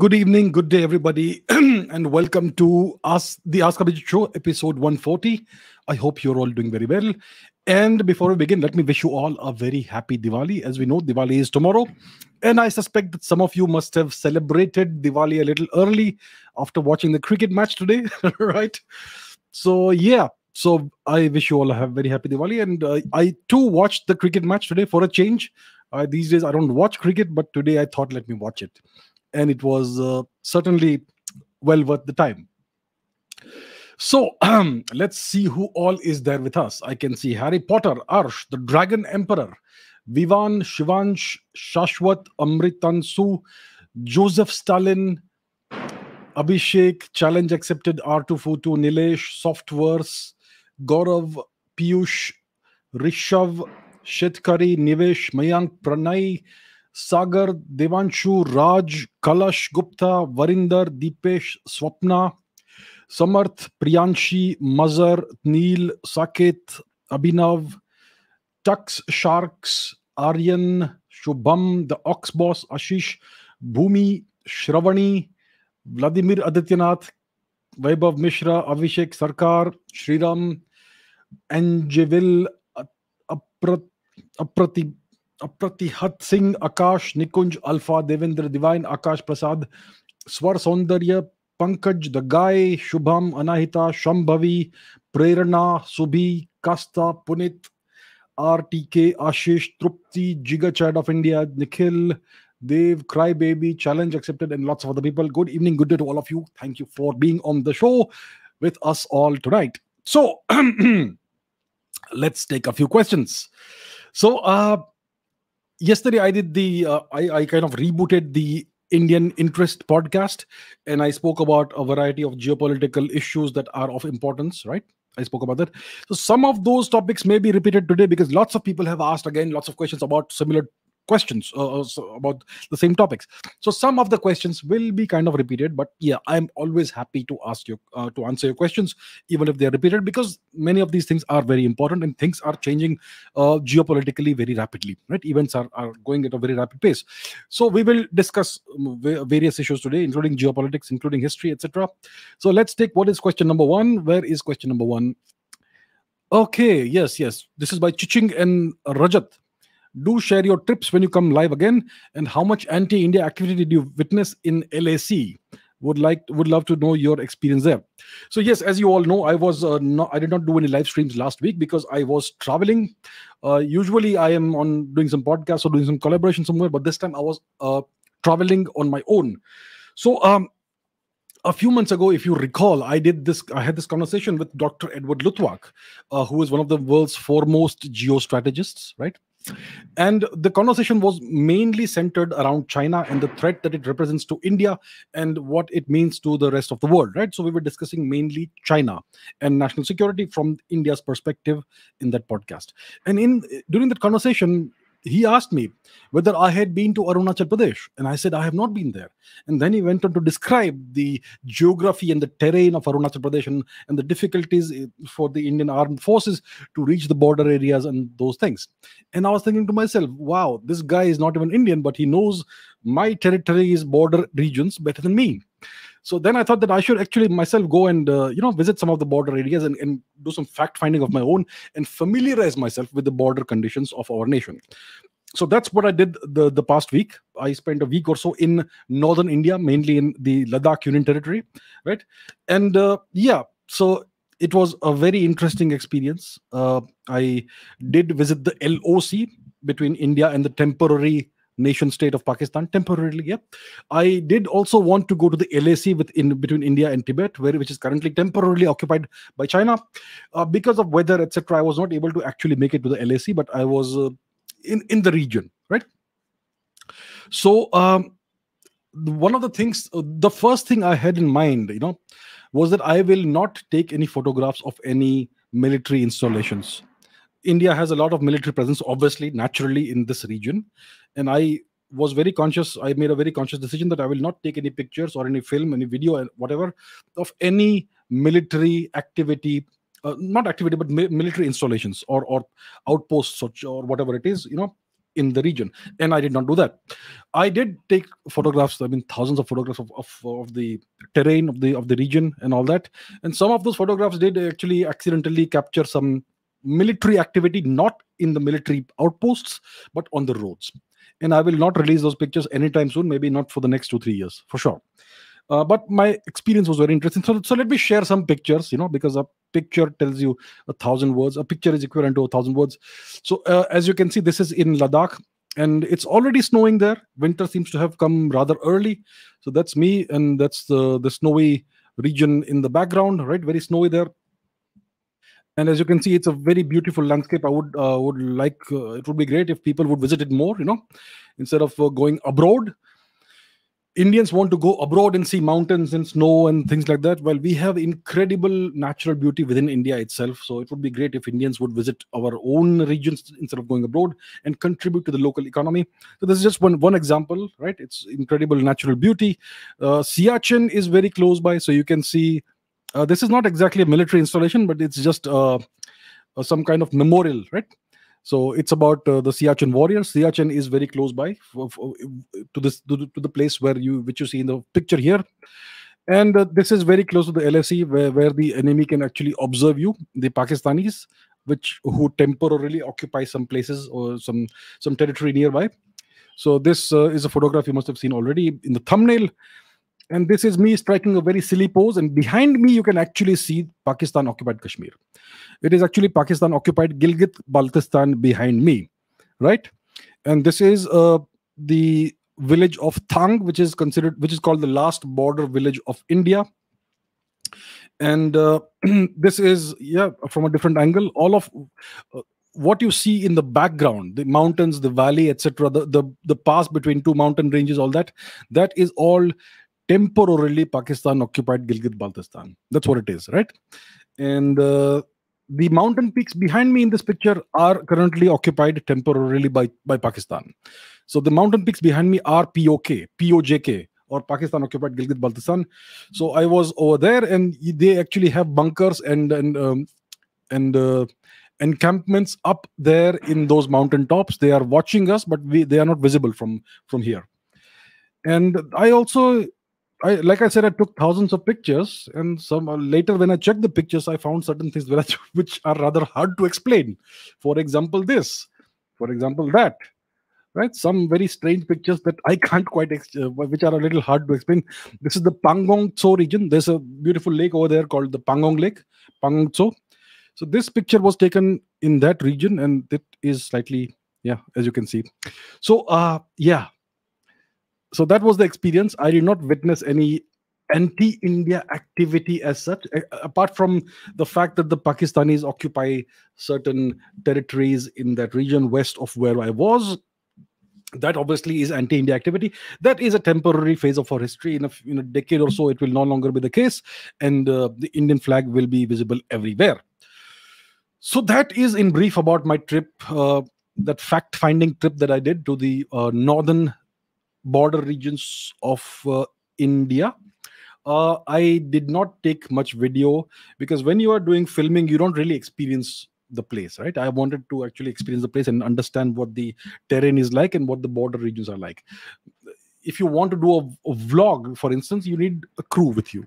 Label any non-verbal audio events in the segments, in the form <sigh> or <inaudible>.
Good evening, good day, everybody, <clears throat> and welcome to us, the Ask Abhijit Show, episode 140. I hope you're all doing very well. And before we begin, let me wish you all a very happy Diwali. As we know, Diwali is tomorrow, and I suspect that some of you must have celebrated Diwali a little early after watching the cricket match today, <laughs> right? So, yeah, so I wish you all a very happy Diwali. And uh, I too watched the cricket match today for a change. Uh, these days, I don't watch cricket, but today I thought, let me watch it and it was uh, certainly well worth the time. So um, <clears throat> let's see who all is there with us. I can see Harry Potter, Arsh, the Dragon Emperor, Vivan, Shivansh, Shashwat, Amritansu, Joseph Stalin, Abhishek, Challenge Accepted, R242, Nilesh, Softverse, Gaurav, Piyush, Rishav, Shetkari, Nivesh, Mayank, Pranay, सागर देवांशु राज कलश Gupta Varinder Dipesh Swapna Samarth Priyanshi Mazhar Neel Saket Abhinav Tux sharks Aryan Shubham the ox boss Ashish Bhoomi Shravani Vladimir Adityanath Vaibhav Mishra Abhishek Sarkar Shriram एंजेविल अप्रत अप्रति Aprat, Aprati, Apratihat Singh, Akash, Nikunj, Alpha, Devendra Divine, Akash Prasad, Swar Saundarya, Pankaj, The Guy, Shubham, Anahita, Shambhavi, Prerana, Subhi, Kasta, Punit, RTK, Ashish, Trupti, Jiga Chad of India, Nikhil, Dev, Crybaby, Challenge Accepted, and lots of other people. Good evening, good day to all of you. Thank you for being on the show with us all tonight. So, <clears throat> let's take a few questions. So, uh, yesterday I did the uh, I, I kind of rebooted the Indian Interest podcast, and I spoke about a variety of geopolitical issues that are of importance, right? I spoke about that. So some of those topics may be repeated today because lots of people have asked again lots of questions about similar questions uh, uh about the same topics. So some of the questions will be kind of repeated but yeah i'm always happy to ask you uh, to answer your questions even if they're repeated because many of these things are very important and things are changing uh, geopolitically very rapidly right? Events are, are going at a very rapid pace. So we will discuss um, various issues today including geopolitics including history etc so let's take what is question number one. Where is question number one? Okay yes yes. This is by chiching and rajat do share your trips when you come live again and how much anti-india activity did you witness in lac would like would love to know your experience there so yes as you all know i was uh, not, i did not do any live streams last week because i was traveling uh, usually i am on doing some podcasts or doing some collaboration somewhere but this time i was uh, traveling on my own so um a few months ago, if you recall, I did this. I had this conversation with Dr. Edward Luttwak, uh, who is one of the world's foremost geostrategists, right? And the conversation was mainly centered around China and the threat that it represents to India and what it means to the rest of the world, right? So we were discussing mainly China and national security from India's perspective in that podcast. And in during that conversation, he asked me whether I had been to Arunachal Pradesh, and I said I have not been there. And then he went on to describe the geography and the terrain of Arunachal Pradesh and, and the difficulties eh, for the Indian armed forces to reach the border areas and those things. And I was thinking to myself, wow, this guy is not even Indian, but he knows my territory's border regions better than me. So then I thought that I should actually myself go and uh, you know visit some of the border areas and, and do some fact finding of my own and familiarize myself with the border conditions of our nation. So that's what I did the, the past week. I spent a week or so in northern India, mainly in the Ladakh Union Territory, right? And uh, yeah, so it was a very interesting experience. Uh, I did visit the LOC between India and the temporary nation state of Pakistan temporarily. Yeah, I did also want to go to the LAC within between India and Tibet, where which is currently temporarily occupied by China, uh, because of weather, etc. I was not able to actually make it to the LAC, but I was uh, in in the region, right? So um, one of the things, uh, the first thing I had in mind, you know, was that I will not take any photographs of any military installations India has a lot of military presence, obviously, naturally in this region. And I was very conscious. I made a very conscious decision that I will not take any pictures or any film, any video, whatever, of any military activity, uh, not activity, but mi- military installations or or outposts or, or whatever it is, you know, in the region and i did not do that i did take photographs i mean thousands of photographs of, of, of the terrain of the of the region and all that and some of those photographs did actually accidentally capture some military activity not in the military outposts but on the roads. And i will not release those pictures anytime soon maybe not for the next two three years for sure. Uh, but my experience was very interesting. So, so let me share some pictures you know because a picture tells you a thousand words. A picture is equivalent to a thousand words. So uh, as you can see this is in ladakh and it's already snowing there. Winter seems to have come rather early. So that's me and that's the the snowy region in the background right? Very snowy there and as you can see it's a very beautiful landscape i would uh, would like uh, it would be great if people would visit it more you know instead of uh, going abroad Indians want to go abroad and see mountains and snow and things like that. Well, we have incredible natural beauty within India itself. So it would be great if Indians would visit our own regions instead of going abroad and contribute to the local economy. So this is just one one example, right? It's incredible natural beauty. Uh, Siachen is very close by, so you can see. Uh, this is not exactly a military installation, but it's just uh, uh some kind of memorial, right? So it's about uh, the Siachen warriors. Siachen is very close by for, for, to this to, to, the place where you which you see in the picture here. And uh, this is very close to the LAC where, where the enemy can actually observe you, the Pakistanis, which who temporarily occupy some places or some some territory nearby. So this uh, is a photograph you must have seen already in the thumbnail and this is me striking a very silly pose. And behind me you can actually see pakistan occupied kashmir. It is actually pakistan occupied gilgit baltistan behind me right? And this is uh, the village of thang which is considered which is called the last border village of india. And uh, <clears throat> this is yeah from a different angle. All of uh, what you see in the background the mountains the valley etc the, the the pass between two mountain ranges all that that is all temporarily Pakistan occupied Gilgit Baltistan. That's what it is, right? And uh, the mountain peaks behind me in this picture are currently occupied temporarily by, by Pakistan. So the mountain peaks behind me are POK, POJK, or Pakistan occupied Gilgit Baltistan. So I was over there, and they actually have bunkers and and um, and uh, encampments up there in those mountain tops. They are watching us, but we, they are not visible from from here. And I also I like I said, I took thousands of pictures, and some uh, later when I checked the pictures, I found certain things which, <laughs> which are rather hard to explain. For example, this. For example, that. Right, some very strange pictures that I <laughs> can't quite, uh, which are a little hard to explain. This is the Pangong Tso region. There's a beautiful lake over there called the Pangong Lake, Pangong Tso. So this picture was taken in that region, and it is slightly, yeah, as you can see. So, uh, yeah, so that was the experience. I did not witness any anti-india activity as such apart from the fact that the pakistanis occupy certain territories in that region west of where i was. That obviously is anti-india activity. That is a temporary phase of our history. In a, in a decade or so it will no longer be the case and uh, the indian flag will be visible everywhere. So that is in brief about my trip uh, that fact finding trip that i did to the uh, northern border regions of uh, India. Uh, I did not take much video because when you are doing filming, you don't really experience the place, right? I wanted to actually experience the place and understand what the terrain is like and what the border regions are like. If you want to do a, a vlog, for instance, you need a crew with you.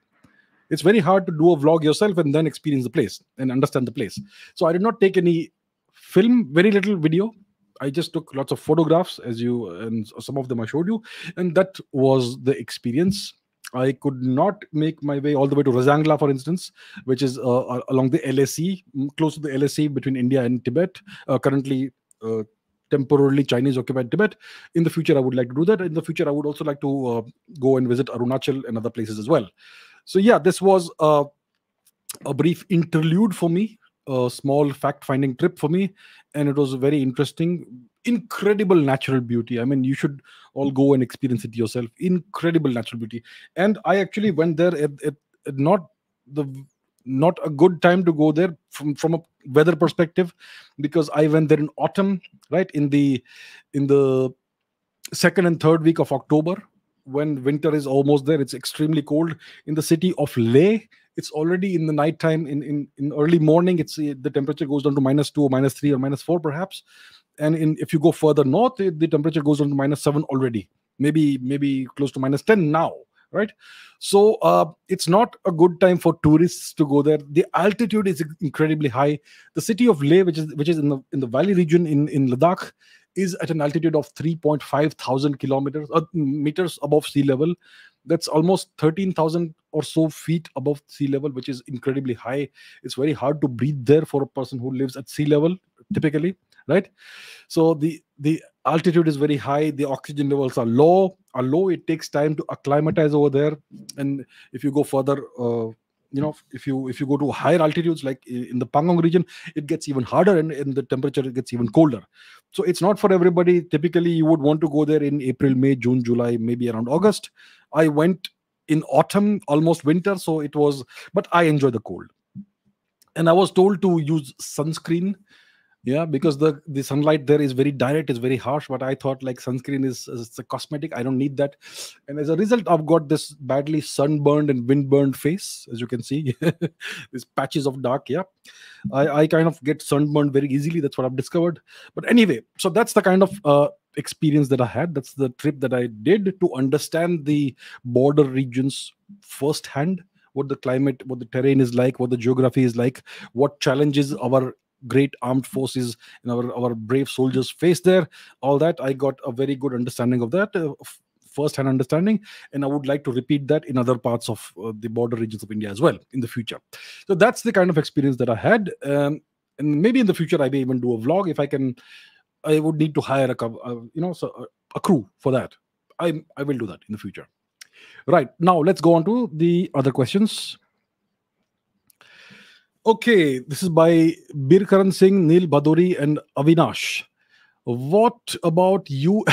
It's very hard to do a vlog yourself and then experience the place and understand the place. So I did not take any film, very little video I just took lots of photographs, as you and some of them I showed you, and that was the experience. I could not make my way all the way to Rezang La, for instance, which is uh, along the LAC, close to the LAC between India and Tibet. Uh, currently, uh, temporarily Chinese occupied Tibet. In the future, I would like to do that. In the future, I would also like to uh, go and visit Arunachal and other places as well. So yeah, this was uh, a brief interlude for me a small fact finding trip for me and it was a very interesting incredible natural beauty. I mean you should all go and experience it yourself. Incredible natural beauty. And i actually went there at, at, at not the not a good time to go there from from a weather perspective because i went there in autumn right in the in the second and third week of october when winter is almost there. It's extremely cold in the city of leh it's already in the nighttime in, in in early morning it's the temperature goes down to minus two or minus three or minus four perhaps. And in if you go further north, it, the temperature goes down to minus seven already. Maybe maybe close to minus ten now right? So uh, it's not a good time for tourists to go there. The altitude is incredibly high. The city of leh which is which is in the in the valley region in in ladakh is at an altitude of 3.5 thousand kilometers uh, meters above sea level that's almost 13000 or so feet above sea level which is incredibly high. It's very hard to breathe there for a person who lives at sea level typically right? So the the altitude is very high. The oxygen levels are low. Are low it takes time to acclimatize over there and if you go further uh, you know if you if you go to higher altitudes like in the pangong region it gets even harder and, and the temperature gets even colder. So it's not for everybody. Typically you would want to go there in april may june july maybe around august. I went in autumn almost winter so it was but i enjoy the cold. And i was told to use sunscreen yeah because the the sunlight there is very direct is very harsh but i thought like sunscreen is, it's a cosmetic i don't need that. And as a result i've got this badly sunburned and windburned face as you can see. <laughs> These patches of dark yeah. I i kind of get sunburned very easily that's what i've discovered. But anyway so that's the kind of uh, experience that i had. That's the trip that i did to understand the border regions firsthand what the climate what the terrain is like what the geography is like what challenges our great armed forces and our, our brave soldiers face there. All that i got a very good understanding of that uh, first hand understanding and i would like to repeat that in other parts of uh, the border regions of india as well in the future. So that's the kind of experience that i had um, and maybe in the future i may even do a vlog if i can i would need to hire a uh, you know so a, uh, a crew for that. I i will do that in the future. Right now let's go on to the other questions Okay, this is by Birkaran Singh, Neil Badori, and Avinash. What about you?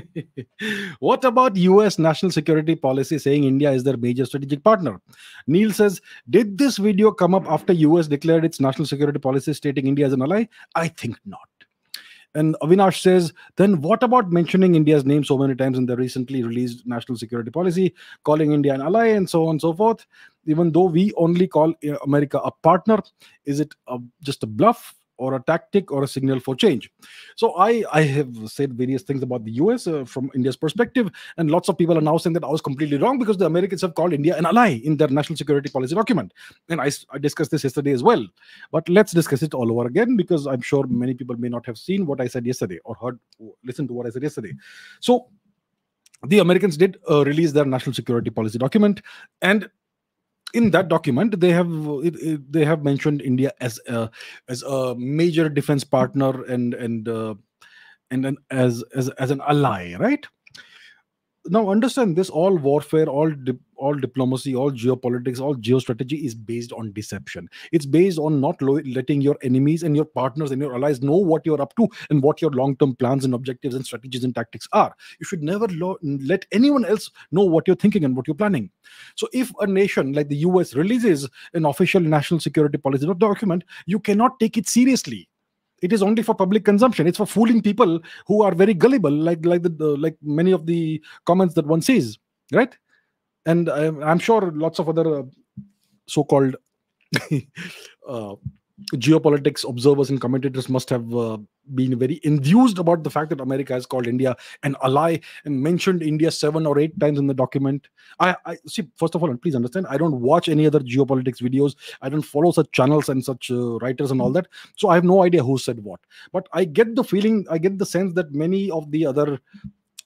<laughs> what about US national security policy saying India is their major strategic partner? Neil says, Did this video come up after US declared its national security policy stating India as an ally? I think not. And Avinash says, then what about mentioning India's name so many times in the recently released national security policy, calling India an ally, and so on and so forth? Even though we only call uh, America a partner, is it a, just a bluff? or a tactic or a signal for change. So I I have said various things about the US uh, from India's perspective, and lots of people are now saying that I was completely wrong because the Americans have called India an ally in their national security policy document, and I, I discussed this yesterday as well. But let's discuss it all over again because I'm sure many people may not have seen what I said yesterday or heard listened to what I said yesterday. So the Americans did uh, release their national security policy document, and in that document they have it, it, they have mentioned india as a as a major defense partner and and uh, and then as as as an ally right? Now understand this all warfare all all diplomacy all geopolitics all geostrategy is based on deception. It's based on not lo- letting your enemies and your partners and your allies know what you're up to and what your long-term plans and objectives and strategies and tactics are. You should never lo- let anyone else know what you're thinking and what you're planning. So if a nation like the us releases an official national security policy document you cannot take it seriously. It is only for public consumption. It's for fooling people who are very gullible like like the, the like many of the comments that one sees right and i'm, I'm sure lots of other uh, so-called <laughs> uh, geopolitics observers and commentators must have uh, been very enthused about the fact that America has called India an ally and mentioned India seven or eight times in the document. I, I see. First of all, please understand, I don't watch any other geopolitics videos. I don't follow such channels and such uh, writers and all that. So I have no idea who said what. But I get the feeling, I get the sense that many of the other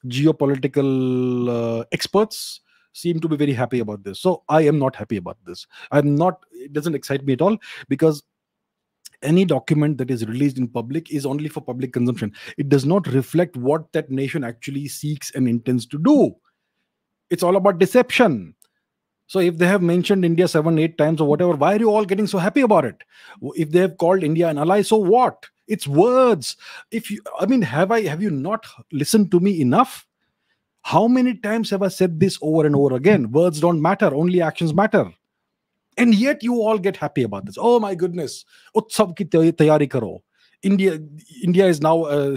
geopolitical uh, experts seem to be very happy about this. So I am not happy about this. I'm not. It doesn't excite me at all because any document that is released in public is only for public consumption. It does not reflect what that nation actually seeks and intends to do. It's all about deception. So if they have mentioned India seven, eight times or whatever, why are you all getting so happy about it? If they have called India an ally, so what? It's words. If you, I mean, have I, have you not listened to me enough? How many times have I said this over and over again? Words don't matter, only actions matter. And yet you all get happy about this. Oh my goodness utsav ki tayari karo. India india is now uh,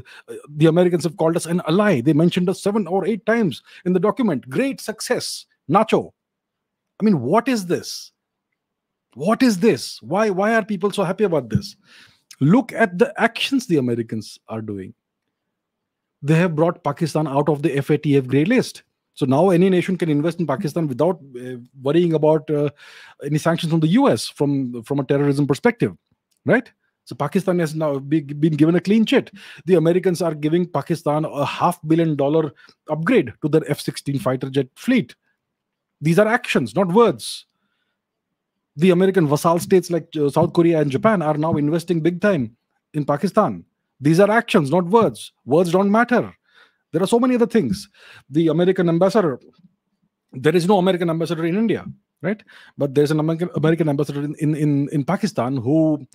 the americans have called us an ally. They mentioned us seven or eight times in the document. Great success. Nacho. I mean what is this? What is this? Why why are people so happy about this? Look at the actions the Americans are doing. They have brought Pakistan out of the FATF grey list. So now any nation can invest in Pakistan without uh, worrying about uh, any sanctions from the US from, from a terrorism perspective, right? So Pakistan has now be, been given a clean chit. The Americans are giving Pakistan a half billion dollar upgrade to their F-16 fighter jet fleet. These are actions, not words. The American vassal states like uh, South Korea and Japan are now investing big time in Pakistan. These are actions, not words. Words don't matter. There are so many other things. The American ambassador, there is no American ambassador in India, right? But there's an American, ambassador in, in, in, in Pakistan who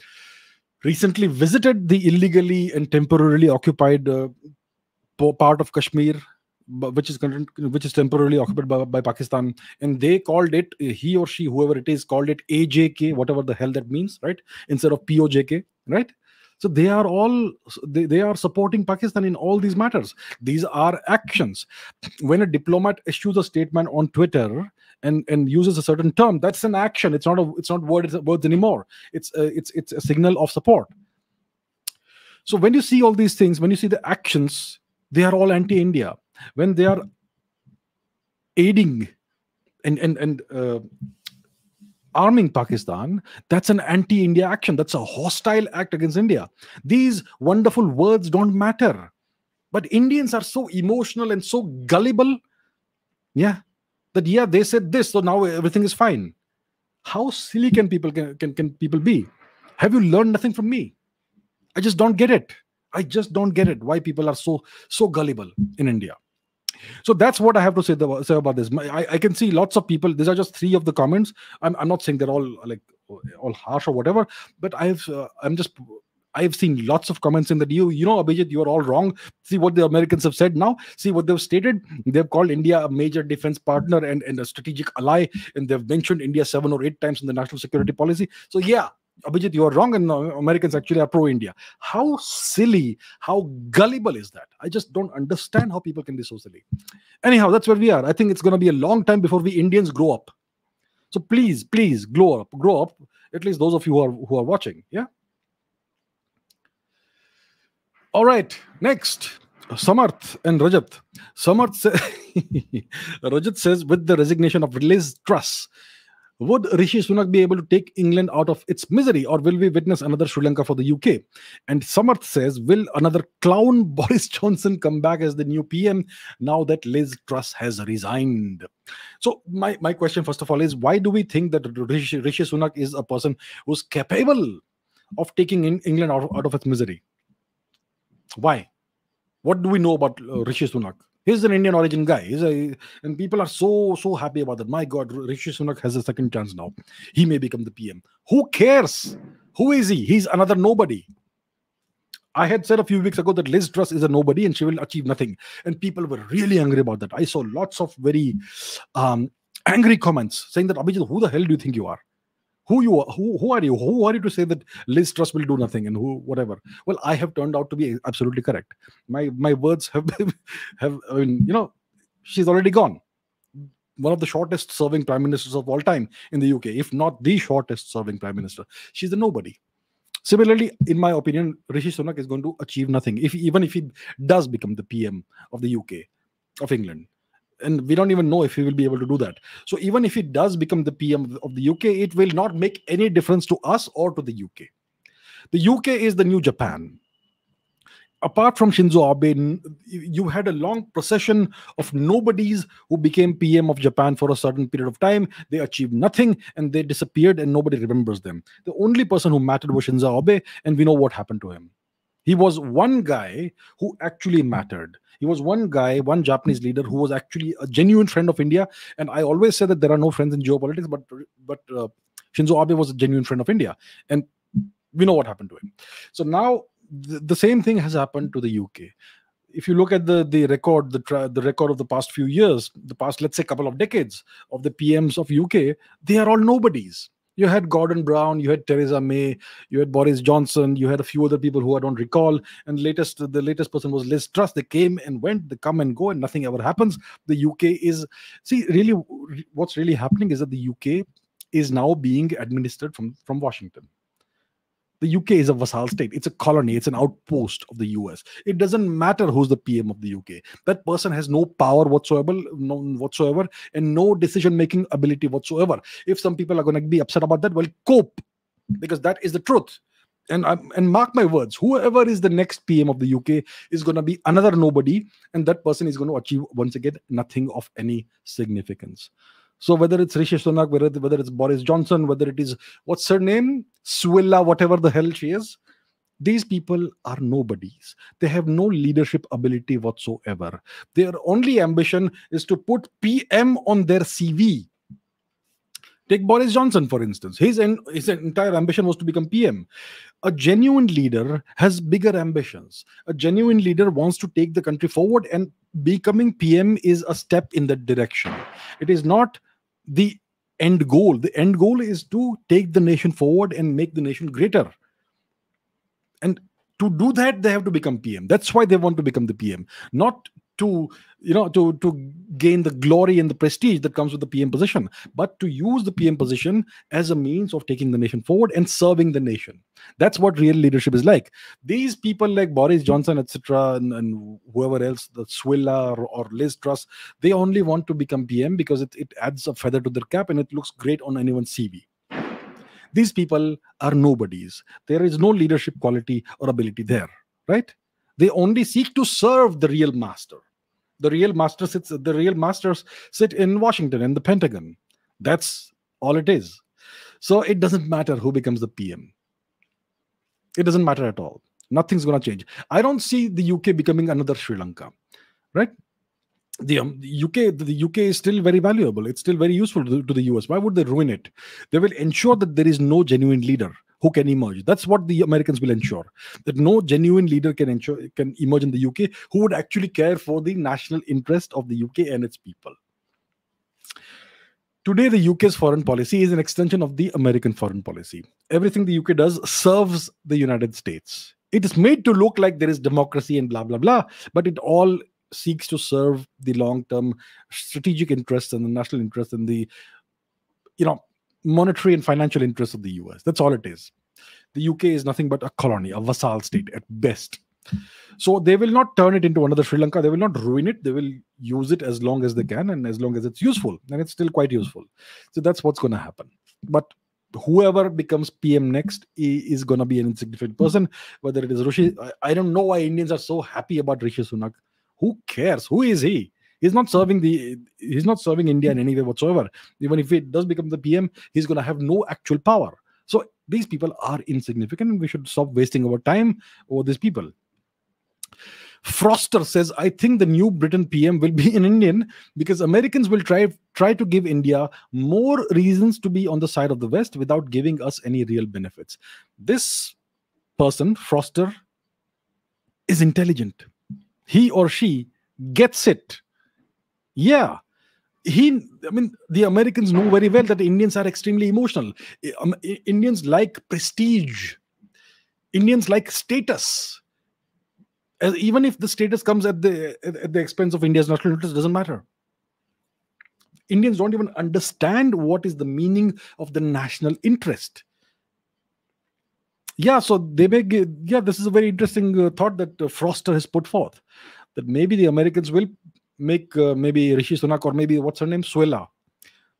recently visited the illegally and temporarily occupied uh, part of Kashmir, which is which is temporarily occupied by, by, Pakistan, and they called it he or she, whoever it is, called it AJK, whatever the hell that means, right? Instead of POJK, right? So they are all they, they are supporting Pakistan in all these matters. These are actions. When a diplomat issues a statement on Twitter and and uses a certain term, that's an action. It's not a it's not words words anymore. It's a, it's it's a signal of support. So when you see all these things, when you see the actions, they are all anti-India. When they are aiding and and and uh, arming Pakistan, that's an anti India action. That's a hostile act against India. These wonderful words don't matter. But Indians are so emotional and so gullible. Yeah. That, yeah, they said this, so now everything is fine. How silly can people can, can, can people be? Have you learned nothing from me? I just don't get it. I just don't get it. Why people are so so gullible in India. So that's what I have to say, the, say about this. I, I can see lots of people. These are just three of the comments. I'm, I'm not saying they're all like all harsh or whatever, but I've uh, I'm just I've seen lots of comments in that you, you know, Abhijit, you're all wrong. See what the Americans have said now. See what they've stated. They've called India a major defense partner and, and a strategic ally, and they've mentioned India seven or eight times in the national security policy. So yeah, Abhijit, you are wrong, and uh, Americans actually are pro India. How silly, how gullible is that? I just don't understand how people can be so silly. Anyhow, that's where we are. I think it's going to be a long time before we Indians grow up. So please, please, grow up, grow up. At least those of you who are who are watching. Yeah. All right. Next, Samarth and Rajat. Samarth, sa- <laughs> Rajat says, with the resignation of Liz Truss, would Rishi Sunak be able to take England out of its misery, or will we witness another Sri Lanka for the UK? And Samarth says, Will another clown <laughs> Boris Johnson come back as the new PM now that Liz Truss has resigned? So, my, my question, first of all, is why do we think that Rishi, Rishi Sunak is a person who's capable of taking in England out, out of its misery? Why? What do we know about uh, Rishi Sunak? He's an Indian origin guy. He's a, and people are so so happy about that. My God, Rishi Sunak has a second chance now. He may become the PM. Who cares? Who is he? He's another nobody. I had said a few weeks ago that Liz Truss is a nobody and she will achieve nothing. And people were really angry about that. I saw lots of very um, angry comments saying that Abhijit, who the hell do you think you are? Who you are, who, who are you? Who are you to say that liz truss will do nothing and who whatever? Well i have turned out to be absolutely correct. My my words have <laughs> have i mean you know she's already gone. One of the shortest serving prime ministers of all time in the uk if not the shortest serving prime minister. She's a nobody. Similarly in my opinion rishi sunak is going to achieve nothing if even if he does become the pm of the uk of england and we don't even know if he will be able to do that. So even if he does become the PM of the UK, it will not make any difference to us or to the UK. The UK is the new Japan. Apart from Shinzo Abe, you had a long procession of nobodies who became PM of Japan for a certain period of time. They achieved nothing and they disappeared, and nobody remembers them. The only person who mattered was Shinzo Abe, and we know what happened to him. He was one guy who actually mattered. He was one guy, one Japanese leader who was actually a genuine friend of India. And I always say that there are no friends in geopolitics, but but uh, Shinzo Abe was a genuine friend of India, and we know what happened to him. So now the, the same thing has happened to the UK. If you look at the the record, the tra- the record of the past few years, the past let's say couple of decades of the PMs of UK, they are all nobodies you had Gordon Brown, you had Theresa May, you had Boris Johnson, you had a few other people who I don't recall. And latest, the latest person was Liz Truss. They came and went, they come and go, and nothing ever happens. The UK is see really what's really happening is that the UK is now being administered from from Washington. The UK is a vassal state. It's a colony. It's an outpost of the US. It doesn't matter who's the PM of the UK. That person has no power whatsoever, no whatsoever, and no decision-making ability whatsoever. If some people are going to be upset about that, well, cope, because that is the truth. And and mark my words, whoever is the next PM of the UK is going to be another nobody, and that person is going to achieve once again nothing of any significance. So whether it's Rishi Sunak, whether, it's Boris Johnson, whether it is what's her name, Suella, whatever the hell she is, these people are nobodies. They have no leadership ability whatsoever. Their only ambition is to put PM on their CV. Take Boris Johnson, for instance. His, en- his entire ambition was to become PM. A genuine leader has bigger ambitions. A genuine leader wants to take the country forward, and becoming PM is a step in that direction. It is not the end goal. The end goal is to take the nation forward and make the nation greater. And to do that, they have to become PM. That's why they want to become the PM, not to you know to to gain the glory and the prestige that comes with the pm position. But to use the pm position as a means of taking the nation forward and serving the nation. That's what real leadership is like. These people like boris johnson etc and, and, whoever else the suella or, or, liz truss they only want to become pm because it, it adds a feather to their cap and it looks great on anyone's cv these people are nobodies. There is no leadership quality or ability there right? They only seek to serve the real master the real master sits the real masters sit in washington in the pentagon. That's all it is. So it doesn't matter who becomes the pm it doesn't matter at all. Nothing's going to change. I don't see the uk becoming another sri lanka right? The, um, the UK the UK is still very valuable. It's still very useful to, to, the US. Why would they ruin it? They will ensure that there is no genuine leader who can emerge. That's what the Americans will ensure that no genuine leader can ensure can emerge in the UK who would actually care for the national interest of the UK and its people. Today, the UK's foreign policy is an extension of the American foreign policy. Everything the UK does serves the United States. It is made to look like there is democracy and blah, blah, blah, but it all seeks to serve the long term strategic interests and the national interests and the, you know, monetary and financial interests of the US. That's all it is. The UK is nothing but a colony, a vassal state at best. So they will not turn it into another Sri Lanka. They will not ruin it. They will use it as long as they can and as long as it's useful. And it's still quite useful. So that's what's going to happen. But whoever becomes PM next is going to be an insignificant person. Whether it is Rishi, I don't know why Indians are so happy about Rishi Sunak. Who cares? Who is he? He's not serving the he's not serving india in any way whatsoever. Even if he does become the pm he's going to have no actual power. So these people are insignificant. We should stop wasting our time over these people. Froster says, I think the new Britain PM will be an Indian because Americans will try, try to give India more reasons to be on the side of the West without giving us any real benefits. This person, Froster, is intelligent. He or she gets it yeah. He i mean the americans know very well that indians are extremely emotional. Um, indians like prestige. Indians like status. As, even if the status comes at the at the expense of india's national interest doesn't matter. Indians don't even understand what is the meaning of the national interest. Yeah so they make yeah this is a very interesting uh, thought that uh, froster has put forth that maybe the americans will make uh, maybe Rishi Sunak or maybe what's her name, Suella,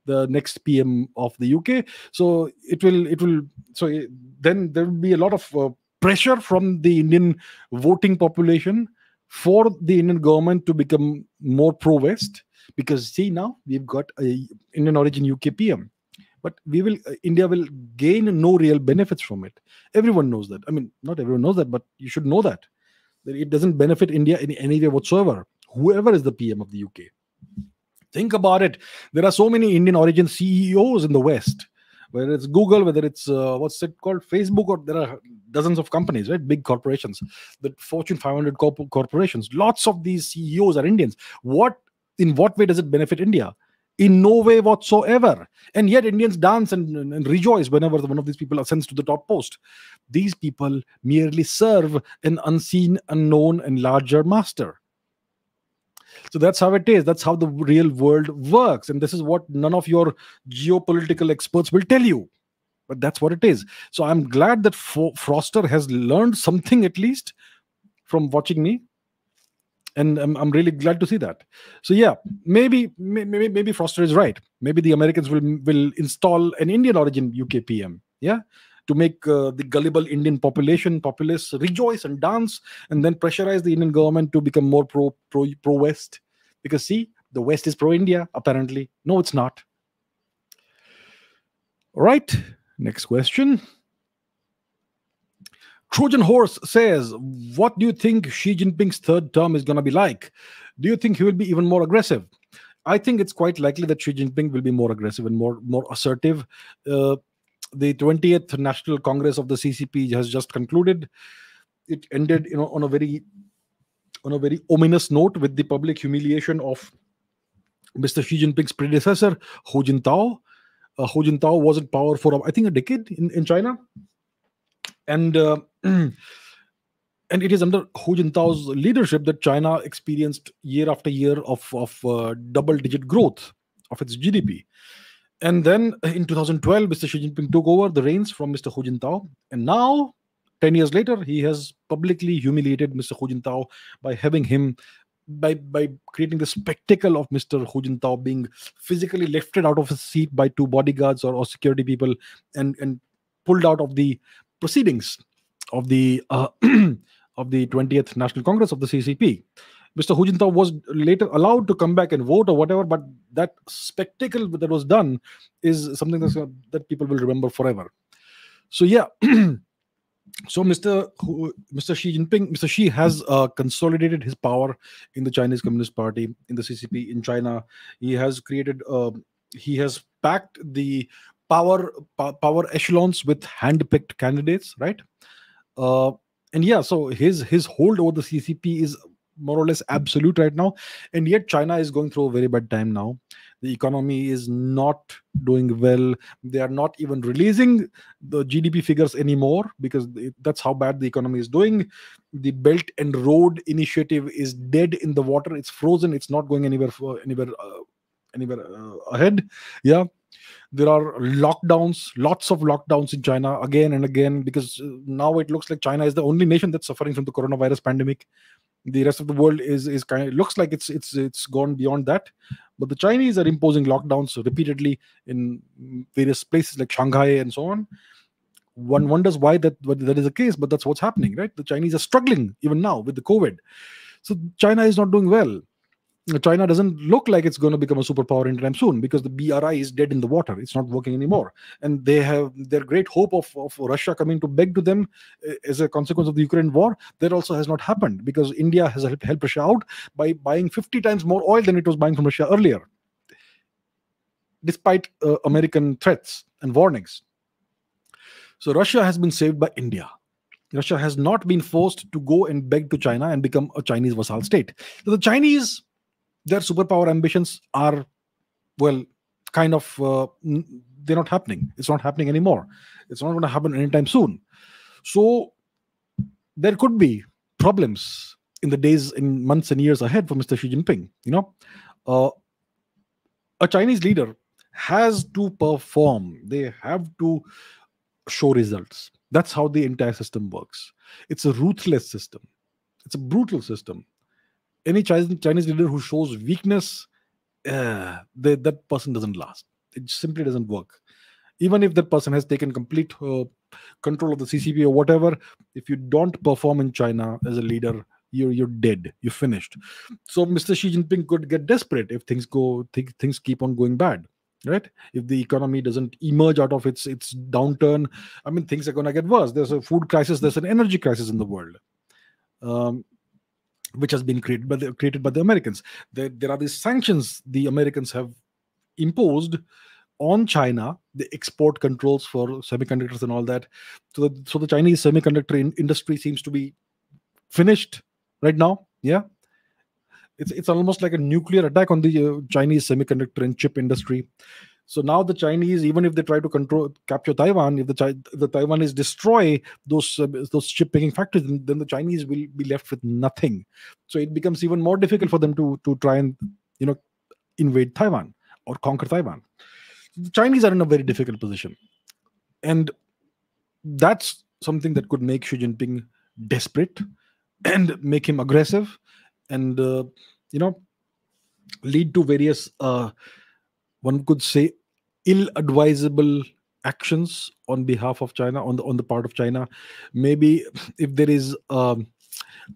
the next PM of the UK. So it will it will so then there will be a lot of uh, pressure from the Indian voting population for the Indian government to become more pro-West because see now we've got a Indian origin UK PM but we will uh, india will gain no real benefits from it. Everyone knows that. I mean not everyone knows that but you should know that that it doesn't benefit india in any way whatsoever whoever is the PM of the UK. Think about it. There are so many Indian origin CEOs in the West, whether it's Google, whether it's uh, what's it called, Facebook, or there are dozens of companies, right? Big corporations, the Fortune 500 corp- corporations. Lots of these CEOs are Indians. What in what way does it benefit India? in no way whatsoever. And yet Indians dance and, and, and, rejoice whenever one of these people ascends to the top post. These people merely serve an unseen, unknown, and larger master. So that's how it is. That's how the real world works. And this is what none of your geopolitical experts will tell you. but that's what it is. So I'm glad that Fo- Froster has learned something at least from watching me and I'm, I'm really glad to see that so yeah maybe maybe maybe froster is right maybe the americans will will install an indian origin uk pm yeah to make uh, the gullible indian population populace rejoice and dance and then pressurize the indian government to become more pro pro pro west because see the west is pro india apparently no it's not all right next question Trojan Horse says, What do you think Xi Jinping's third term is going to be like? Do you think he will be even more aggressive? I think it's quite likely that Xi Jinping will be more aggressive and more, more assertive. Uh, the 20th National Congress of the CCP has just concluded. It ended you know, on a very on a very ominous note with the public humiliation of Mr. Xi Jinping's predecessor, Hu Jintao. Uh, Hu Jintao was in power for, I think, a decade in, in China and uh, <clears throat> and it is under Hu Jintao's leadership that China experienced year after year of of uh, double digit growth of its GDP. And then in 2012, Mr. Xi Jinping took over the reins from Mr. Hu Jintao, and now 10 years later, he has publicly humiliated Mr. Hu Jintao by having him by by creating the spectacle of Mr. Hu Jintao being physically lifted out of his seat by two bodyguards or, or security people and and pulled out of the proceedings of the uh, <clears throat> of the 20th National Congress of the CCP. Mr. Hu Jintao was later allowed to come back and vote or whatever, but that spectacle that was done is something that's, that people will remember forever. So yeah, <clears throat> so Mr. Hu, Mr. Xi Jinping, Mr. Xi has uh, consolidated his power in the Chinese Communist Party, in the CCP, in China. He has created, uh, he has packed the power power echelons with hand-picked candidates, right? Uh, and yeah, so his his hold over the CCP is more or less absolute right now, and yet China is going through a very bad time now. The economy is not doing well. They are not even releasing the GDP figures anymore because that's how bad the economy is doing. The Belt and Road Initiative is dead in the water. It's frozen. It's not going anywhere for anywhere uh, anywhere uh, ahead. Yeah, there are lockdowns lots of lockdowns in china again and again because uh, now it looks like china is the only nation that's suffering from the coronavirus pandemic the rest of the world is is kind of looks like it's it's it's gone beyond that. But the chinese are imposing lockdowns repeatedly in various places like shanghai and so on. One wonders why that that is the case but that's what's happening right? The chinese are struggling even now with the covid. So china is not doing well China doesn't look like it's going to become a superpower anytime soon because the BRI is dead in the water. It's not working anymore. And they have their great hope of, of Russia coming to beg to them eh, as a consequence of the Ukraine war. That also has not happened because India has helped, helped Russia out by buying 50 times more oil than it was buying from Russia earlier, despite uh, American threats and warnings. So Russia has been saved by India. Russia has not been forced to go and beg to China and become a Chinese vassal state. So the Chinese their superpower ambitions are well kind of uh, they're not happening. It's not happening anymore. It's not going to happen anytime soon. So there could be problems in the days in months and years ahead for mr xi jinping you know? Uh, a chinese leader has to perform. They have to show results. That's how the entire system works. It's a ruthless system. It's a brutal system any Chinese, leader who shows weakness, uh, they, that person doesn't last. It simply doesn't work. Even if that person has taken complete uh, control of the CCP or whatever, if you don't perform in China as a leader, you're you're dead. You're finished. So Mr. Xi Jinping could get desperate if things go th- things keep on going bad right if the economy doesn't emerge out of its its downturn i mean things are going to get worse there's a food crisis there's an energy crisis in the world um, which has been created by the created by the Americans. There, there are these sanctions the Americans have imposed on China, the export controls for semiconductors and all that. So, the, so the Chinese semiconductor in, industry seems to be finished right now. Yeah, it's it's almost like a nuclear attack on the uh, Chinese semiconductor and chip industry. So now the Chinese, even if they try to control capture Taiwan, if the the Taiwanese destroy those uh, those chip making factories, then, then the Chinese will be left with nothing. So it becomes even more difficult for them to to try and you know invade Taiwan or conquer Taiwan. The Chinese are in a very difficult position. And that's something that could make Xi Jinping desperate and make him aggressive and, uh, you know, lead to various, uh, one could say, ill-advisable actions on behalf of China, on the on the part of China. Maybe if there is um,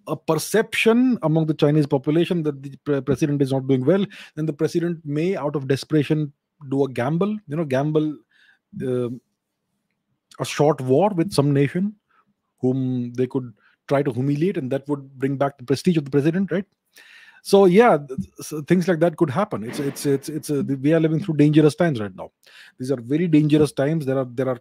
a perception among the Chinese population that the pre- president is not doing well, then the president may, out of desperation, do a gamble. You know, gamble uh, a short war with some nation whom they could try to humiliate, and that would bring back the prestige of the president, right? So yeah, so things like that could happen. It's it's it's it's a, we are living through dangerous times right now. These are very dangerous times. There are there are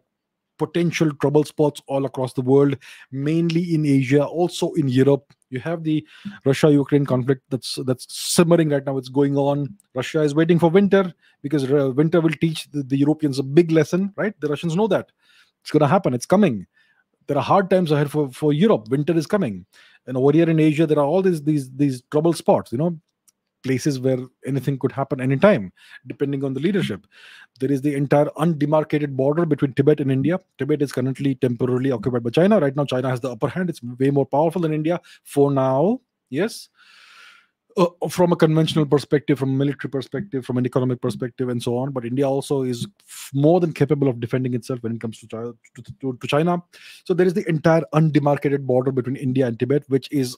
potential trouble spots all across the world, mainly in Asia, also in Europe. You have the Russia-Ukraine conflict that's that's simmering right now. It's going on. Russia is waiting for winter because uh, winter will teach the, the Europeans a big lesson, right? The Russians know that it's going to happen. It's coming. There are hard times ahead for, for Europe. Winter is coming, and over here in Asia, there are all these these these trouble spots. You know, places where anything could happen anytime, depending on the leadership. There is the entire undemarcated border between Tibet and India. Tibet is currently temporarily occupied by China. Right now, China has the upper hand. It's way more powerful than India for now. Yes. Uh, from a conventional perspective, from a military perspective, from an economic perspective, and so on. But India also is more than capable of defending itself when it comes to China, to, to, to China. So there is the entire undemarcated border between India and Tibet, which is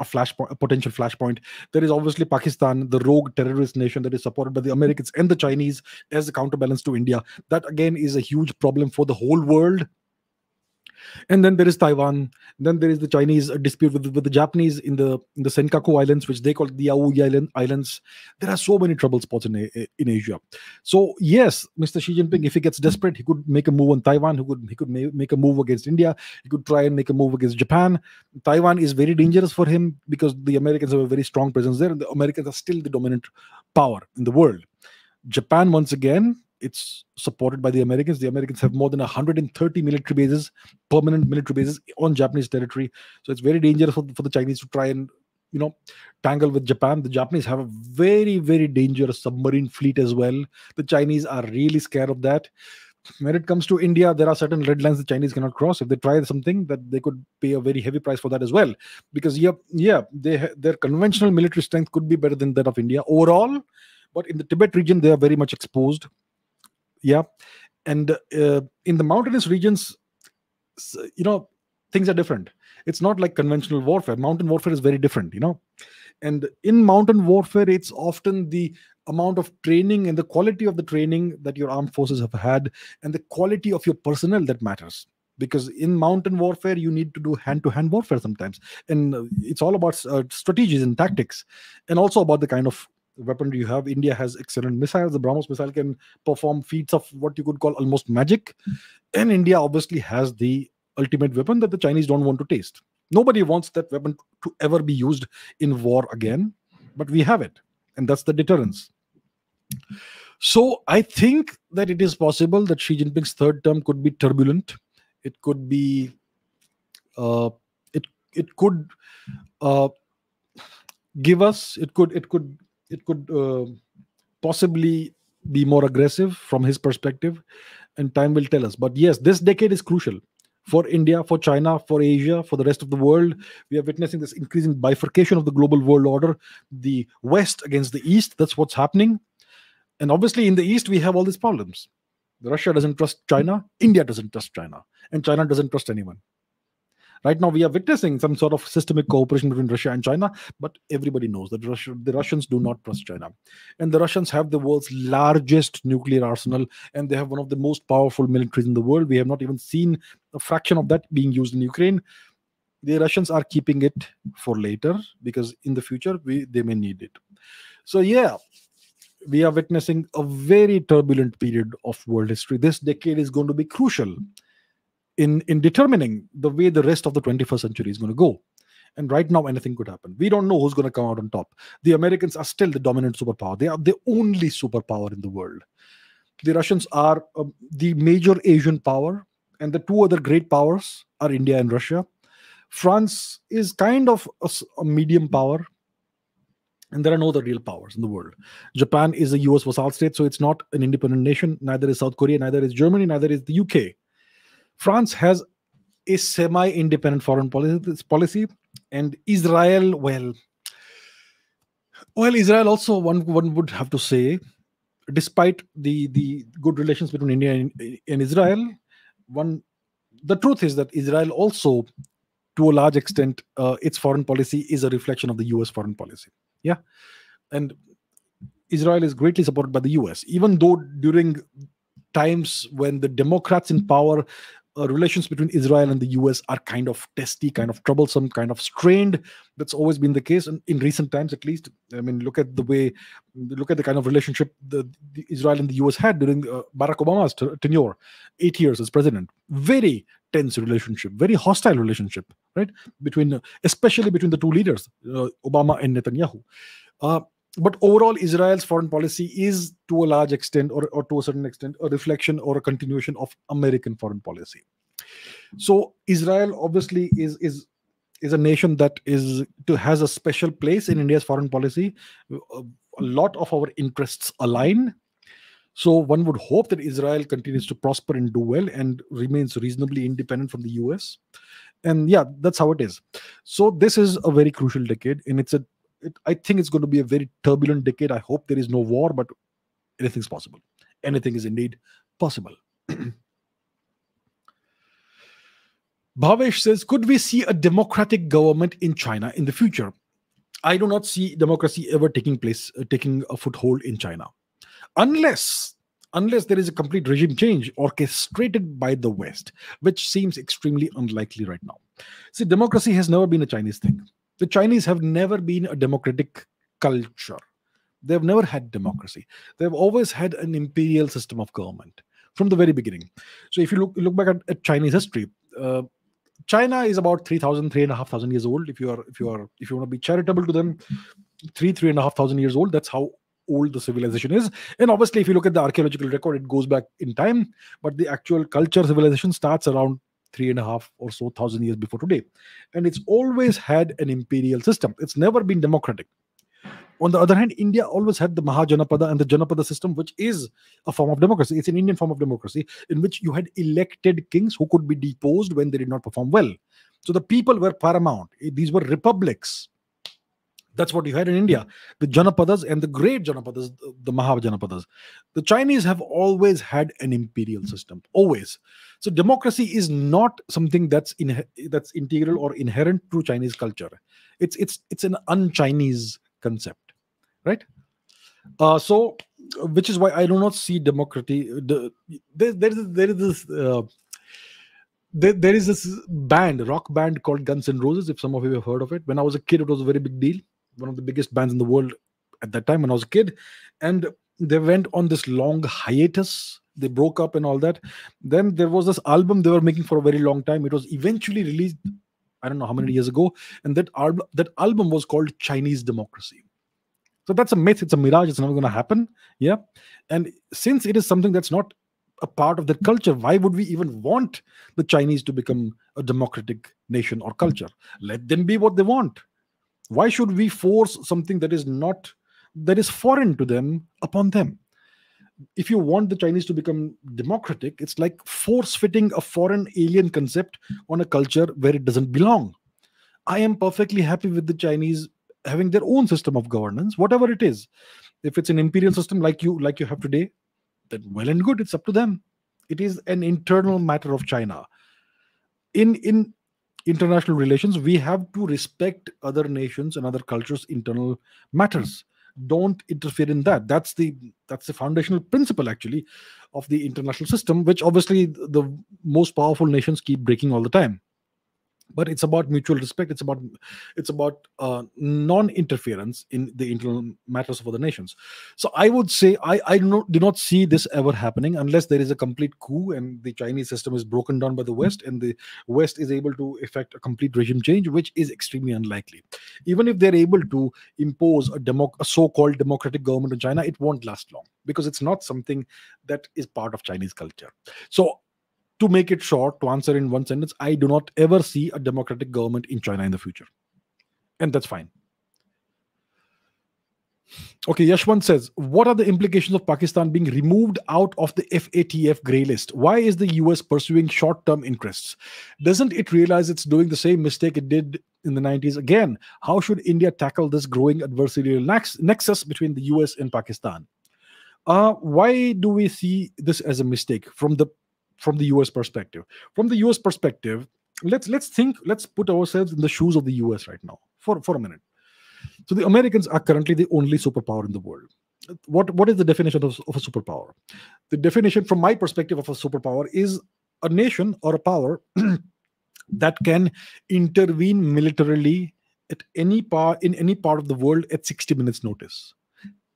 a flashpoint, a potential flashpoint. There is obviously Pakistan, the rogue terrorist nation that is supported by the Americans and the Chinese as a counterbalance to India. That again is a huge problem for the whole world. And then there is Taiwan. Then there is the Chinese dispute with, with the Japanese in the in the Senkaku Islands, which they call the Diaoyu Island, Islands. There are so many trouble spots in in Asia. So yes, Mr. Xi Jinping, if he gets desperate, he could make a move on Taiwan. He could he could make a move against India. He could try and make a move against Japan. Taiwan is very dangerous for him because the Americans have a very strong presence there, and the Americans are still the dominant power in the world. Japan, once again, it's supported by the Americans. The Americans have more than 130 military bases, permanent military bases on Japanese territory. So it's very dangerous for, for the Chinese to try and you know tangle with Japan. The Japanese have a very very dangerous submarine fleet as well. The Chinese are really scared of that. When it comes to India, there are certain red lines the Chinese cannot cross. If they try something, that they could pay a very heavy price for that as well. Because yeah, yeah, they their conventional military strength could be better than that of India overall, but in the Tibet region, they are very much exposed yeah. And uh, in the mountainous regions you know things are different. It's not like conventional warfare. Mountain warfare is very different you know. And in mountain warfare it's often the amount of training and the quality of the training that your armed forces have had and the quality of your personnel that matters. Because in mountain warfare you need to do hand to hand warfare sometimes. And it's all about uh, strategies and tactics and also about the kind of weaponry you have. India has excellent missiles. The BrahMos missile can perform feats of what you could call almost magic. And India obviously has the ultimate weapon that the Chinese don't want to taste. Nobody wants that weapon to ever be used in war again, but we have it. And that's the deterrence. So I think that it is possible that Xi Jinping's third term could be turbulent. It could be, uh, it it could uh, give us, it could it could it could uh, possibly be more aggressive from his perspective and time will tell us. But yes this decade is crucial for india for china for asia for the rest of the world. We are witnessing this increasing bifurcation of the global world order the west against the east. That's what's happening. And obviously in the east we have all these problems. Russia doesn't trust china. India doesn't trust china. And china doesn't trust anyone Right now, we are witnessing some sort of systemic cooperation between Russia and China, but everybody knows that Russia, the Russians do not trust China. And the Russians have the world's largest nuclear arsenal, and they have one of the most powerful militaries in the world. We have not even seen a fraction of that being used in Ukraine. The Russians are keeping it for later because in the future we, they may need it. So, yeah, we are witnessing a very turbulent period of world history. This decade is going to be crucial in in determining the way the rest of the 21st century is going to go. And right now anything could happen. We don't know who's going to come out on top. The americans are still the dominant superpower. They are the only superpower in the world. The russians are uh, the major asian power and the two other great powers are india and russia. France is kind of a, a medium power and there are no other real powers in the world. Japan is a US vassal state, so it's not an independent nation. Neither is South Korea, neither is Germany, neither is the UK France has a semi-independent foreign policy, policy, and Israel, well, well, Israel also one one would have to say, despite the the good relations between India and, and Israel, one the truth is that Israel also, to a large extent, uh, its foreign policy is a reflection of the U.S. foreign policy. Yeah, and Israel is greatly supported by the US, even though during times when the Democrats in power, uh, relations between Israel and the US are kind of testy, kind of troublesome, kind of strained. That's always been the case, and in recent times, at least. I mean, look at the way, look at the kind of relationship the, the Israel and the US had during uh, Barack Obama's tenure, eight years as president. Very tense relationship, very hostile relationship, right? Between, uh, especially between the two leaders, uh, Obama and Netanyahu. But overall israel's foreign policy is to a large extent or, or to a certain extent a reflection or a continuation of american foreign policy. So israel obviously is is is a nation that is to has a special place in india's foreign policy. A lot of our interests align. So one would hope that israel continues to prosper and do well and remains reasonably independent from the us and yeah that's how it is. So this is a very crucial decade and it's a it, I think it's going to be a very turbulent decade. I hope there is no war, but anything's possible. Anything is indeed possible. <clears throat> Bhavesh says, could we see a democratic government in China in the future? I do not see democracy ever taking place, uh, taking a foothold in China, unless unless there is a complete regime change orchestrated by the West, which seems extremely unlikely right now. See, democracy has never been a Chinese thing the Chinese have never been a democratic culture. They've never had democracy. They've always had an imperial system of government from the very beginning. So if you look look back at, at Chinese history, uh, China is about 3,000, 3,500 years old. If you are if you are if you want to be charitable to them, three, three and a half thousand years old. That's how old the civilization is. And obviously, if you look at the archaeological record, it goes back in time, but the actual culture civilization starts around three and a half or so thousand years before today. And it's always had an imperial system, it's never been democratic. On the other hand, India always had the Mahajanapada and the Janapada system, which is a form of democracy. It's an Indian form of democracy in which you had elected kings who could be deposed when they did not perform well. So the people were paramount. These were republics. That's what you had in India. The Janapadas and the great Janapadas, the Mahajanapadas. The Chinese have always had an imperial system, always. So democracy is not something that's in, that's integral or inherent to Chinese culture. It's it's it's an un-Chinese concept, right? Uh, so, which is why I do not see democracy. The, there, there is there is this. Uh, there, there is this band, rock band called Guns N' Roses. If some of you have heard of it, when I was a kid, it was a very big deal one of the biggest bands in the world at that time when I was a kid. And they went on this long hiatus. They broke up and all that. Then there was this album they were making for a very long time. It was eventually released, I don't know how many years ago. And that album, that album was called Chinese Democracy. So that's a myth. It's a mirage. It's never going to happen. Yeah. And since it is something that's not a part of their culture, why would we even want the Chinese to become a democratic nation or culture? Let them be what they want why should we force something that is not that is foreign to them upon them? If you want the chinese to become democratic it's like force fitting a foreign alien concept on a culture where it doesn't belong. I am perfectly happy with the chinese having their own system of governance whatever it is. If it's an imperial system like you like you have today then well and good it's up to them. It is an internal matter of china. In in international relations we have to respect other nations and other cultures internal matters. Don't interfere in that. That's the that's the foundational principle actually of the international system which obviously the most powerful nations keep breaking all the time but it's about mutual respect. It's about it's about uh, non-interference in the internal matters of other nations. So i would say i i do not, do not see this ever happening unless there is a complete coup and the chinese system is broken down by the west and the west is able to effect a complete regime change which is extremely unlikely. Even if they're able to impose a, demo, a so-called democratic government in china it won't last long because it's not something that is part of chinese culture. So to make it short, to answer in one sentence, I do not ever see a democratic government in China in the future. And that's fine. Okay, Yashwant says, what are the implications of Pakistan being removed out of the FATF grey list? Why is the US pursuing short term interests? Doesn't it realize it's doing the same mistake it did in the 90s again? How should India tackle this growing adversarial nexus between the US and Pakistan? Uh, why do we see this as a mistake from the from the US perspective? From the US perspective, let's let's think, let's put ourselves in the shoes of the US right now for, for a minute so the Americans are currently the only superpower in the world. What what is the definition of, of a superpower? The definition, from my perspective, of a superpower is a nation or a power <clears throat> that can intervene militarily at any part in any part of the world at 60 minutes notice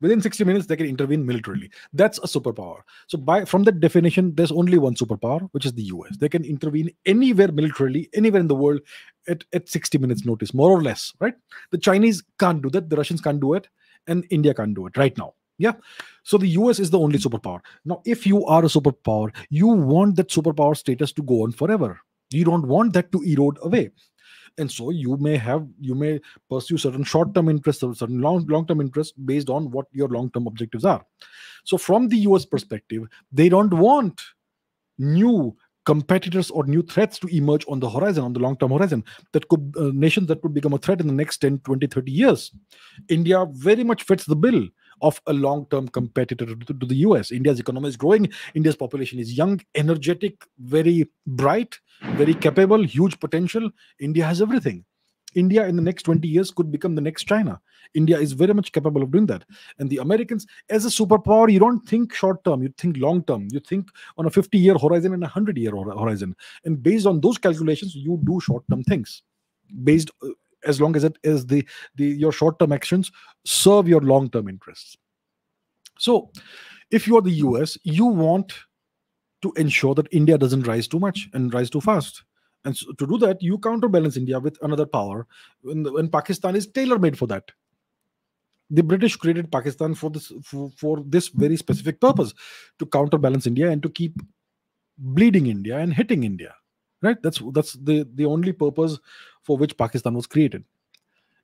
within 60 minutes they can intervene militarily. That's a superpower. So by from that definition there's only one superpower which is the us they can intervene anywhere militarily anywhere in the world at, at 60 minutes notice more or less right? The chinese can't do that. The russians can't do it. And india can't do it right now. Yeah? So the us is the only superpower. Now if you are a superpower you want that superpower status to go on forever. You don't want that to erode away and so you may have you may pursue certain short term interests or certain long long term interests based on what your long term objectives are so from the us perspective they don't want new competitors or new threats to emerge on the horizon on the long term horizon that could uh, nations that could become a threat in the next 10 20 30 years india very much fits the bill of a long term competitor to, to, the US. India's economy is growing. India's population is young, energetic, very bright, very capable, huge potential. India has everything. India in the next 20 years could become the next China. India is very much capable of doing that. And the Americans, as a superpower, you don't think short term, you think long term. You think on a 50 year horizon and a 100 year horizon. And based on those calculations, you do short term things based uh, as long as it is the the your short term actions serve your long term interests so if you are the us you want to ensure that india doesn't rise too much and rise too fast. And so to do that you counterbalance india with another power. When, pakistan is tailor made for that. The british created pakistan for this for, for this very specific purpose to counterbalance india and to keep bleeding india and hitting india right? That's that's the the only purpose for which pakistan was created.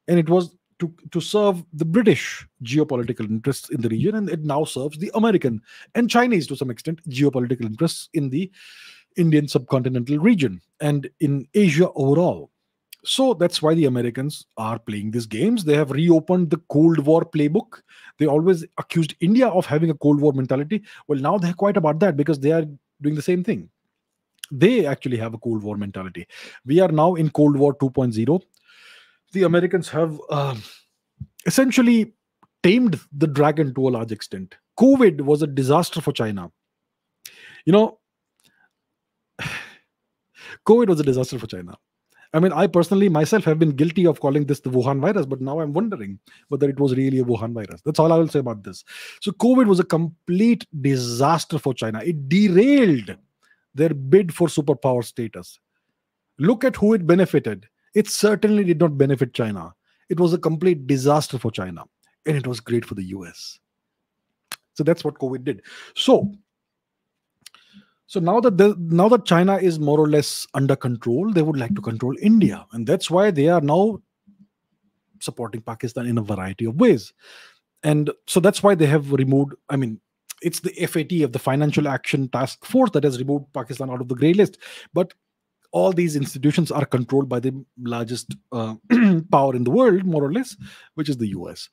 And it was to to serve the british geopolitical interests in the region and it now serves the american and chinese to some extent geopolitical interests in the indian subcontinental region and in asia overall so that's why the Americans are playing these games. They have reopened the Cold War playbook. They always accused India of having a Cold War mentality. Well, now they're quite about that because they are doing the same thing they actually have a cold war mentality we are now in cold war 2.0 the americans have uh, essentially tamed the dragon to a large extent covid was a disaster for china you know <sighs> covid was a disaster for china I mean, I personally myself have been guilty of calling this the Wuhan virus, but now I'm wondering whether it was really a Wuhan virus. That's all I will say about this. So, COVID was a complete disaster for China. It derailed their bid for superpower status. Look at who it benefited. It certainly did not benefit China. It was a complete disaster for China, and it was great for the US. So that's what COVID did. So, so now that the, now that China is more or less under control, they would like to control India, and that's why they are now supporting Pakistan in a variety of ways. And so that's why they have removed. I mean, it's the FAT of the Financial Action Task Force that has removed Pakistan out of the grey list. But all these institutions are controlled by the largest uh, <clears throat> power in the world, more or less, which is the US.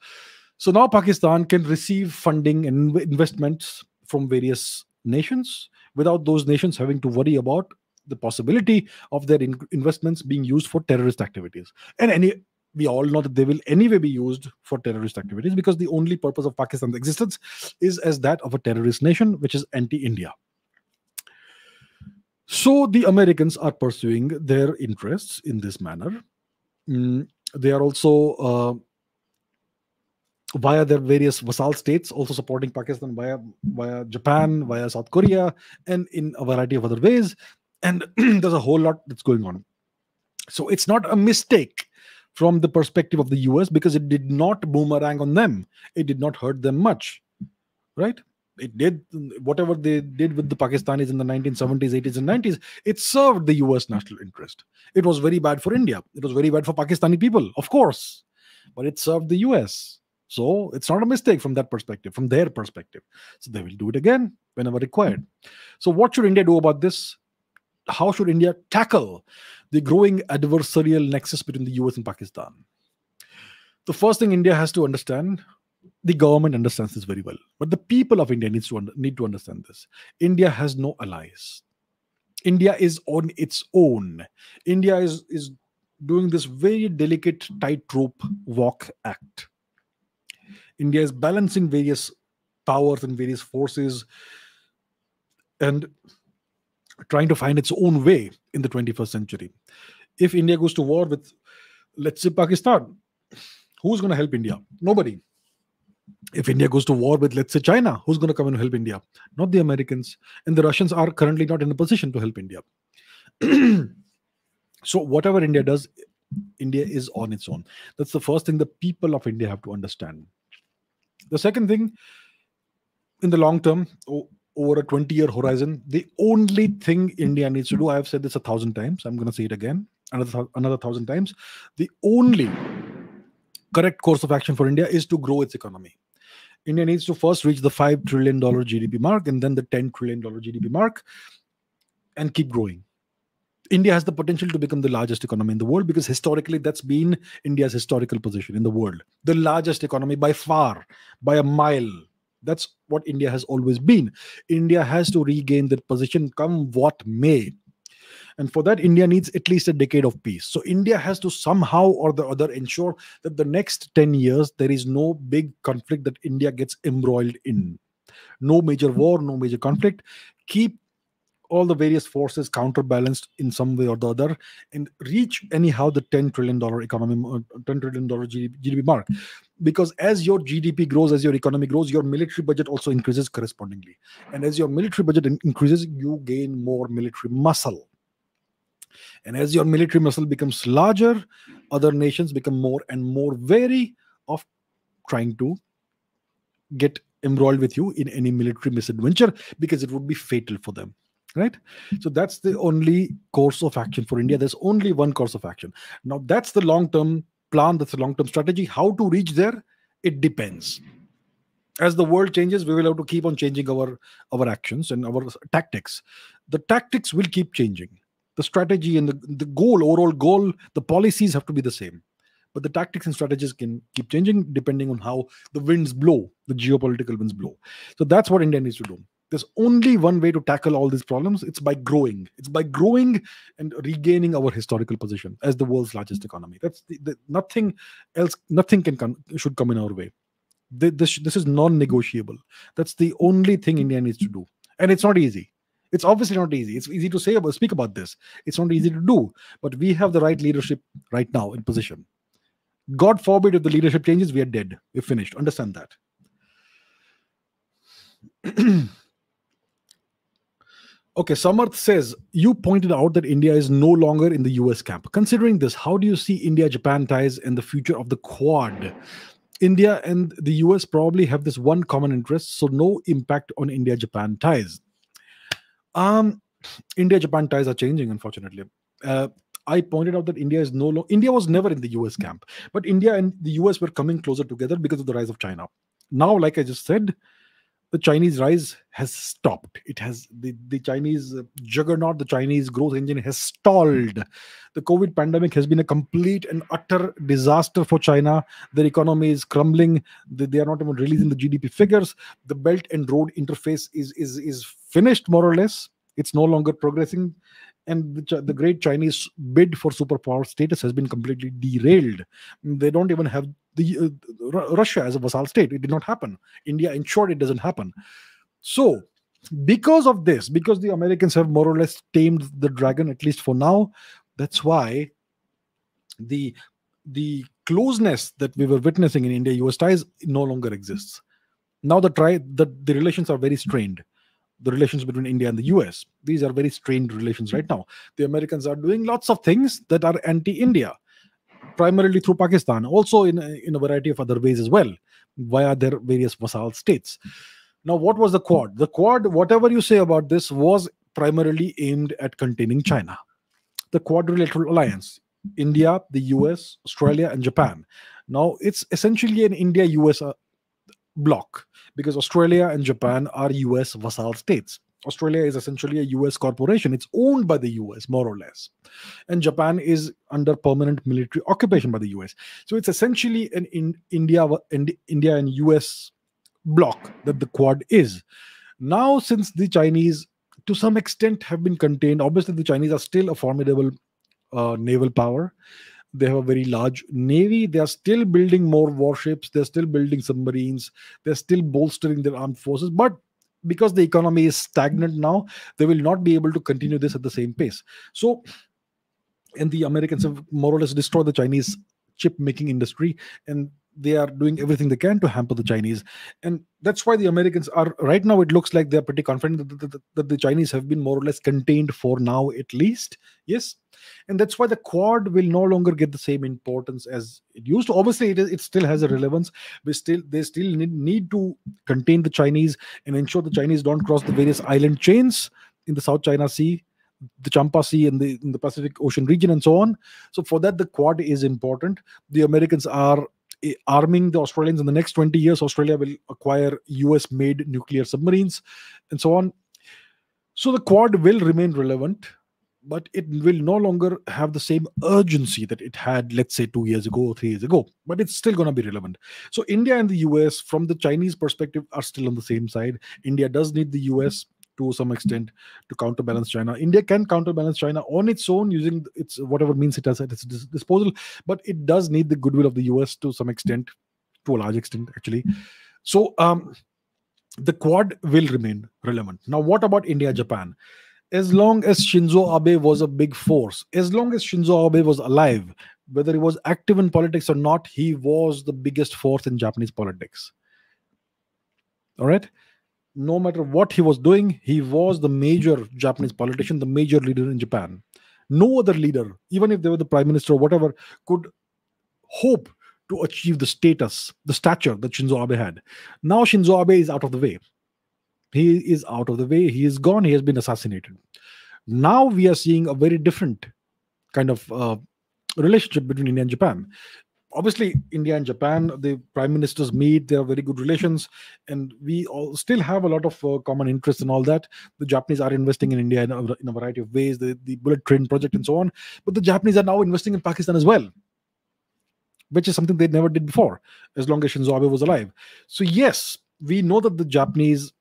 So now Pakistan can receive funding and investments from various nations without those nations having to worry about the possibility of their in- investments being used for terrorist activities. And any we all know that they will anyway be used for terrorist activities because the only purpose of Pakistan's existence is as that of a terrorist nation, which is anti India. So the Americans are pursuing their interests in this manner. Mm, they are also, uh, via their various vassal states, also supporting Pakistan via, via Japan, via South Korea, and in a variety of other ways. And <clears throat> there's a whole lot that's going on. So it's not a mistake from the perspective of the US because it did not boomerang on them. It did not hurt them much, right? It did whatever they did with the Pakistanis in the 1970s, 80s, and 90s. It served the US national interest. It was very bad for India. It was very bad for Pakistani people, of course, but it served the US. So it's not a mistake from that perspective, from their perspective. So they will do it again whenever required. So, what should India do about this? How should India tackle the growing adversarial nexus between the US and Pakistan? The first thing India has to understand the government understands this very well but the people of india needs to need to understand this. India has no allies. India is on its own. India is is doing this very delicate tightrope walk act. India is balancing various powers and various forces and trying to find its own way in the 21st century. If india goes to war with let's say pakistan who's going to help india? Nobody if India goes to war with, let's say, China, who's going to come and help India? Not the Americans. And the Russians are currently not in a position to help India. <clears throat> so, whatever India does, India is on its own. That's the first thing the people of India have to understand. The second thing, in the long term, over a 20 year horizon, the only thing India needs to do, I have said this a thousand times, I'm going to say it again, another, another thousand times. The only correct course of action for India is to grow its economy. India needs to first reach the $5 trillion GDP mark and then the $10 trillion GDP mark and keep growing. India has the potential to become the largest economy in the world because historically that's been India's historical position in the world. The largest economy by far, by a mile. That's what India has always been. India has to regain that position come what may. And for that, India needs at least a decade of peace. So India has to somehow or the other ensure that the next 10 years, there is no big conflict that India gets embroiled in. No major war, no major conflict. Keep all the various forces counterbalanced in some way or the other and reach anyhow the 10 trillion dollar economy uh, 10 trillion dollar gdp mark because as your gdp grows as your economy grows your military budget also increases correspondingly and as your military budget increases you gain more military muscle and as your military muscle becomes larger, other nations become more and more wary of trying to get embroiled with you in any military misadventure because it would be fatal for them right? So that's the only course of action for india. There's only one course of action. Now that's the long term plan that's the long term strategy. How to reach there? It depends. As the world changes we will have to keep on changing our our actions and our tactics. The tactics will keep changing the strategy and the, the goal overall goal the policies have to be the same. But the tactics and strategies can keep changing depending on how the winds blow the geopolitical winds blow. So that's what india needs to do. There's only one way to tackle all these problems. It's by growing. It's by growing and regaining our historical position as the world's largest mm-hmm. economy. That's the, the, nothing else nothing can come should come in our way. This, this is non-negotiable. That's the only thing india needs to do. And it's not easy it's obviously not easy. It's easy to say about speak about this. It's not easy to do, but we have the right leadership right now in position. God forbid if the leadership changes, we are dead. We're finished. Understand that. <clears throat> okay, Samarth says, You pointed out that India is no longer in the US camp. Considering this, how do you see India Japan ties and the future of the Quad? India and the US probably have this one common interest, so no impact on India Japan ties. Um, India Japan ties are changing, unfortunately. Uh, I pointed out that India is no longer India was never in the US camp, but India and the US were coming closer together because of the rise of China. Now, like I just said, the Chinese rise has stopped. It has the, the Chinese juggernaut, the Chinese growth engine has stalled. The COVID pandemic has been a complete and utter disaster for China. Their economy is crumbling. They, they are not even releasing the GDP figures. The Belt and Road interface is is is finished more or less. It's no longer progressing and the, the, great Chinese bid for superpower status has been completely derailed. They don't even have the uh, Russia as a vassal state. It did not happen. India ensured it doesn't happen. So, because of this, because the Americans have more or less tamed the dragon, at least for now, that's why the the closeness that we were witnessing in India-US ties no longer exists. Now the try the, the relations are very strained the relations between India and the US. These are very strained relations right now. The Americans are doing lots of things that are anti India, primarily through Pakistan, also in, in a variety of other ways as well, via their various vassal states. Now, what was the Quad? The Quad, whatever you say about this, was primarily aimed at containing China. The Quadrilateral Alliance, India, the US, Australia, and Japan. Now it's essentially an India US uh, bloc because Australia and Japan are US vassal states. Australia is essentially a US corporation. It's owned by the US, more or less. And Japan is under permanent military occupation by the US. So it's essentially an in India, India and US bloc that the Quad is. Now, since the Chinese, to some extent, have been contained, obviously the Chinese are still a formidable uh, naval power. They have a very large navy. They are still building more warships. They're still building submarines. They're still bolstering their armed forces. But because the economy is stagnant now, they will not be able to continue this at the same pace. So, and the Americans have more or less destroyed the Chinese chip making industry and they are doing everything they can to hamper the Chinese. And that's why the Americans are right now, it looks like they're pretty confident that, that, that, the Chinese have been more or less contained for now, at least. Yes. And that's why the Quad will no longer get the same importance as it used to. Obviously, it, it still has a mm-hmm. relevance, but still, they still need, need to contain the Chinese and ensure the Chinese don't cross the various island chains in the South China Sea the Champa Sea and the in the Pacific Ocean region and so on. So for that, the Quad is important. The Americans are Uh, arming the Australians in the next 20 years. Australia will acquire US made nuclear submarines and so on. So the Quad will remain relevant, but it will no longer have the same urgency that it had, let's say, two years ago or three years ago. But it's still going to be relevant. So India and the US, from the Chinese perspective, are still on the same side. India does need the US to some extent to counterbalance China. India can counterbalance China on its own using its whatever means it has at its disposal, but it does need the goodwill of the US to some extent, to a large extent, actually. So um, the Quad will remain relevant. Now, what about India, Japan? As long as Shinzo Abe was a big force, as long as Shinzo Abe was alive, whether he was active in politics or not, he was the biggest force in Japanese politics. All right no matter what he was doing, he was the major Japanese politician, the major leader in Japan. No other leader, even if they were the prime minister or whatever, could hope to achieve the status, the stature that Shinzo Abe had. Now Shinzo Abe is out of the way. He is out of the way. He is gone. He has been assassinated. Now we are seeing a very different kind of uh, relationship between India and Japan obviously india and japan the prime ministers meet there are very good relations and we all still have a lot of uh, common interests and all that. The japanese are investing in india in a, in a, variety of ways the, the bullet train project and so on but the japanese are now investing in pakistan as well which is something they never did before as long as shinzo abe was alive. So yes we know that the japanese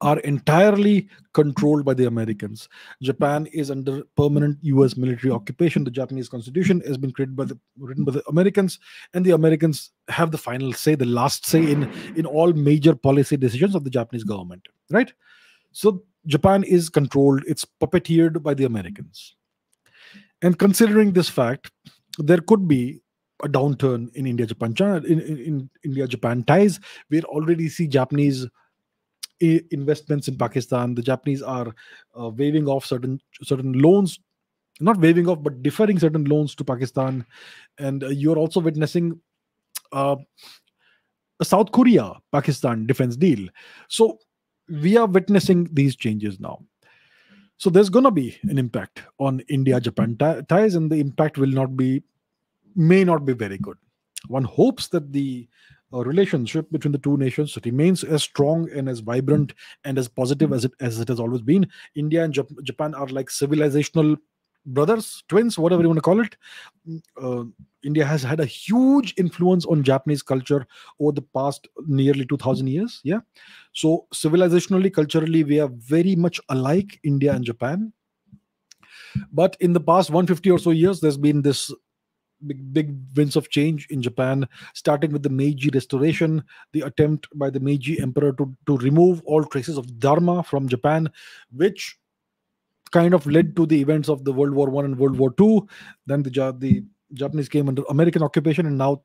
are entirely controlled by the Americans. Japan is under permanent US military occupation. The Japanese constitution has been created by the written by the Americans, and the Americans have the final say, the last say in, in all major policy decisions of the Japanese government. Right? So Japan is controlled, it's puppeteered by the Americans. And considering this fact, there could be a downturn in India Japan in, in, in India Japan ties. We already see Japanese investments in Pakistan. The Japanese are uh, waiving off certain certain loans, not waiving off, but deferring certain loans to Pakistan, and uh, you're also witnessing uh, a South Korea Pakistan defense deal. So we are witnessing these changes now. So there's going to be an impact on India Japan ties, and the impact will not be, may not be very good. One hopes that the relationship between the two nations remains as strong and as vibrant and as positive as it as it has always been. India and Jap- Japan are like civilizational brothers, twins, whatever you want to call it. Mm, uh, India has had a huge influence on Japanese culture over the past nearly 2000 years. Yeah. So, civilizationally, culturally, we are very much alike, India and Japan. But in the past 150 or so years, there's been this big, big winds of change in Japan, starting with the Meiji Restoration, the attempt by the Meiji Emperor to, to remove all traces of Dharma from Japan, which kind of led to the events of the World War One and World War Two. Then the, the Japanese came under American occupation, and now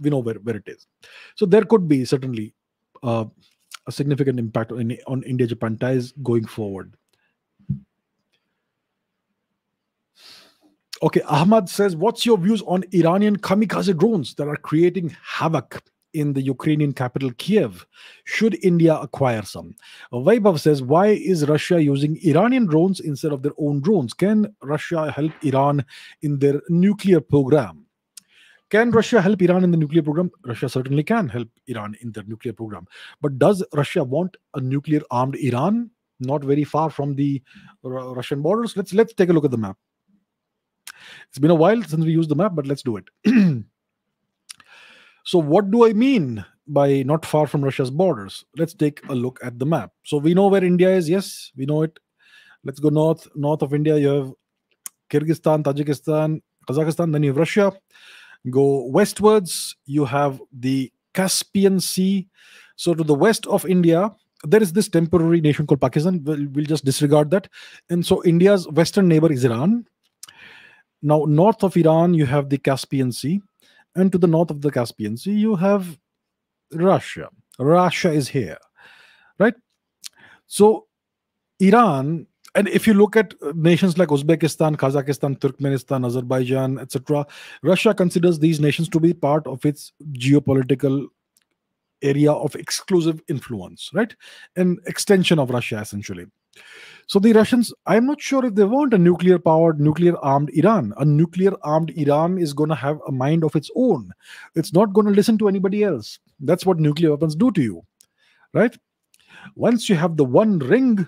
we know where, where it is. So there could be certainly uh, a significant impact on, on India Japan ties going forward. Okay, Ahmad says, What's your views on Iranian kamikaze drones that are creating havoc in the Ukrainian capital Kiev? Should India acquire some? Vaibhav says, Why is Russia using Iranian drones instead of their own drones? Can Russia help Iran in their nuclear program? can Russia help Iran in the nuclear program? Russia certainly can help Iran in their nuclear program. But does Russia want a nuclear armed Iran? Not very far from the Russian borders. Let's let's take a look at the map. It's been a while since we used the map, but let's do it. <clears throat> so, what do I mean by not far from Russia's borders? Let's take a look at the map. So, we know where India is. Yes, we know it. Let's go north. North of India, you have Kyrgyzstan, Tajikistan, Kazakhstan. Then you have Russia. Go westwards, you have the Caspian Sea. So, to the west of India, there is this temporary nation called Pakistan. We'll, we'll just disregard that. And so, India's western neighbor is Iran now, north of Iran, you have the Caspian Sea, and to the north of the Caspian Sea, you have Russia. Russia is here, right? So, Iran, and if you look at nations like Uzbekistan, Kazakhstan, Turkmenistan, Azerbaijan, etc., Russia considers these nations to be part of its geopolitical area of exclusive influence, right? An extension of Russia, essentially. So the Russians, I'm not sure if they want a nuclear powered, nuclear armed Iran. A nuclear armed Iran is going to have a mind of its own. It's not going to listen to anybody else. That's what nuclear weapons do to you, right? Once you have the one ring,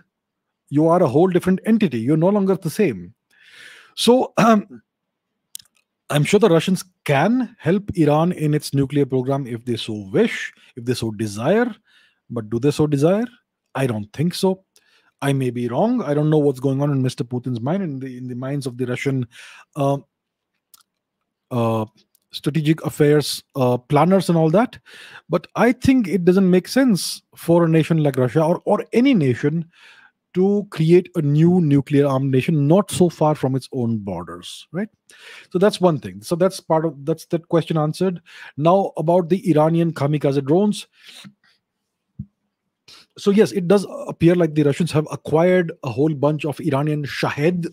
you are a whole different entity. You're no longer the same. So um, I'm sure the Russians can help Iran in its nuclear program if they so wish, if they so desire. But do they so desire? I don't think so. I may be wrong. I don't know what's going on in Mr. Putin's mind and in, in the, minds of the Russian uh, uh, strategic affairs uh, planners and all that. But I think it doesn't make sense for a nation like Russia or, or any nation to create a new nuclear armed nation not so far from its own borders right so that's one thing so that's part of that's that question answered now about the iranian kamikaze drones so yes, it does appear like the Russians have acquired a whole bunch of Iranian Shahed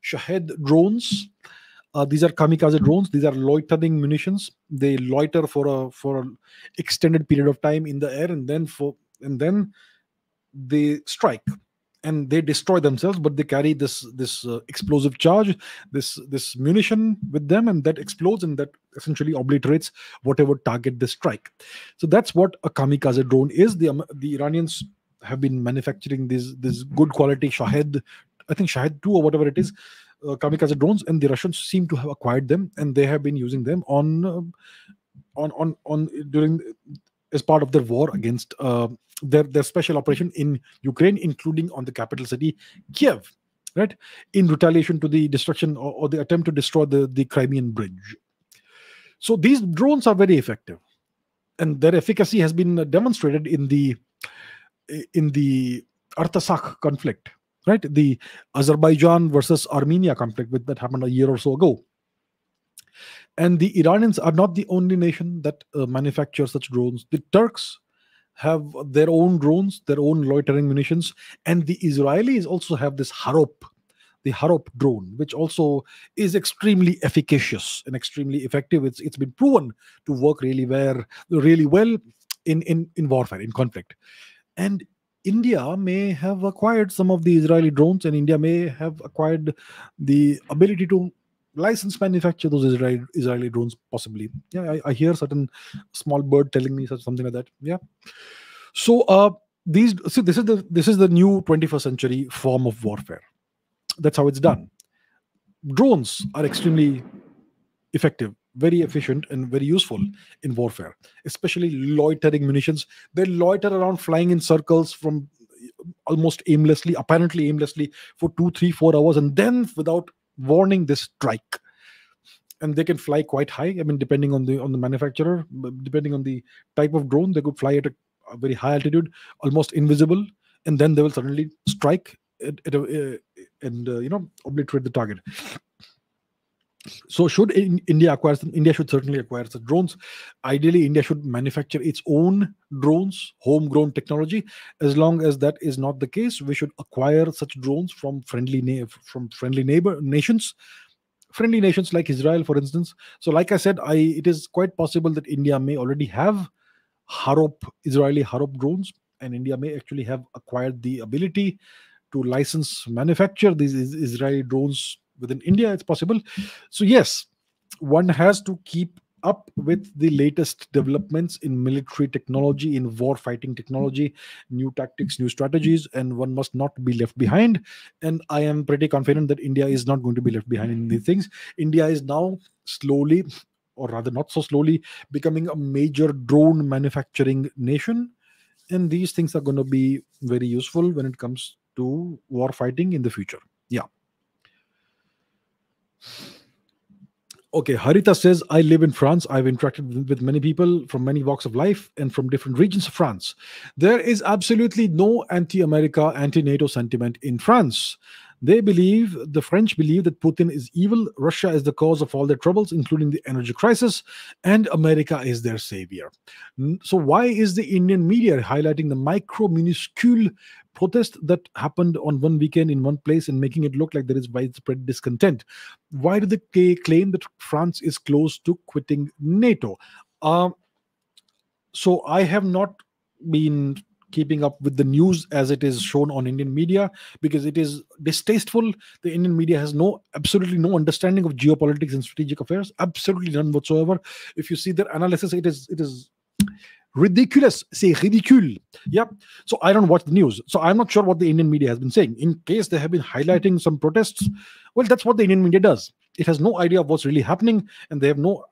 Shahed drones. Uh, these are kamikaze drones. These are loitering munitions. They loiter for a for an extended period of time in the air, and then for and then they strike and they destroy themselves but they carry this this uh, explosive charge this this munition with them and that explodes and that essentially obliterates whatever target they strike. So that's what a kamikaze drone is. The um, the iranians have been manufacturing these this good quality shahed i think shahed 2 or whatever it is uh, kamikaze drones and the russians seem to have acquired them and they have been using them on uh, on on on during as part of their war against uh, their, their special operation in Ukraine, including on the capital city, Kiev, right? In retaliation to the destruction or, or the attempt to destroy the, the Crimean bridge. So these drones are very effective. And their efficacy has been demonstrated in the in the Artsakh conflict, right? The Azerbaijan versus Armenia conflict that happened a year or so ago. And the Iranians are not the only nation that uh, manufacture such drones. The Turks have their own drones, their own loitering munitions, and the Israelis also have this Harop, the Harop drone, which also is extremely efficacious and extremely effective. It's it's been proven to work really well, really well in in in warfare, in conflict, and. India may have acquired some of the Israeli drones, and India may have acquired the ability to license manufacture those Israeli, Israeli drones possibly. Yeah I, I, hear certain small bird telling me such something like that. Yeah. So uh these see this is the this is the new 21st century form of warfare. That's how it's done. Drones are extremely effective very efficient and very useful in warfare especially loitering munitions. They loiter around flying in circles from almost aimlessly apparently aimlessly for two three four hours and then without warning this strike. And they can fly quite high. I mean depending on the on the manufacturer depending on the type of drone they could fly at a, a very high altitude almost invisible and then they will suddenly strike at, at a, uh, and uh, you know obliterate the target so should india acquire some india should certainly acquire such drones. Ideally india should manufacture its own drones homegrown technology. As long as that is not the case we should acquire such drones from friendly na- from friendly neighbor nations. Friendly nations like israel for instance. So like i said i it is quite possible that india may already have harop israeli harop drones and india may actually have acquired the ability to license manufacture these israeli drones within India, it's possible. So, yes, one has to keep up with the latest developments in military technology, in war fighting technology, new tactics, new strategies, and one must not be left behind. And I am pretty confident that India is not going to be left behind in these things. India is now slowly, or rather not so slowly, becoming a major drone manufacturing nation. And these things are going to be very useful when it comes to war fighting in the future. Yeah. Okay, Harita says, I live in France. I've interacted with many people from many walks of life and from different regions of France. There is absolutely no anti America, anti NATO sentiment in France. They believe, the French believe that Putin is evil, Russia is the cause of all their troubles, including the energy crisis, and America is their savior. So, why is the Indian media highlighting the micro, minuscule protest that happened on one weekend in one place and making it look like there is widespread discontent? Why do they claim that France is close to quitting NATO? Uh, so, I have not been keeping up with the news as it is shown on Indian media because it is distasteful. The Indian media has no absolutely no understanding of geopolitics and strategic affairs, absolutely none whatsoever. If you see their analysis, it is it is ridiculous. Say ridicule. Yep. So I don't watch the news. So I'm not sure what the Indian media has been saying. In case they have been highlighting some protests, well, that's what the Indian media does. It has no idea of what's really happening, and they have no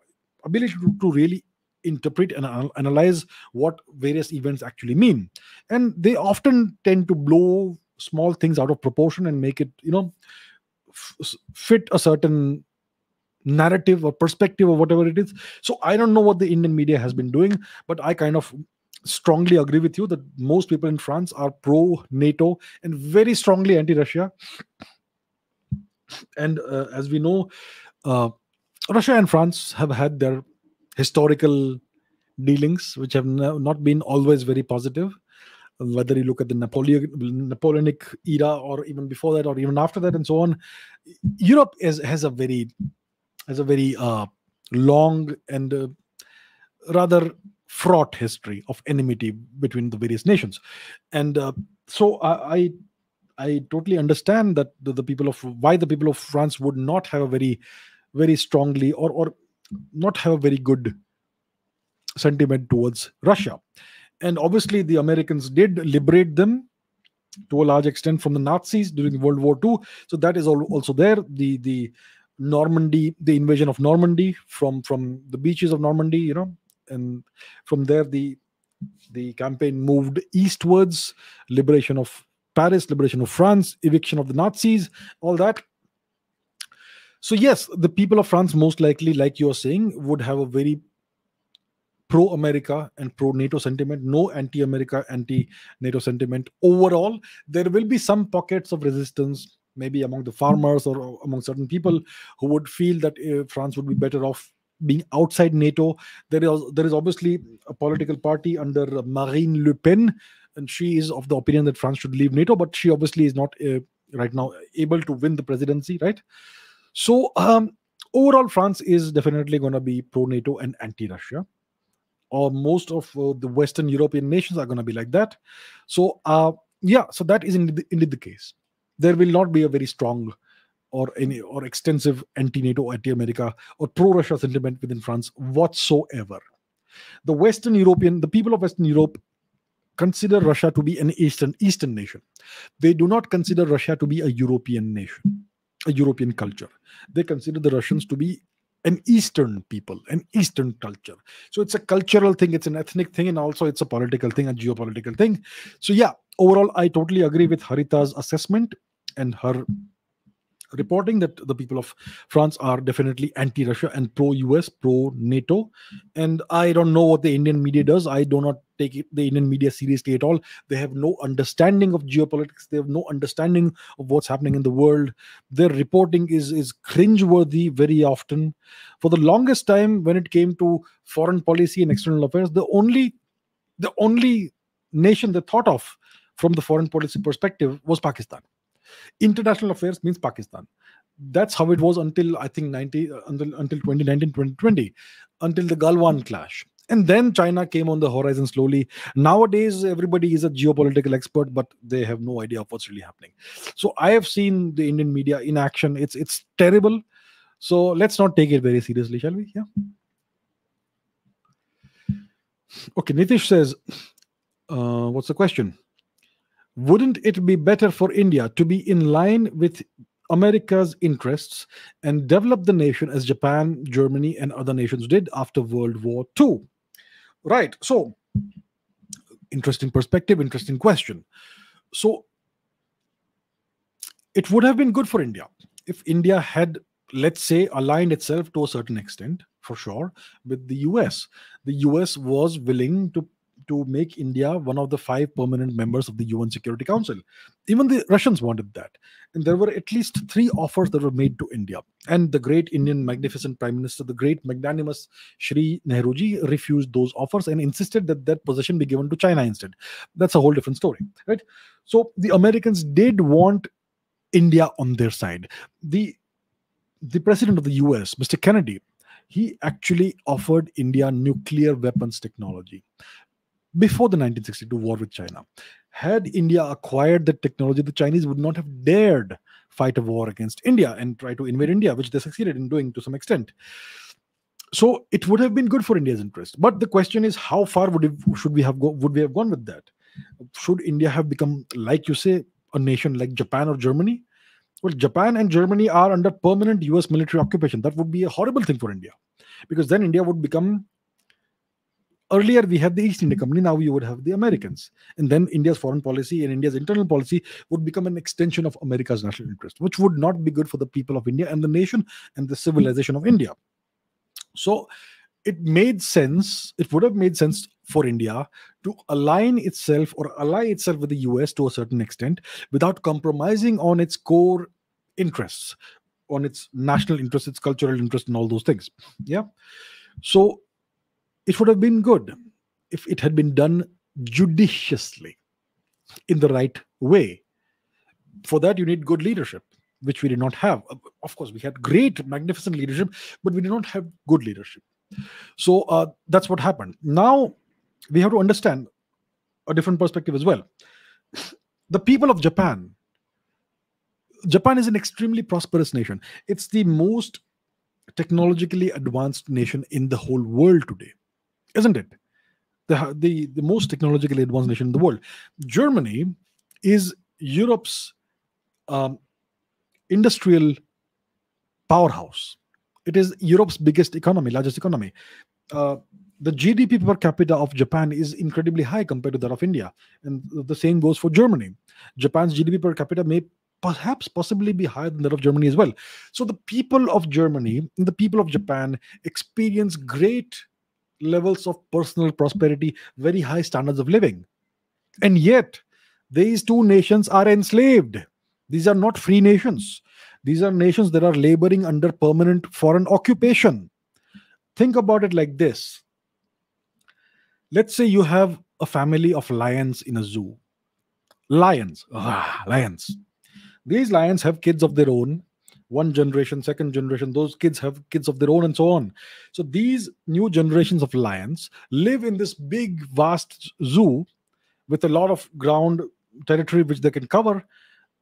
ability to, to really interpret and analyze what various events actually mean and they often tend to blow small things out of proportion and make it you know fit a certain narrative or perspective or whatever it is so i don't know what the indian media has been doing but i kind of strongly agree with you that most people in france are pro nato and very strongly anti russia and uh, as we know uh, russia and france have had their historical dealings, which have not been always very positive. Whether you look at the Napoleon, Napoleonic era, or even before that, or even after that, and so on, Europe is, has a very has a very uh, long and uh, rather fraught history of enmity between the various nations, and uh, so I, I I totally understand that the, the, people of why the people of France would not have a very, very strongly or or not have a very good sentiment towards Russia. And obviously, the Americans did liberate them to a large extent from the Nazis during World War II. So that is also there. The the Normandy, the invasion of Normandy from from the beaches of Normandy, you know, and from there the the campaign moved eastwards, liberation of Paris, liberation of France, eviction of the Nazis, all that. So, yes, the people of France, most likely, like you're saying, would have a very pro America and pro NATO sentiment, no anti America, anti NATO sentiment. Overall, there will be some pockets of resistance, maybe among the farmers or among certain people who would feel that uh, France would be better off being outside NATO. There is, there is obviously a political party under Marine Le Pen, and she is of the opinion that France should leave NATO, but she obviously is not uh, right now able to win the presidency, right? So um, overall, France is definitely going to be pro NATO and anti Russia. Or most of uh, the Western European nations are going to be like that. So uh, yeah, so that is indeed, indeed the case. There will not be a very strong or any or extensive anti-NATO, anti-America, or pro-Russia sentiment within France whatsoever. The Western European, the people of Western Europe consider Russia to be an Eastern Eastern nation. They do not consider Russia to be a European nation a European culture. They consider the Russians to be an Eastern people, an Eastern culture. So it's a cultural thing, it's an ethnic thing, and also it's a political thing, a geopolitical thing. So, yeah, overall, I totally agree with Harita's assessment and her reporting that the people of France are definitely anti Russia and pro US, pro NATO. And I don't know what the Indian media does. I do not take it, the Indian media seriously at all. They have no understanding of geopolitics, they have no understanding of what's happening in the world. Their reporting is, is cringeworthy very often. For the longest time, when it came to foreign policy and external affairs, the only the only nation they thought of from the foreign policy perspective was Pakistan. International affairs means pakistan. That's how it was until i think 90 uh, until until 2019 2020 until the galwan clash. And then china came on the horizon slowly. Nowadays everybody is a geopolitical expert but they have no idea of what's really happening. So i have seen the indian media in action. It's it's terrible. So let's not take it very seriously shall we? Yeah. Okay, Nitish says, uh, what's the question? Wouldn't it be better for India to be in line with America's interests and develop the nation as Japan, Germany, and other nations did after World War II? Right. So, interesting perspective, interesting question. So, it would have been good for India if India had, let's say, aligned itself to a certain extent, for sure, with the US. The US was willing to to make India one of the five permanent members of the UN Security Council. Even the Russians wanted that. And there were at least three offers that were made to India. And the great Indian magnificent Prime Minister, the great magnanimous Shri Nehruji, refused those offers and insisted that that position be given to China instead. That's a whole different story, right? So the Americans did want India on their side. The the president of the US, Mr. Kennedy, he actually offered India nuclear weapons technology before the 1962 war with China. Had India acquired the technology, the Chinese would not have dared fight a war against India and try to invade India, which they succeeded in doing to some extent. So it would have been good for India's interest. But the question is, how far would it, should we have go, would we have gone with that? Should India have become, like you say, a nation like Japan or Germany? Well, Japan and Germany are under permanent US military occupation. That would be a horrible thing for India because then India would become earlier we had the east india company now you would have the americans. And then india's foreign policy and india's internal policy would become an extension of america's national interest which would not be good for the people of india and the nation and the civilization of india. So it made sense it would have made sense for india to align itself or ally itself with the us to a certain extent without compromising on its core interests on its national interests, its cultural interests, and all those things. Yeah. So it would have been good if it had been done judiciously in the right way. For that, you need good leadership, which we did not have. Of course, we had great, magnificent leadership, but we did not have good leadership. So uh, that's what happened. Now we have to understand a different perspective as well. The people of Japan, Japan is an extremely prosperous nation. It's the most technologically advanced nation in the whole world today isn't it? The, the, the most technologically advanced nation in the world. Germany is Europe's um, industrial powerhouse. It is Europe's biggest economy, largest economy. Uh, the GDP per capita of Japan is incredibly high compared to that of India. And the same goes for Germany. Japan's GDP per capita may perhaps possibly be higher than that of Germany as well. So the people of Germany the people of Japan experience great levels of personal prosperity, very high standards of living. And yet, these two nations are enslaved. These are not free nations. These are nations that are laboring under permanent foreign occupation. Think about it like this let's say you have a family of lions in a zoo. Lions, ah, lions. These lions have kids of their own one generation second generation those kids have kids of their own and so on. So these new generations of lions live in this big vast zoo with a lot of ground territory which they can cover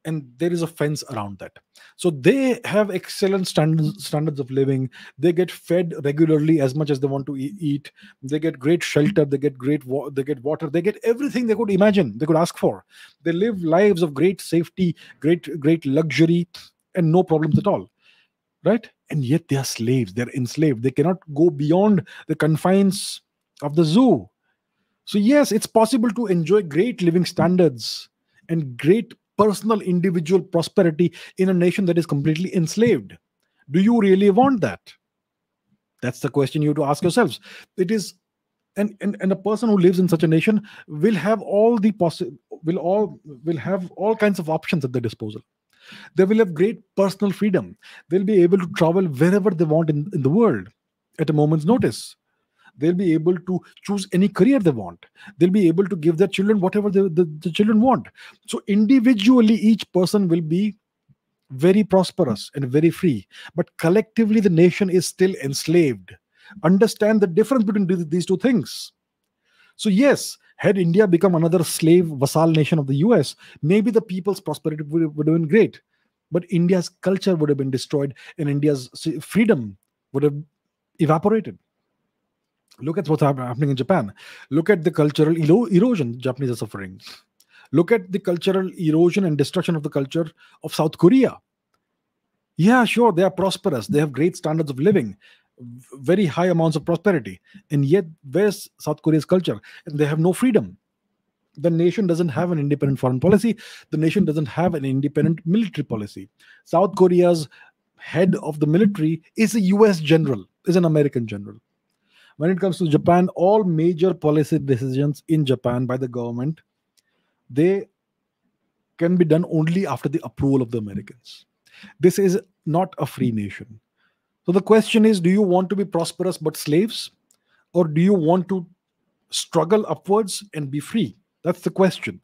and there is a fence around that. So they have excellent standards standards of living. They get fed regularly as much as they want to eat. They get great shelter. They get great wa- they get water. They get everything they could imagine they could ask for. They live lives of great safety great great luxury and no problems at all right? And yet they are slaves. They're enslaved. They cannot go beyond the confines of the zoo. So yes it's possible to enjoy great living standards and great personal individual prosperity in a nation that is completely enslaved. Do you really want that? That's the question you have to ask yourselves. It is and, and and a person who lives in such a nation will have all the possible will all will have all kinds of options at their disposal they will have great personal freedom. They'll be able to travel wherever they want in, in the world at a moment's notice. They'll be able to choose any career they want. They'll be able to give their children whatever the, the, the children want. So, individually, each person will be very prosperous and very free. But collectively, the nation is still enslaved. Understand the difference between these two things. So, yes, had India become another slave vassal nation of the US, maybe the people's prosperity would, would have been great. But India's culture would have been destroyed and India's freedom would have evaporated. Look at what's happening in Japan. Look at the cultural erosion Japanese are suffering. Look at the cultural erosion and destruction of the culture of South Korea. Yeah, sure, they are prosperous. They have great standards of living, very high amounts of prosperity. And yet, where's South Korea's culture? And they have no freedom. The nation doesn't have an independent foreign policy. The nation doesn't have an independent military policy. South Korea's head of the military is a US general, is an American general. When it comes to Japan, all major policy decisions in Japan by the government, they can be done only after the approval of the Americans. This is not a free nation. So the question is do you want to be prosperous but slaves? Or do you want to struggle upwards and be free? That's the question.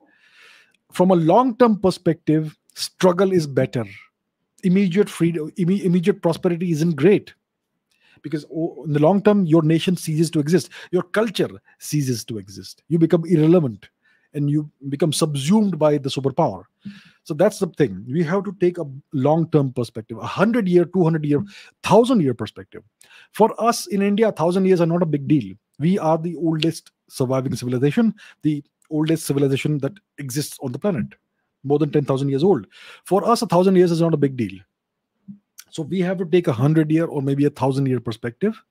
From a long term perspective, struggle is better. Immediate freedom, immediate prosperity isn't great because in the long term, your nation ceases to exist, your culture ceases to exist. You become irrelevant and you become subsumed by the superpower. So that's the thing. We have to take a long term perspective, a hundred year, 200 year, thousand year perspective. For us in India, thousand years are not a big deal. We are the oldest surviving civilization, the oldest civilization that exists on the planet, more than 10,000 years old. For us, a thousand years is not a big deal. So we have to take a hundred year or maybe a thousand year perspective.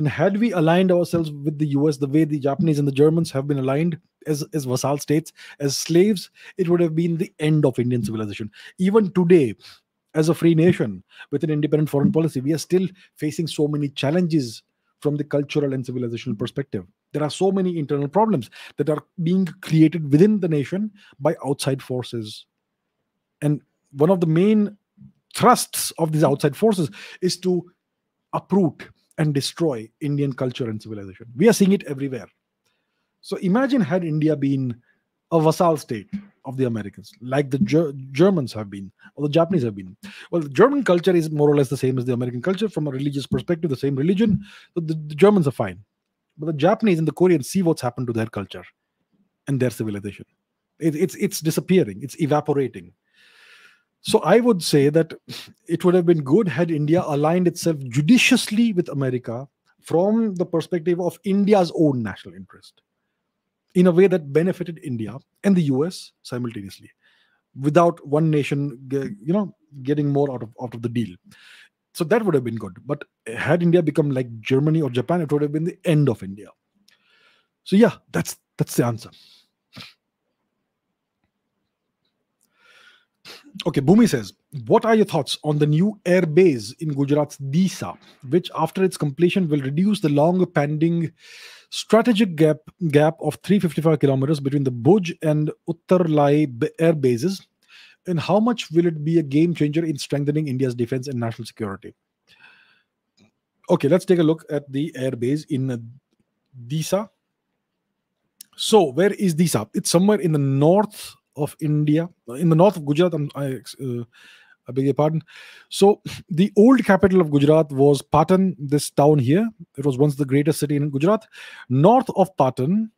And had we aligned ourselves with the US the way the Japanese and the Germans have been aligned as, as vassal states, as slaves, it would have been the end of Indian civilization. Even today, as a free nation with an independent foreign policy, we are still facing so many challenges from the cultural and civilizational perspective. There are so many internal problems that are being created within the nation by outside forces. And one of the main thrusts of these outside forces is to uproot and destroy Indian culture and civilization. We are seeing it everywhere. So imagine had India been a vassal state of the Americans, like the Ger- Germans have been, or the Japanese have been. Well, the German culture is more or less the same as the American culture from a religious perspective, the same religion. So the, the Germans are fine. But the Japanese and the Koreans see what's happened to their culture and their civilization. It, it's it's disappearing, it's evaporating. So I would say that it would have been good had India aligned itself judiciously with America from the perspective of India's own national interest in a way that benefited India and the US simultaneously without one nation you know getting more out of out of the deal. So that would have been good. But had india become like germany or japan it would have been the end of india. So yeah that's that's the answer Okay, Bhumi says, What are your thoughts on the new air base in Gujarat's Disa, which after its completion will reduce the long pending strategic gap gap of 355 kilometers between the Bhuj and Uttarlai air bases? And how much will it be a game changer in strengthening India's defense and national security? Okay, let's take a look at the air base in Disa. So, where is Disa? It's somewhere in the north of India, in the north of Gujarat. I, uh, I beg your pardon. So the old capital of Gujarat was Patan, this town here. It was once the greatest city in Gujarat. North of Patan,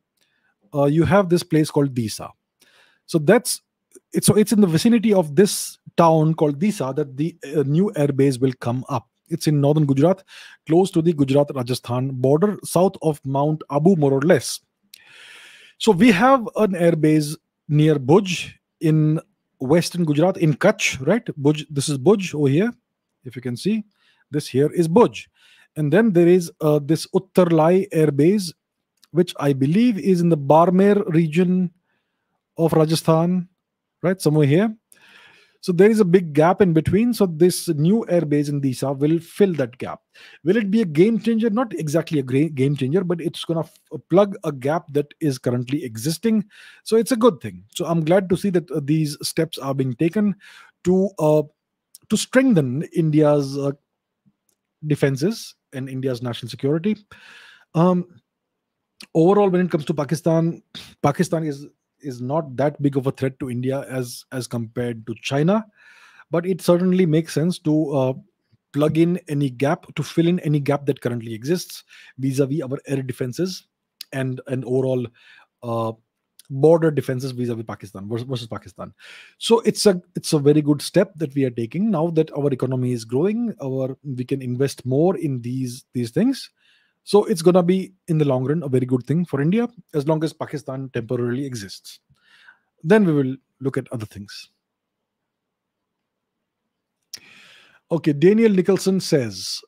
uh, you have this place called Disa. So that's it's so it's in the vicinity of this town called Disa that the uh, new air base will come up. It's in northern Gujarat, close to the Gujarat Rajasthan border, south of Mount Abu, more or less. So we have an air base near Bhuj in western Gujarat, in Kutch, right? Bhuj, this is Bhuj over here, if you can see. This here is Bhuj. And then there is uh, this Uttarlai air base, which I believe is in the Barmer region of Rajasthan, right? Somewhere here. So there is a big gap in between. So this new airbase in Disa will fill that gap. Will it be a game changer? Not exactly a great game changer, but it's going to plug a gap that is currently existing. So it's a good thing. So I'm glad to see that uh, these steps are being taken to uh, to strengthen India's uh, defenses and India's national security. Um, overall, when it comes to Pakistan, Pakistan is is not that big of a threat to India as as compared to China, but it certainly makes sense to uh, plug in any gap to fill in any gap that currently exists vis-a-vis our air defenses and and overall uh, border defenses vis-a-vis Pakistan versus, versus, Pakistan. So it's a it's a very good step that we are taking now that our economy is growing. Our we can invest more in these these things. So it's going to be, in the long run, a very good thing for India as long as Pakistan temporarily exists. Then we will look at other things. Okay, Daniel Nicholson says,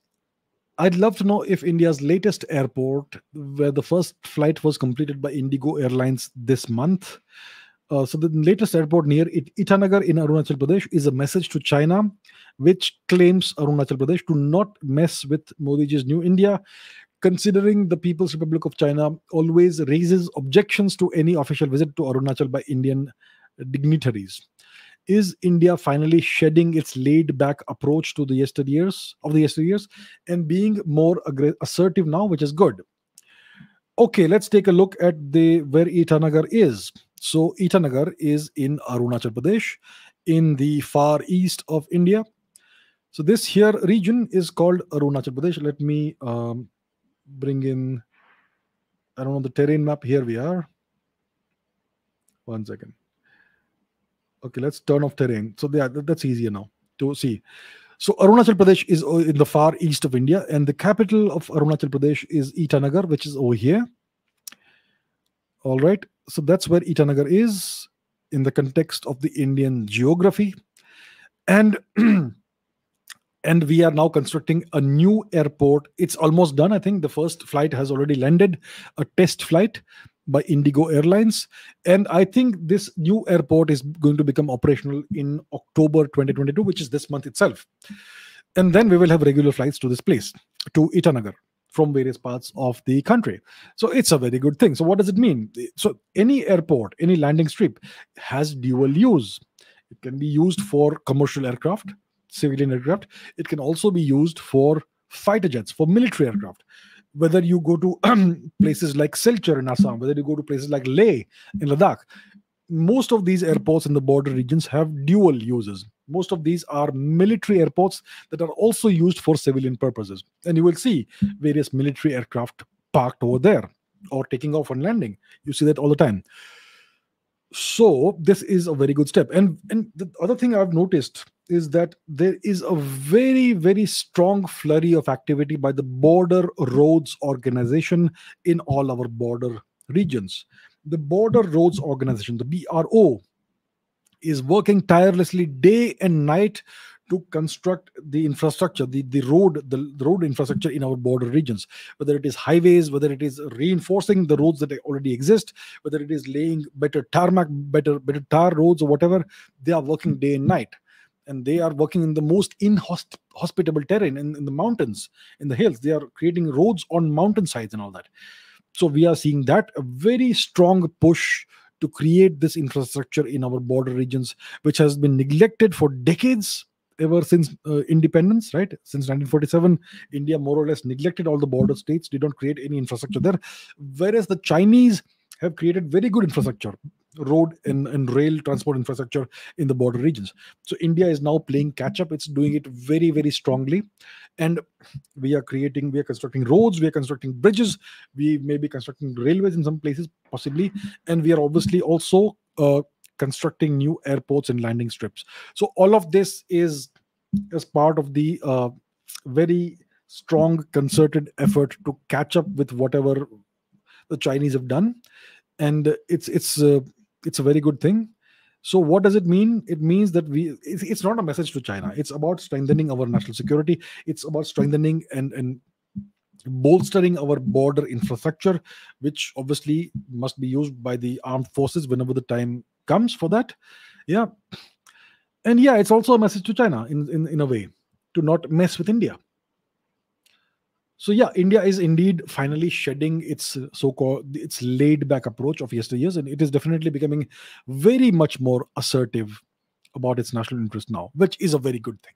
I'd love to know if India's latest airport, where the first flight was completed by Indigo Airlines this month, uh, so the latest airport near It- Itanagar in Arunachal Pradesh is a message to China, which claims Arunachal Pradesh to not mess with Modi's new India, considering the People's Republic of China always raises objections to any official visit to Arunachal by Indian dignitaries. Is India finally shedding its laid-back approach to the yesteryears of the yesteryears and being more assertive now, which is good? Okay, let's take a look at the where Itanagar is. So Itanagar is in Arunachal Pradesh, in the far east of India. So this here region is called Arunachal Pradesh. Let me um, bring in, I don't know the terrain map. Here we are. One second. Okay, let's turn off terrain. So yeah, that's easier now to see. So Arunachal Pradesh is uh, in the far east of India, and the capital of Arunachal Pradesh is Itanagar, which is over here. All right. So that's where Itanagar is in the context of the Indian geography. And <clears throat> and we are now constructing a new airport. It's almost done. I think the first flight has already landed, a test flight by Indigo Airlines. And I think this new airport is going to become operational in October 2022, which is this month itself. And then we will have regular flights to this place, to Itanagar from various parts of the country. So it's a very good thing. So what does it mean? So any airport, any landing strip has dual use. It can be used for commercial aircraft, civilian aircraft. It can also be used for fighter jets, for military aircraft. Whether you go to <clears throat> places like Silchar in Assam, whether you go to places like Leh in Ladakh, most of these airports in the border regions have dual uses. Most of these are military airports that are also used for civilian purposes. And you will see various military aircraft parked over there or taking off and landing. You see that all the time. So this is a very good step. And and the other thing I've noticed is that there is a very very strong flurry of activity by the border roads organization in all our border regions. The border roads organization the bro is working tirelessly day and night to construct the infrastructure the, the road the, the road infrastructure in our border regions. Whether it is highways whether it is reinforcing the roads that already exist whether it is laying better tarmac better better tar roads or whatever they are working day and night and they are working in the most inhospitable terrain in, in the mountains in the hills. They are creating roads on mountainsides and all that. So we are seeing that a very strong push to create this infrastructure in our border regions which has been neglected for decades ever since uh, independence right? Since 1947 india more or less neglected all the border states. Did not create any infrastructure there. Whereas the chinese have created very good infrastructure road and, and rail transport infrastructure in the border regions. So india is now playing catch up. It's doing it very very strongly. And we are creating we are constructing roads we are constructing bridges we may be constructing railways in some places possibly. And we are obviously also uh, constructing new airports and landing strips. So all of this is as part of the uh, very strong concerted effort to catch up with whatever the chinese have done. And it's it's uh, it's a very good thing. So what does it mean? It means that we it's, it's not a message to china. It's about strengthening our national security. It's about strengthening and and bolstering our border infrastructure which obviously must be used by the armed forces whenever the time comes for that. Yeah. And yeah it's also a message to china in in, in a way to not mess with india so yeah, India is indeed finally shedding its uh, so-called its laid-back approach of yesteryears, and it is definitely becoming very much more assertive about its national interest now, which is a very good thing.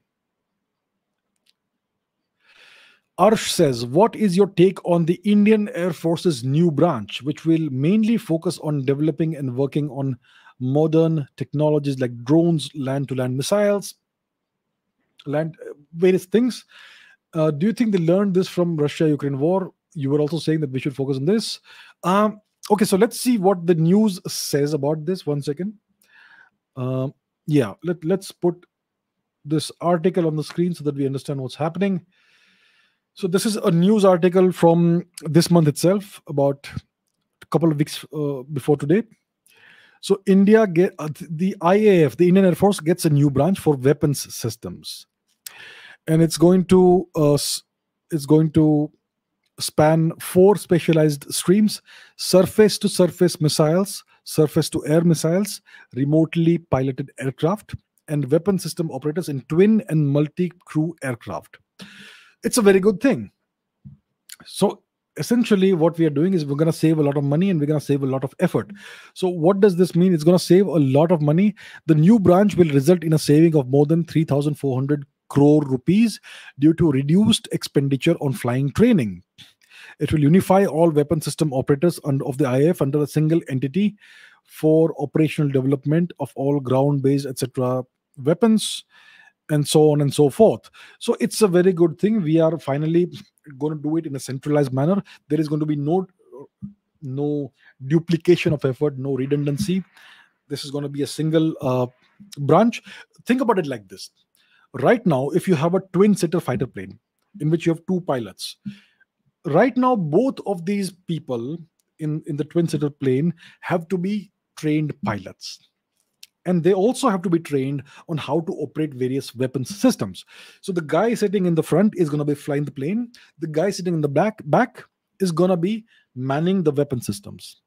Arsh says, What is your take on the Indian Air Force's new branch, which will mainly focus on developing and working on modern technologies like drones, land to land missiles, land uh, various things? Uh, do you think they learned this from Russia Ukraine war? You were also saying that we should focus on this. Um, okay, so let's see what the news says about this. One second. Um, yeah, let, let's put this article on the screen so that we understand what's happening. So this is a news article from this month itself, about a couple of weeks uh, before today. So India get uh, the IAF, the Indian Air Force, gets a new branch for weapons systems, and it's going to uh, it's going to span four specialized streams: surface to surface missiles, surface to air missiles, remotely piloted aircraft, and weapon system operators in twin and multi crew aircraft. It's a very good thing. So essentially what we are doing is we're going to save a lot of money and we're going to save a lot of effort. So what does this mean? It's going to save a lot of money. The new branch will result in a saving of more than 3400 crore rupees due to reduced expenditure on flying training it will unify all weapon system operators of the IAF under a single entity for operational development of all ground based etc weapons and so on and so forth. So it's a very good thing. We are finally going to do it in a centralized manner. There is going to be no no duplication of effort, no redundancy. This is going to be a single uh, branch. Think about it like this. Right now, if you have a twin-seater fighter plane in which you have two pilots, right now both of these people in in the twin-seater plane have to be trained pilots. And they also have to be trained on how to operate various weapons systems. So the guy sitting in the front is going to be flying the plane. The guy sitting in the back back is going to be manning the weapon systems.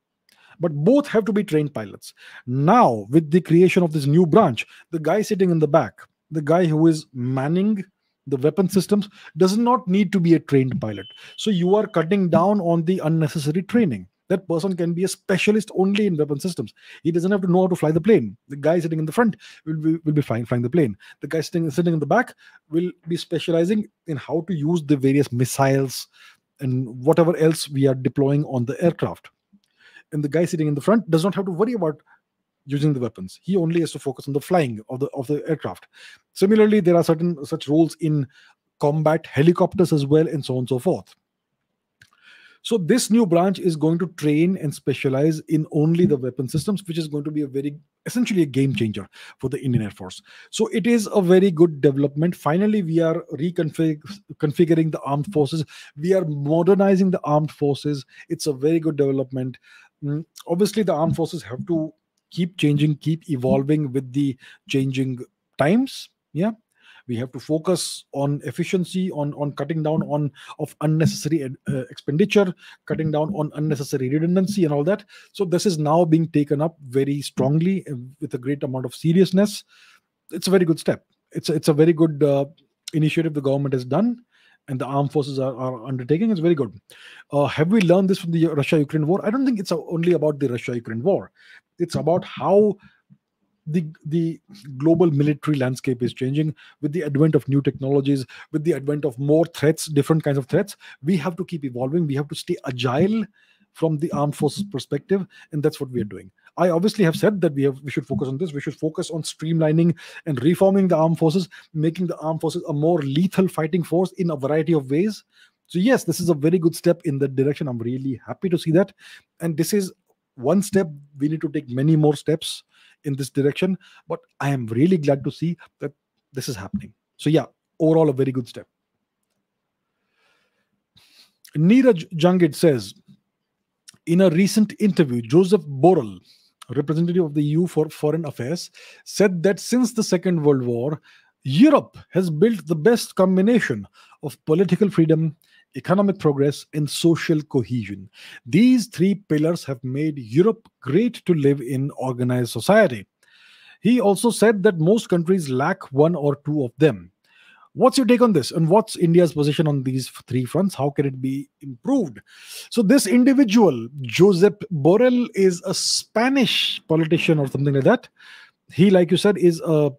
But both have to be trained pilots. Now with the creation of this new branch the guy sitting in the back the guy who is manning the weapon systems does not need to be a trained pilot so you are cutting down on the unnecessary training that person can be a specialist only in weapon systems. He doesn't have to know how to fly the plane. The guy sitting in the front will be, will be flying, flying the plane. The guy sitting, sitting in the back will be specializing in how to use the various missiles and whatever else we are deploying on the aircraft. And the guy sitting in the front does not have to worry about using the weapons. He only has to focus on the flying of the of the aircraft. Similarly, there are certain such roles in combat helicopters as well, and so on and so forth. So this new branch is going to train and specialize in only the weapon systems, which is going to be a very essentially a game changer for the Indian Air Force. So it is a very good development. Finally, we are reconfiguring the armed forces. We are modernizing the armed forces. It's a very good development. Mm, obviously, the armed forces have to keep changing, keep evolving with the changing times. Yeah, we have to focus on efficiency on on cutting down on of unnecessary uh, expenditure cutting down on unnecessary redundancy and all that so this is now being taken up very strongly uh, with a great amount of seriousness it's a very good step it's a, it's a very good uh, initiative the government has done and the armed forces are, are undertaking is very good. Uh, have we learned this from the Russia Ukraine war? I don't think it's only about the Russia Ukraine war. It's about how the the global military landscape is changing. With the advent of new technologies with the advent of more threats different kinds of threats we have to keep evolving. We have to stay agile from the armed forces perspective and that's what we are doing. I obviously have said that we have we should focus on this. We should focus on streamlining and reforming the armed forces making the armed forces a more lethal fighting force in a variety of ways. So yes this is a very good step in that direction. I'm really happy to see that. And this is one step we need to take many more steps in this direction but i am really glad to see that this is happening. So yeah overall a very good step. Neeraj jangid says in a recent interview joseph borrell representative of the eu for foreign affairs said that since the second world war europe has built the best combination of political freedom economic progress, and social cohesion. These three pillars have made Europe great to live in organized society. He also said that most countries lack one or two of them. What's your take on this? And what's India's position on these three fronts? How can it be improved? So, this individual, Josep Borrell, is a Spanish politician or something like that. He, like you said, is a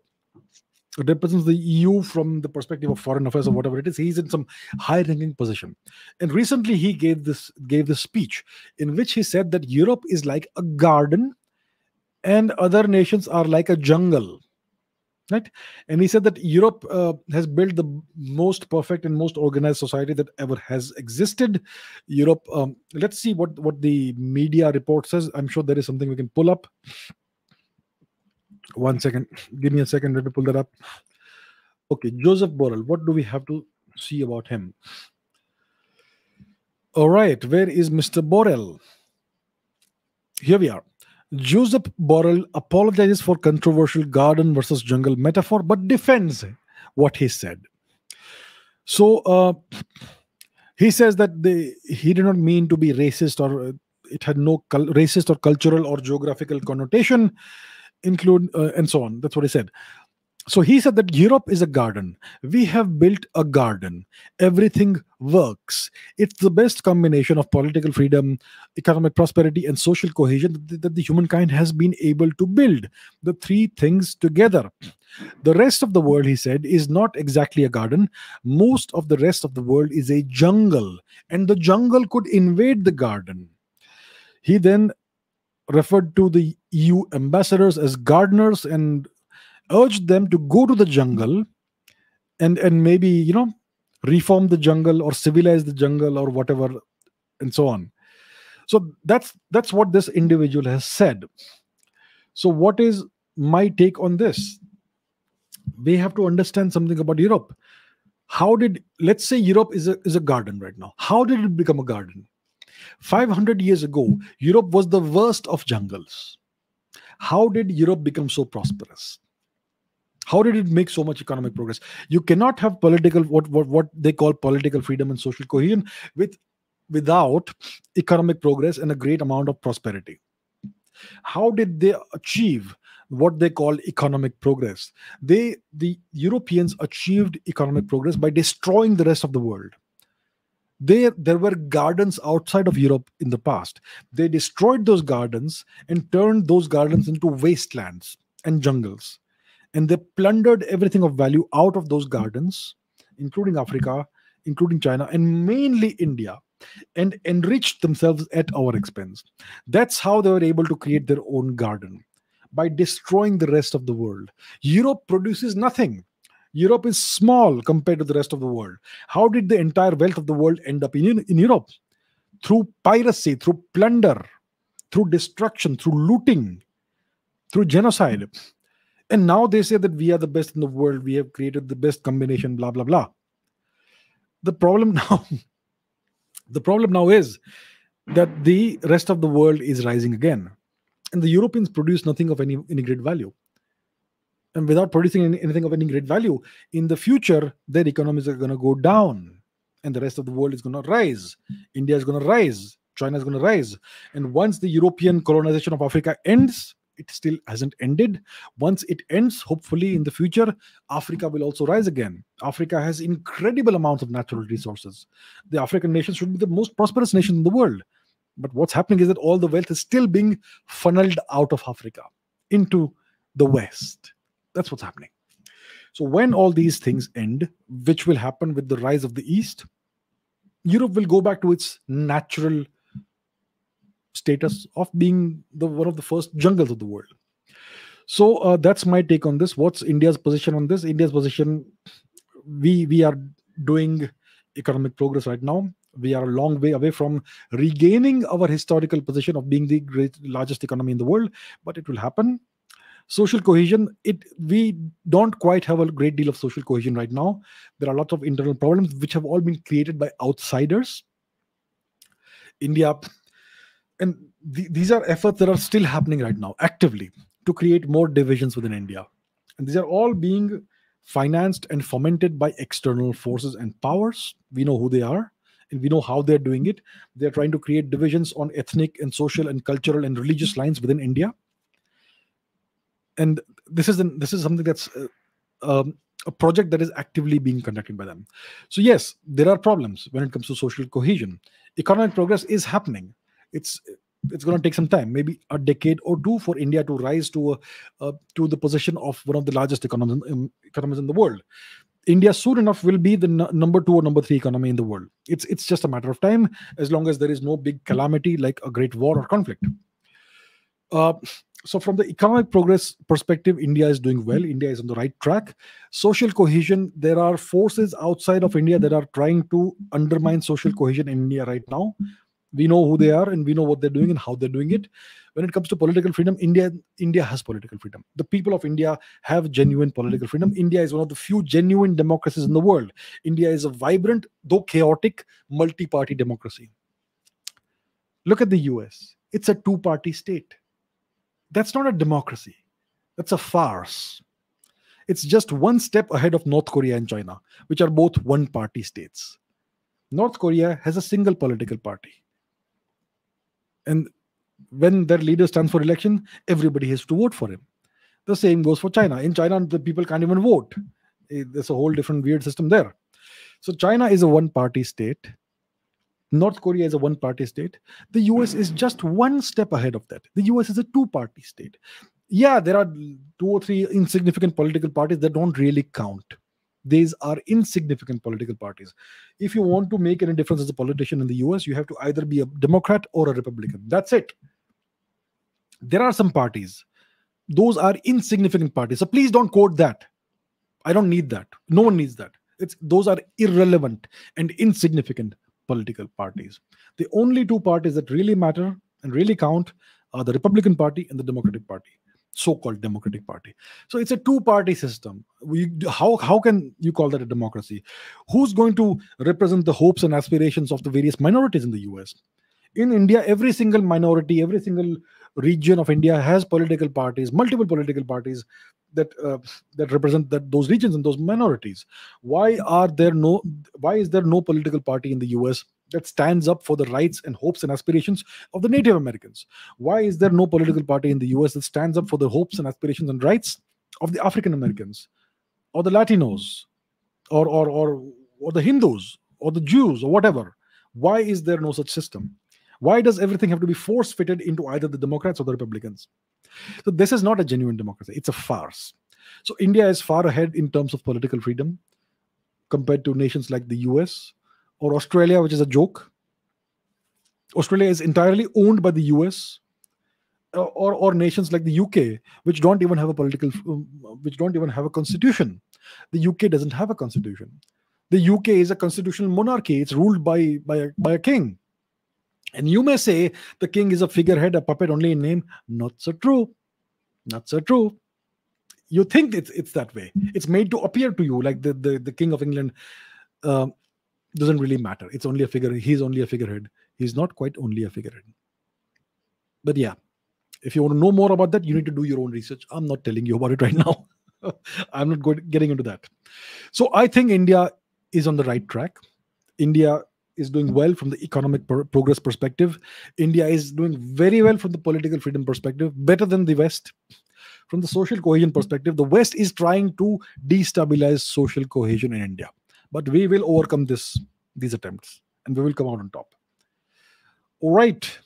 represents the EU from the perspective of foreign affairs or whatever it is. He's in some high-ranking position. And recently he gave this gave this speech in which he said that Europe is like a garden and other nations are like a jungle. Right? And he said that Europe uh, has built the most perfect and most organized society that ever has existed. Europe, um, let's see what, what the media report says. I'm sure there is something we can pull up. One second. Give me a second. Let me pull that up. Okay, Joseph Borrell. What do we have to see about him? All right, where is Mr. Borrell? Here we are. Joseph Borrell apologizes for controversial garden versus jungle metaphor, but defends what he said. So uh, he says that he did not mean to be racist or it had no racist or cultural or geographical connotation, include uh, and so on. That's what he said so he said that Europe is a garden. We have built a garden. Everything works. It's the best combination of political freedom, economic prosperity, and social cohesion that the humankind has been able to build. The three things together. The rest of the world, he said, is not exactly a garden. Most of the rest of the world is a jungle, and the jungle could invade the garden. He then referred to the EU ambassadors as gardeners and urged them to go to the jungle and and maybe you know reform the jungle or civilize the jungle or whatever and so on. So that's that's what this individual has said. So what is my take on this? We have to understand something about europe. How did let's say europe is a, is a garden right now. How did it become a garden 500 years ago europe was the worst of jungles. How did europe become so prosperous? How did it make so much economic progress? You cannot have political what what, what they call political freedom and social cohesion with without economic progress and a great amount of prosperity. How did they achieve what they call economic progress? They the europeans achieved economic progress by destroying the rest of the world there there were gardens outside of europe in the past they destroyed those gardens and turned those gardens into wastelands and jungles and they plundered everything of value out of those gardens, including Africa, including China, and mainly India, and enriched themselves at our expense. That's how they were able to create their own garden by destroying the rest of the world. Europe produces nothing. Europe is small compared to the rest of the world. How did the entire wealth of the world end up in, in Europe? Through piracy, through plunder, through destruction, through looting, through genocide and now they say that we are the best in the world we have created the best combination blah blah blah the problem <laughs> now the problem now is that the rest of the world is rising again and the europeans produce nothing of any, any great value and without producing anything of any great value in the future their economies are going to go down and the rest of the world is going to rise india is going to rise china is going to rise and once the european colonization of africa ends it still hasn't ended. Once it ends, hopefully in the future, Africa will also rise again. Africa has incredible amounts of natural resources. The African nations should be the most prosperous nation in the world. But what's happening is that all the wealth is still being funneled out of Africa into the West. That's what's happening. So when all these things end, which will happen with the rise of the East, Europe will go back to its natural status of being the one of the first jungles of the world. So uh, that's my take on this. What's India's position on this? India's position, we we are doing economic progress right now. We are a long way away from regaining our historical position of being the great largest economy in the world, but it will happen. Social cohesion, it we don't quite have a great deal of social cohesion right now. There are lots of internal problems which have all been created by outsiders. India and th- these are efforts that are still happening right now actively to create more divisions within india and these are all being financed and fomented by external forces and powers we know who they are and we know how they're doing it they're trying to create divisions on ethnic and social and cultural and religious lines within india and this is an, this is something that's uh, um, a project that is actively being conducted by them. So yes there are problems when it comes to social cohesion. Economic progress is happening. It's it's going to take some time maybe a decade or two for india to rise to a, uh, to the position of one of the largest economies, um, economies in the world. India soon enough will be the n- number 2 or number 3 economy in the world. It's it's just a matter of time as long as there is no big calamity like a great war or conflict. Uh, so from the economic progress perspective india is doing well. India is on the right track. Social cohesion there are forces outside of india that are trying to undermine social cohesion in india right now. We know who they are and we know what they're doing and how they're doing it. When it comes to political freedom india india has political freedom. The people of india have genuine political freedom. India is one of the few genuine democracies in the world. India is a vibrant though chaotic multi-party democracy. Look at the US. It's a two party state. That's not a democracy, that's a farce. It's just one step ahead of North Korea and China, which are both one party states. North Korea has a single political party. And when their leader stands for election, everybody has to vote for him. The same goes for China. In China, the people can't even vote. Eh, there's a whole different weird system there. So China is a one party state. North Korea is a one party state. The US is hmm. just one step ahead of that. The US is a two party state. Yeah, there are two or three insignificant political parties that don't really count. These are insignificant political parties. If you want to make any difference as a politician in the US, you have to either be a Democrat or a Republican. That's it. There are some parties, those are insignificant parties. So please don't quote that. I don't need that. No one needs that. It's those are irrelevant and insignificant political parties. The only two parties that really matter and really count are the Republican Party and the Democratic Party, so-called Democratic Party. So it's a two-party system. We, how how can you call that a democracy? Who's going to represent the hopes and aspirations of the various minorities in the U.S.? In India, every single minority, every single region of India has political parties, multiple political parties that uh, that represent that those regions and those minorities. Why are there no? Why is there no political party in the U.S. that stands up for the rights and hopes and aspirations of the Native Americans? Why is there no political party in the U.S. that stands up for the hopes and aspirations and rights of the African Americans, or the Latinos, or or or or the Hindus, or the Jews, or whatever? Why is there no such system? Why does everything have to be force fitted into either the Democrats or the Republicans? So this is not a genuine democracy. It's a farce. So India is far ahead in terms of political freedom compared to nations like the US or Australia, which is a joke. Australia is entirely owned by the US or, or nations like the UK, which don't even have a political, um, which don't even have a constitution. The UK doesn't have a constitution. The UK is a constitutional monarchy. It's ruled by by a, by a king. And you may say the king is a figurehead, a puppet only in name. Not so true. Not so true. You think it's it's that way. It's made to appear to you like the the, the king of England uh, doesn't really matter. It's only a figure. He's only a figurehead. He's not quite only a figurehead. But yeah, if you want to know more about that, you need to do your own research. I'm not telling you about it right now. <laughs> I'm not going, getting into that. So I think India is on the right track. India is doing well from the economic pro- progress perspective. India is doing very well from the political freedom perspective, better than the West. From the social cohesion perspective, the West is trying to destabilize social cohesion in India. But we will overcome this these attempts and we will come out on top. All right.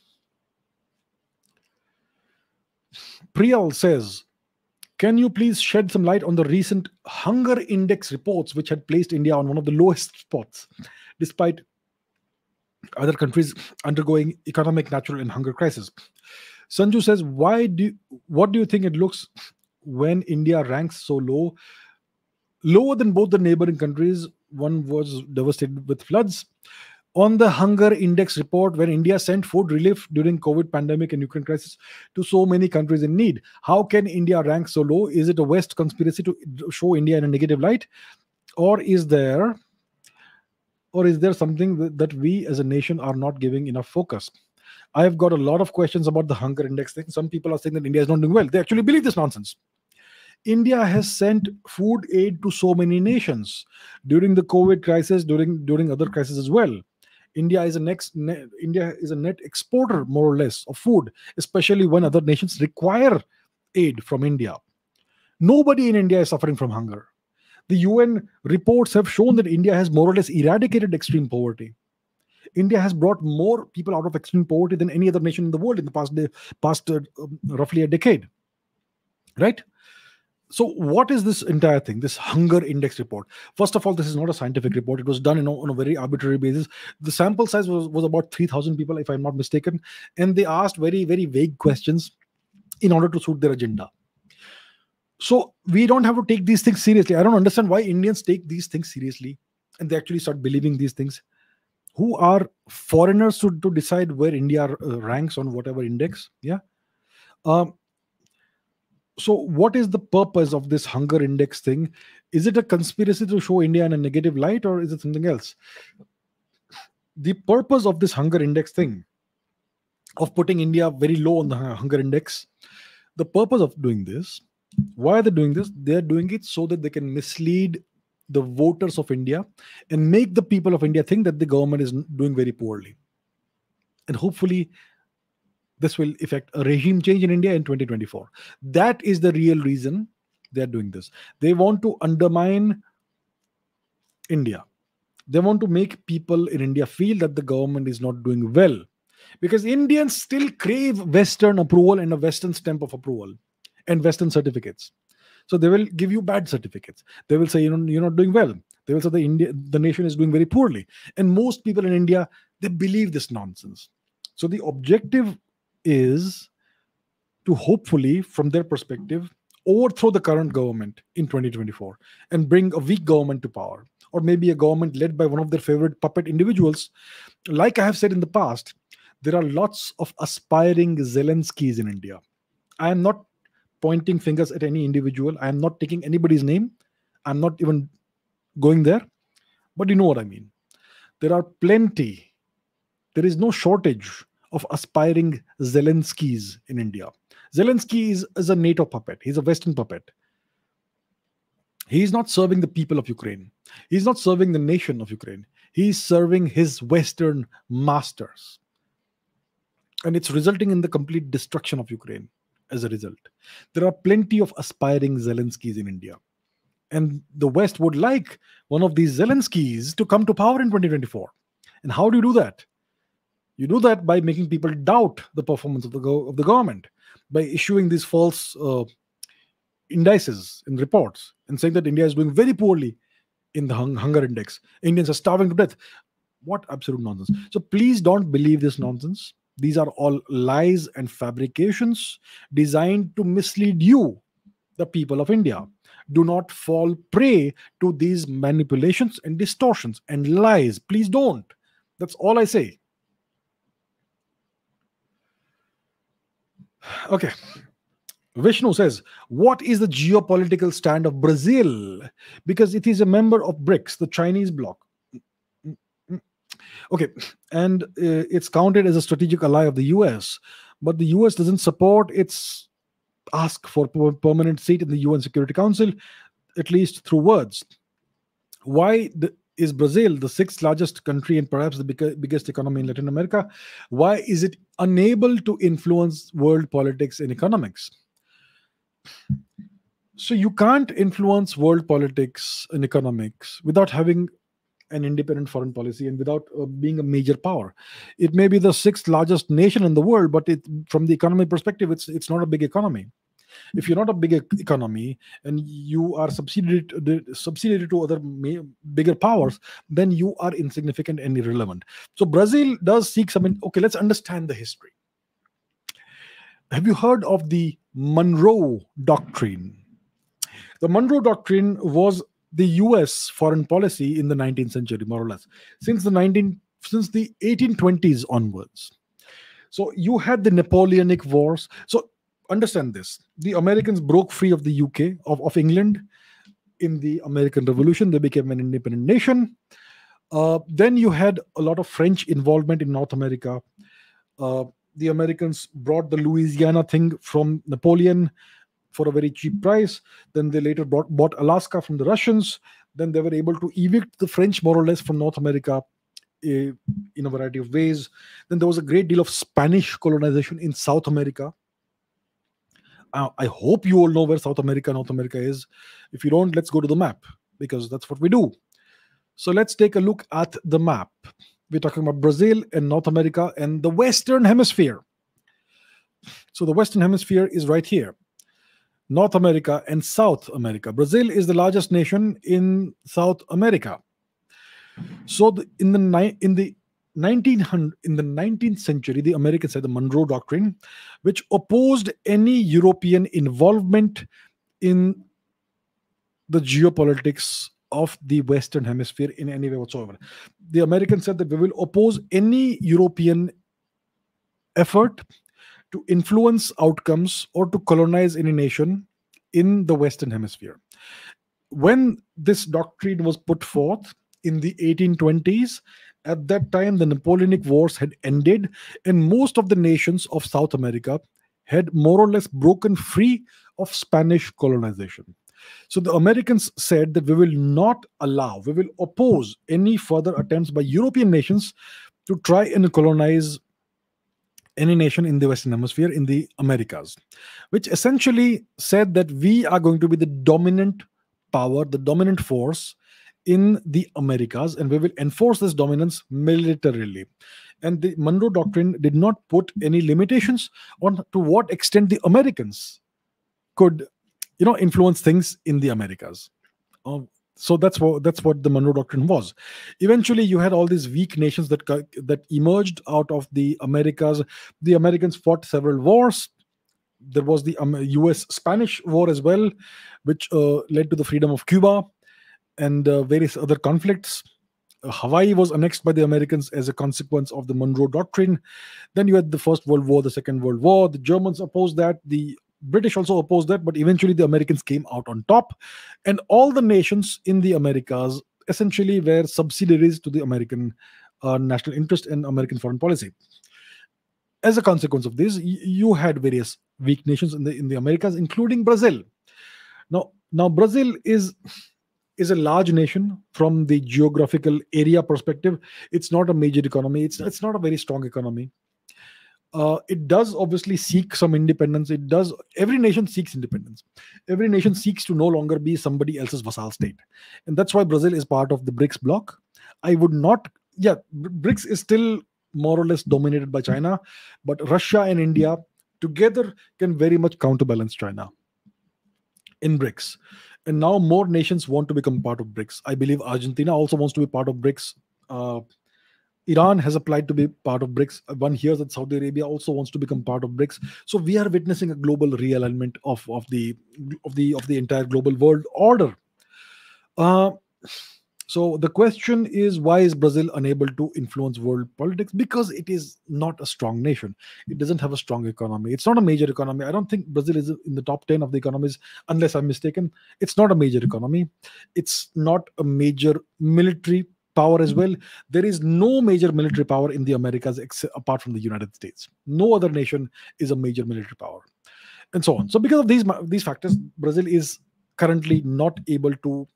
Priyal says, can you please shed some light on the recent hunger index reports which had placed India on one of the lowest spots despite other countries undergoing economic, natural, and hunger crisis. Sanju says, "Why do? What do you think it looks when India ranks so low, lower than both the neighboring countries? One was devastated with floods." On the hunger index report, when India sent food relief during COVID pandemic and Ukraine crisis to so many countries in need, how can India rank so low? Is it a West conspiracy to show India in a negative light, or is there or is there something that we as a nation are not giving enough focus? I've got a lot of questions about the hunger index thing. Some people are saying that india is not doing well. They actually believe this nonsense. India has sent food aid to so many nations during the covid crisis during during other crises as well. India is a next ne, india is a net exporter more or less of food especially when other nations require aid from india. Nobody in india is suffering from hunger the UN reports have shown that India has more or less eradicated extreme poverty. India has brought more people out of extreme poverty than any other nation in the world in the past, past uh, um, roughly a decade. Right? So, what is this entire thing, this hunger index report? First of all, this is not a scientific report. It was done know, on a very arbitrary basis. The sample size was, was about 3,000 people, if I'm not mistaken. And they asked very, very vague questions in order to suit their agenda so we don't have to take these things seriously. I don't understand why indians take these things seriously and they actually start believing these things. Who are foreigners to, to decide where india uh, ranks on whatever index? Yeah. Um, so what is the purpose of this hunger index thing? Is it a conspiracy to show india in a negative light or is it something else? The purpose of this hunger index thing of putting India very low on the hunger index. The purpose of doing this, why are they doing this? They are doing it so that they can mislead the voters of India and make the people of India think that the government is doing very poorly. And hopefully, this will effect a regime change in India in 2024. That is the real reason they are doing this. They want to undermine India. They want to make people in India feel that the government is not doing well because Indians still crave Western approval and a Western stamp of approval and Western certificates. So they will give you bad certificates. They will say you know you're not doing well. They will say the India the nation is doing very poorly. And most people in India they believe this nonsense. So the objective is to hopefully, from their perspective, overthrow the current government in 2024 and bring a weak government to power, or maybe a government led by one of their favorite puppet individuals. Like I have said in the past, there are lots of aspiring Zelenskys in India. I am not pointing fingers at any individual. I am not taking anybody's name. I'm not even going there. But you know what I mean. There are plenty. There is no shortage of aspiring Zelenskys in India. Zelensky is, is a NATO puppet. He's a Western puppet. He's not serving the people of Ukraine. He's not serving the nation of Ukraine. He's serving his Western masters. And it's resulting in the complete destruction of Ukraine as a result. There are plenty of aspiring Zelenskys in India. And the West would like one of these Zelenskys to come to power in 2024. And how do you do that? You do that by making people doubt the performance of the, go- of the government, by issuing these false uh, indices in reports and saying that India is doing very poorly in the hung- hunger index. Indians are starving to death. What absolute nonsense. So please don't believe this nonsense. These are all lies and fabrications designed to mislead you, the people of India. Do not fall prey to these manipulations and distortions and lies. Please don't. That's all I say. Okay. Vishnu says, What is the geopolitical stand of Brazil? Because it is a member of BRICS, the Chinese bloc. Okay, and uh, it's counted as a strategic ally of the US, but the US doesn't support its ask for per- permanent seat in the UN Security Council, at least through words. Why the, is Brazil the sixth largest country and perhaps the big, biggest economy in Latin America? Why is it unable to influence world politics and economics? So you can't influence world politics and economics without having an independent foreign policy and without uh, being a major power. It may be the sixth largest nation in the world, but it, from the economy perspective, it's it's not a big economy. If you're not a big economy and you are subsidiary subsidiary to other bigger powers, then you are insignificant and irrelevant. So Brazil does seek some. Okay, let's understand the history. Have you heard of the Monroe Doctrine? The Monroe Doctrine was the US foreign policy in the 19th century, more or less, since the 19 since the 1820s onwards. So you had the Napoleonic Wars. So understand this: the Americans broke free of the UK of, of England in the American Revolution. They became an independent nation. Uh, then you had a lot of French involvement in North America. Uh, the Americans brought the Louisiana thing from Napoleon for a very cheap price. Then they later bought, bought Alaska from the Russians. Then they were able to evict the French more or less from North America uh, in a variety of ways. Then there was a great deal of Spanish colonization in South America. Uh, I hope you all know where South America, North America is. If you don't, let's go to the map because that's what we do. So let's take a look at the map. We're talking about Brazil and North America and the Western Hemisphere. So the Western Hemisphere is right here. North America, and South America. Brazil is the largest nation in South America. So the, in the in the 1900 in the 19th century, the Americans had the Monroe Doctrine, which opposed any European involvement in the geopolitics of the Western Hemisphere in any way whatsoever. The Americans said that we will oppose any European effort to influence outcomes or to colonize any nation in the Western Hemisphere. When this doctrine was put forth in the 1820s, at that time the Napoleonic Wars had ended, and most of the nations of South America had more or less broken free of Spanish colonization. So the Americans said that we will not allow, we will oppose any further attempts by European nations to try and colonize any nation in the Western Hemisphere in the Americas, which essentially said that we are going to be the dominant power, the dominant force in the Americas, and we will enforce this dominance militarily. And the Monroe Doctrine did not put any limitations on to what extent the Americans could, you know, influence things in the Americas. Um, so that's what that's what the Monroe Doctrine was. Eventually, you had all these weak nations that that emerged out of the Americas. The Americans fought several wars. There was the um, U.S.-Spanish War as well, which uh, led to the freedom of Cuba and uh, various other conflicts. Uh, Hawaii was annexed by the Americans as a consequence of the Monroe Doctrine. Then you had the First World War, the Second World War. The Germans opposed that. The British also opposed that, but eventually the Americans came out on top. And all the nations in the Americas essentially were subsidiaries to the American uh, national interest and American foreign policy. As a consequence of this, you had various weak nations in the in the Americas, including Brazil. Now, now Brazil is is a large nation from the geographical area perspective. It's not a major economy. It's it's not a very strong economy uh, it does obviously seek some independence. It does. Every nation seeks independence. Every nation seeks to no longer be somebody else's vassal state, and that's why Brazil is part of the BRICS bloc. I would not. Yeah, BRICS is still more or less dominated by China, but Russia and India together can very much counterbalance China in BRICS. And now more nations want to become part of BRICS. I believe Argentina also wants to be part of BRICS. Uh, Iran has applied to be part of BRICS. One hears that Saudi Arabia also wants to become part of BRICS. So we are witnessing a global realignment of, of the of the of the entire global world order. Uh, so the question is why is Brazil unable to influence world politics? Because it is not a strong nation. It doesn't have a strong economy. It's not a major economy. I don't think Brazil is in the top 10 of the economies, unless I'm mistaken. It's not a major economy. It's not a major military power as well. There is no major military power in the Americas except, apart from the United States. No other nation is a major military power, and so on. So, because of these these factors, Brazil is currently not able to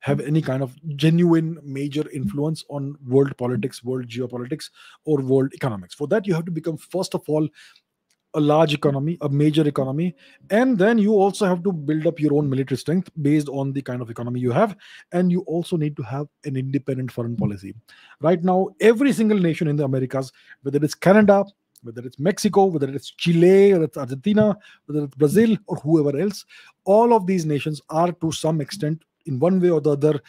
have any kind of genuine major influence on world politics, world geopolitics, or world economics. For that, you have to become first of all a large economy, a major economy, and then you also have to build up your own military strength based on the kind of economy you have. And you also need to have an independent foreign hmm. policy. Right now, every single nation in the Americas, whether it's Canada, whether it's Mexico, whether it's Chile, or it's Argentina, whether it's Brazil, or whoever else, all of these nations are to some extent, in one way or the other,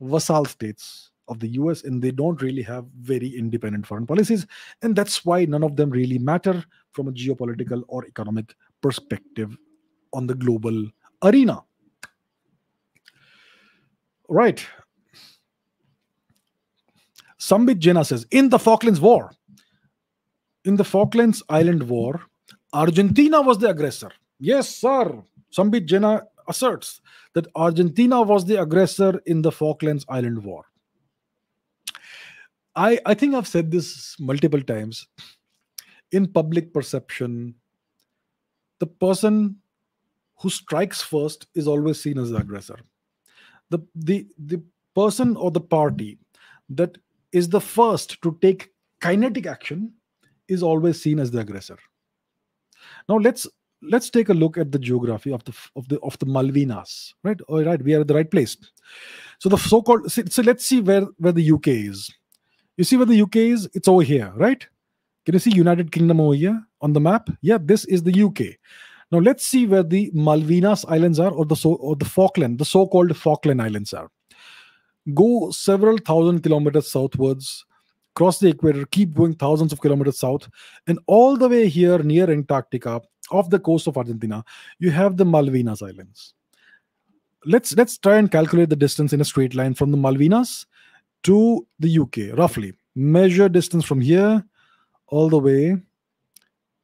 vassal states of the US, and they don't really have very independent foreign policies. And that's why none of them really matter from a geopolitical or economic perspective on the global arena. Right. Sambit Jena says In the Falklands War, in the Falklands Island War, Argentina was the aggressor. Yes, sir. Sambit Jena asserts that Argentina was the aggressor in the Falklands Island War. I, I think I've said this multiple times. In public perception, the person who strikes first is always seen as the aggressor. The, the, the person or the party that is the first to take kinetic action is always seen as the aggressor. Now let's let's take a look at the geography of the of the of the Malvinas. Right, all right, we are at the right place. So the so-called so let's see where where the UK is. You see where the UK is? It's over here, right? Can you see United Kingdom over here on the map? Yeah, this is the UK. Now let's see where the Malvinas Islands are, or the so or the Falkland, the so-called Falkland Islands are. Go several thousand kilometers southwards, cross the equator, keep going thousands of kilometers south, and all the way here near Antarctica, off the coast of Argentina, you have the Malvinas Islands. Let's let's try and calculate the distance in a straight line from the Malvinas to the UK, roughly. Measure distance from here all the way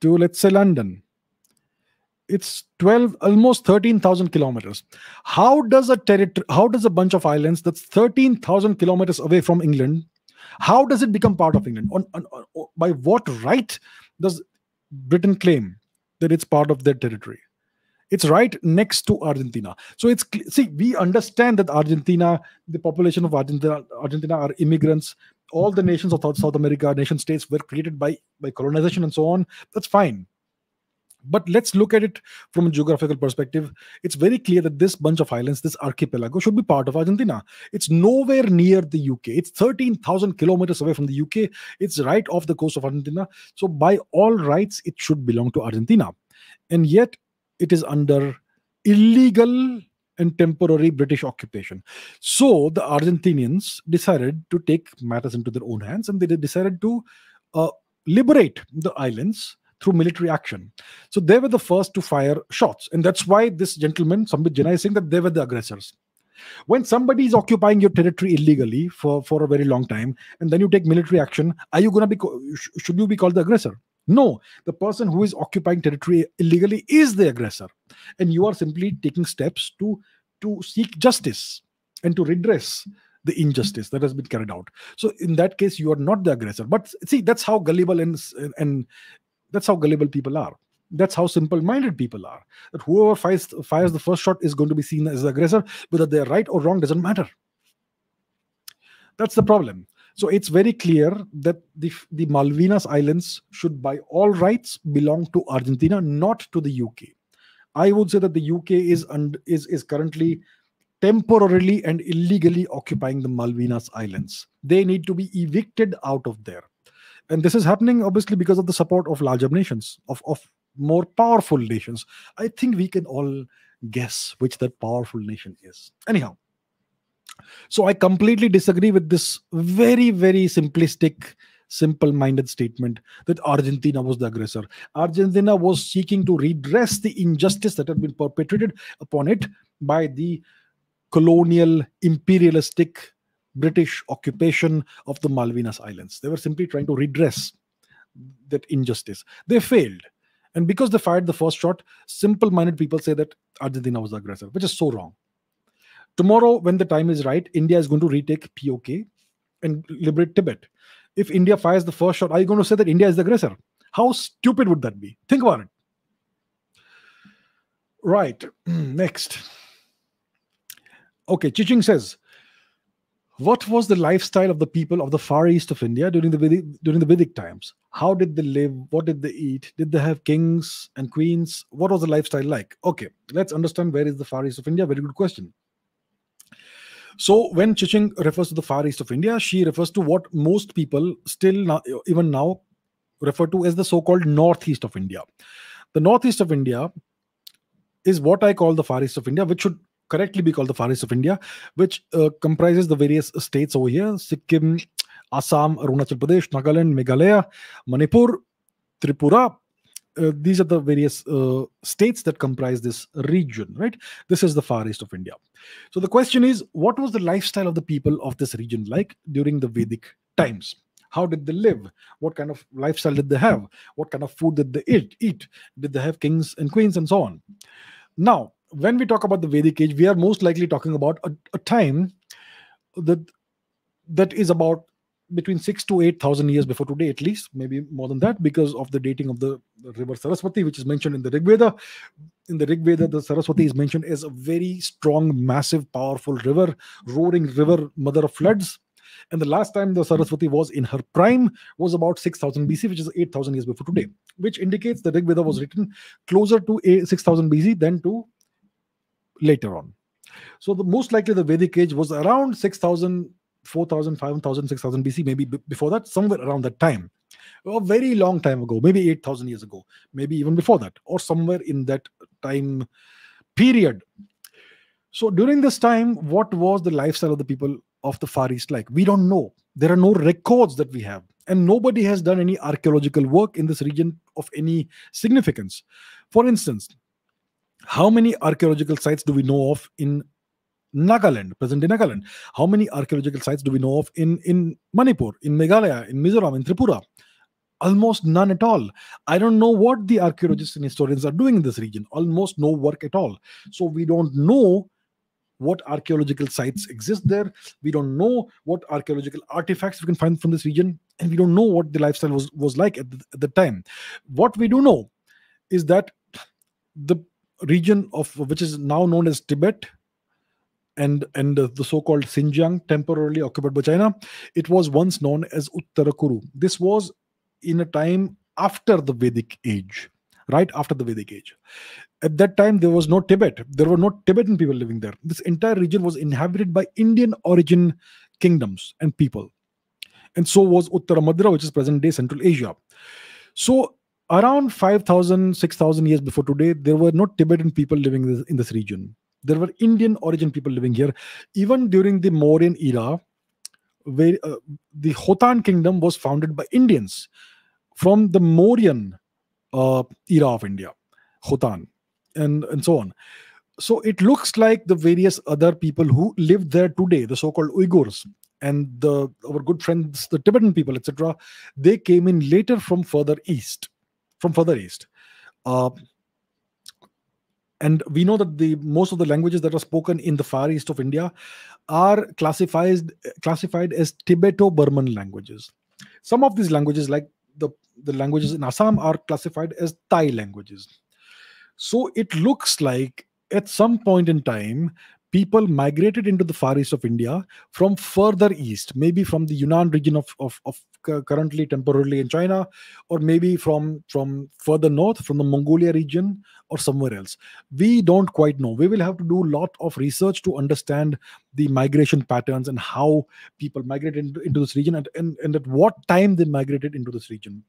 to, let's say, London. It's 12, almost 13,000 kilometers. How does a territory, how does a bunch of islands that's 13,000 kilometers away from England, How does it become part of England? On, on, on, by what right does Britain claim that it's part of their territory? It's right next to Argentina. So it's see, we understand that Argentina, the population of Argentina, Argentina are immigrants. All the nations of South, America, nation states were created by by colonization and so on. That's fine. But let's look at it from a geographical perspective. It's very clear that this bunch of islands, this archipelago, should be part of Argentina. It's nowhere near the UK. It's 13,000 kilometers away from the UK. It's right off the coast of Argentina. So, by all rights, it should belong to Argentina. And yet, it is under illegal and temporary British occupation. So, the Argentinians decided to take matters into their own hands and they decided to uh, liberate the islands through military action. So they were the first to fire shots. And that's why this gentleman, Sambit Jena, is saying that they were the aggressors. When somebody is occupying your territory illegally for, for a very long time, and then you take military action, are you going to be, should you be called the aggressor? No, the person who is occupying territory illegally is the aggressor. And you are simply taking steps to, to seek justice and to redress the injustice that has been carried out. So in that case, you are not the aggressor. But see, that's how gullible and, and that's how gullible people are. That's how simple-minded people are. That whoever fires, fires the first shot is going to be seen as the aggressor, whether they're right or wrong doesn't matter. That's the problem. So it's very clear that the, the Malvinas Islands should, by all rights, belong to Argentina, not to the UK. I would say that the UK is and is is currently temporarily and illegally occupying the Malvinas Islands. They need to be evicted out of there and this is happening obviously because of the support of larger nations of, of more powerful nations i think we can all guess which that powerful nation is anyhow so i completely disagree with this very very simplistic simple minded statement that argentina was the aggressor argentina was seeking to redress the injustice that had been perpetrated upon it by the colonial imperialistic British occupation of the Malvinas Islands. They were simply trying to redress that injustice. They failed. And because they fired the first shot, simple minded people say that Argentina was the aggressor, which is so wrong. Tomorrow, when the time is right, India is going to retake POK and liberate Tibet. If India fires the first shot, are you going to say that India is the aggressor? How stupid would that be? Think about it. Right. <clears throat> Next. Okay, Chiching says what was the lifestyle of the people of the far east of India during the Vedic, during the Vedic times? How did they live? What did they eat? Did they have kings and queens? What was the lifestyle like? Okay, let's understand where is the far east of India. Very good question. So when Chiching refers to the far east of India, she refers to what most people still now, even now refer to as the so-called northeast of India. The northeast of India is what I call the far east of India, which should correctly be called the Far East of India, which uh, comprises the various states over here Sikkim, Assam, Arunachal Pradesh, Nagaland, Meghalaya, Manipur, Tripura. Uh, these are the various uh, states that comprise this region, right? This is the far east of India. So the question is, what was the lifestyle of the people of this region like during the Vedic times? How did they live? What kind of lifestyle did they have? What kind of food did they eat? Eat? Did they have kings and queens and so on? Now, when we talk about the Vedic age, we are most likely talking about a, a time that that is about between six to eight thousand years before today, at least, maybe more than that, because of the dating of the, river Saraswati, which is mentioned in the Rig Veda. In the Rig Veda, the Saraswati is mentioned as a very strong, massive, powerful river, roaring river, mother of floods. And the last time the Saraswati was in her prime was about 6000 BC, which is 8000 years before today, which indicates the Rig Veda was written closer to 6000 BC than to later on. So the most likely the Vedic age was around 6,000, 4,000, 5,000, 6,000 BC, maybe before that, somewhere around that time. A very long time ago, maybe 8,000 years ago, maybe even before that, or somewhere in that time period. So during this time, what was the lifestyle of the people of the Far East like? We don't know. There are no records that we have. And nobody has done any archaeological work in this region of any significance. For instance, how many archaeological sites do we know of in Nagaland, present day Nagaland? How many archaeological sites do we know of in, in Manipur, in Meghalaya, in Mizoram, in Tripura? Almost none at all. I don't know what the archaeologists and historians are doing in this region. Almost no work at all. So we don't know what archaeological sites exist there. We don't know what archaeological artifacts we can find from this region, and we don't know what the lifestyle was, was like at the, at the time. What we do know is that the region of which is now known as Tibet and and the so-called Xinjiang, temporarily occupied by China, it was once known as Uttarakuru. This was in a time after the Vedic age, right after the Vedic age. At that time, there was no Tibet. There were no Tibetan people living there. This entire region was inhabited by Indian origin kingdoms and people. And so was Uttaramadra, which is present day Central Asia. So around 5,000, 6,000 years before today, there were no Tibetan people living in this, in this region. There were Indian origin people living here. Even during the Mauryan era, where uh, the Khotan kingdom was founded by Indians from the Mauryan uh, era of India, Khotan, and, and so on. So it looks like the various other people who live there today, the so-called Uyghurs, and the our good friends, the Tibetan people, etc., they came in later from further east, from further east. Uh, and we know that the most of the languages that are spoken in the far east of India are classified classified as Tibeto-Burman languages. Some of these languages, like the the languages in Assam, are classified as Thai languages. So it looks like at some point in time, people migrated into the far east of India from further east, maybe from the Yunnan region of, of, of currently temporarily in China, or maybe from, from further north, from the Mongolia region or somewhere else. We don't quite know. We will have to do a lot of research to understand the migration patterns and how people migrated into, into this region and, and, and at what time they migrated into this region.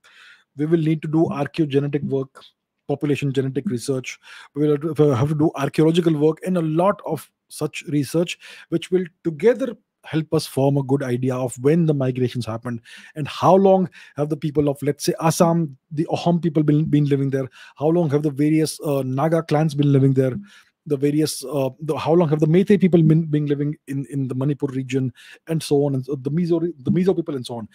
We will need to do archaeogenetic work population genetic research we will have to do archaeological work and a lot of such research which will together help us form a good idea of when the migrations happened and how long have the people of let's say assam the ahom people been, been living there? How long have the various uh, naga clans been living there? The various uh, the, how long have the Meitei people been, been living in in the Manipur region and so on and so, the Mizo the Mizo people and so on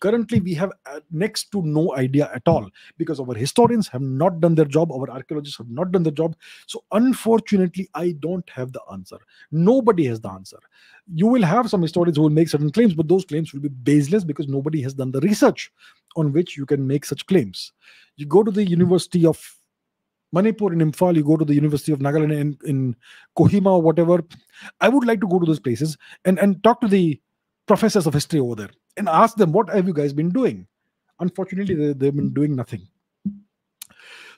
currently we have uh, next to no idea at all because our historians have not done their job our archaeologists have not done their job. So unfortunately i don't have the answer. Nobody has the answer. You will have some historians who will make certain claims but those claims will be baseless because nobody has done the research on which you can make such claims. You go to the university of Manipur in Imphal, you go to the University of Nagaland in, in Kohima or whatever. I would like to go to those places and, and talk to the professors of history over there and ask them, what have you guys been doing? Unfortunately, they, they've been doing nothing.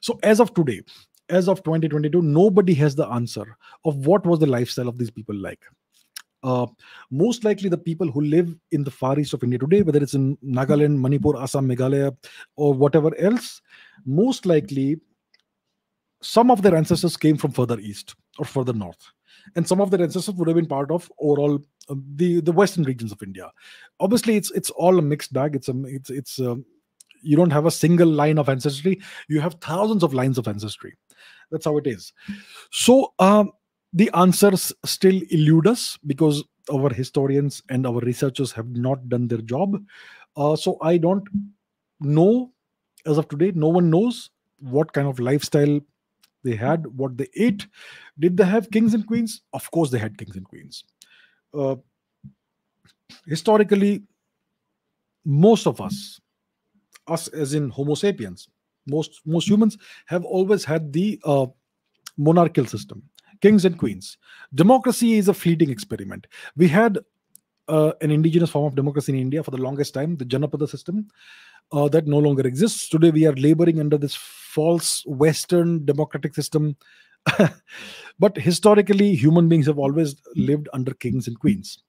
So, as of today, as of 2022, nobody has the answer of what was the lifestyle of these people like. Uh, most likely, the people who live in the far east of India today, whether it's in Nagaland, Manipur, Assam, Meghalaya, or whatever else, most likely some of their ancestors came from further east or further north and some of their ancestors would have been part of overall the the western regions of India. Obviously, it's it's all a mixed bag. It's a it's it's um, you don't have a single line of ancestry. You have thousands of lines of ancestry. That's how it is. So um, the answers still elude us because our historians and our researchers have not done their job. Uh, so I don't know as of today. No one knows what kind of lifestyle they had, what they ate. Did they have kings and queens? Of course, they had kings and queens. Uh, historically, most of us, us as in Homo sapiens, most most humans have always had the uh, monarchical system, kings and queens. Democracy is a fleeting experiment. We had uh, an indigenous form of democracy in India for the longest time, the Janapada system, uh, that no longer exists. Today, we are laboring under this false Western democratic system. <laughs> but historically, human beings have always lived under kings and queens.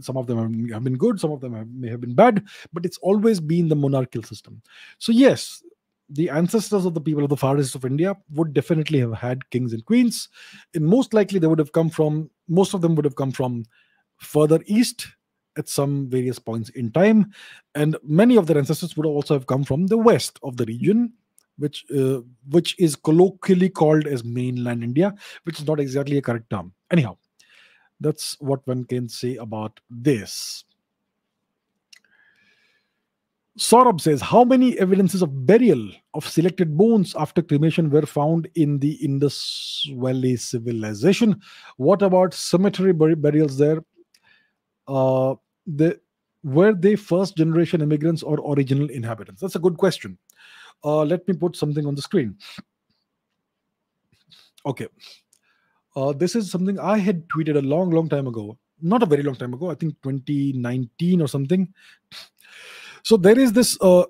Some of them have been good, some of them have, may have been bad, but it's always been the monarchical system. So, yes, the ancestors of the people of the far east of India would definitely have had kings and queens. And most likely, they would have come from, most of them would have come from further east at some various points in time. And many of their ancestors would also have come from the west of the region, which uh, which is colloquially called as mainland India, which is not exactly a correct term. Anyhow, that's what one can say about this. Saurabh says, How many evidences of burial of selected bones after cremation were found in the Indus Valley civilization? What about cemetery bur- burials there? Uh, the, were they first generation immigrants or original inhabitants? That's a good question. Uh, let me put something on the screen. Okay. Uh, this is something I had tweeted a long, long time ago. Not a very long time ago, I think 2019 or something. So there is this uh,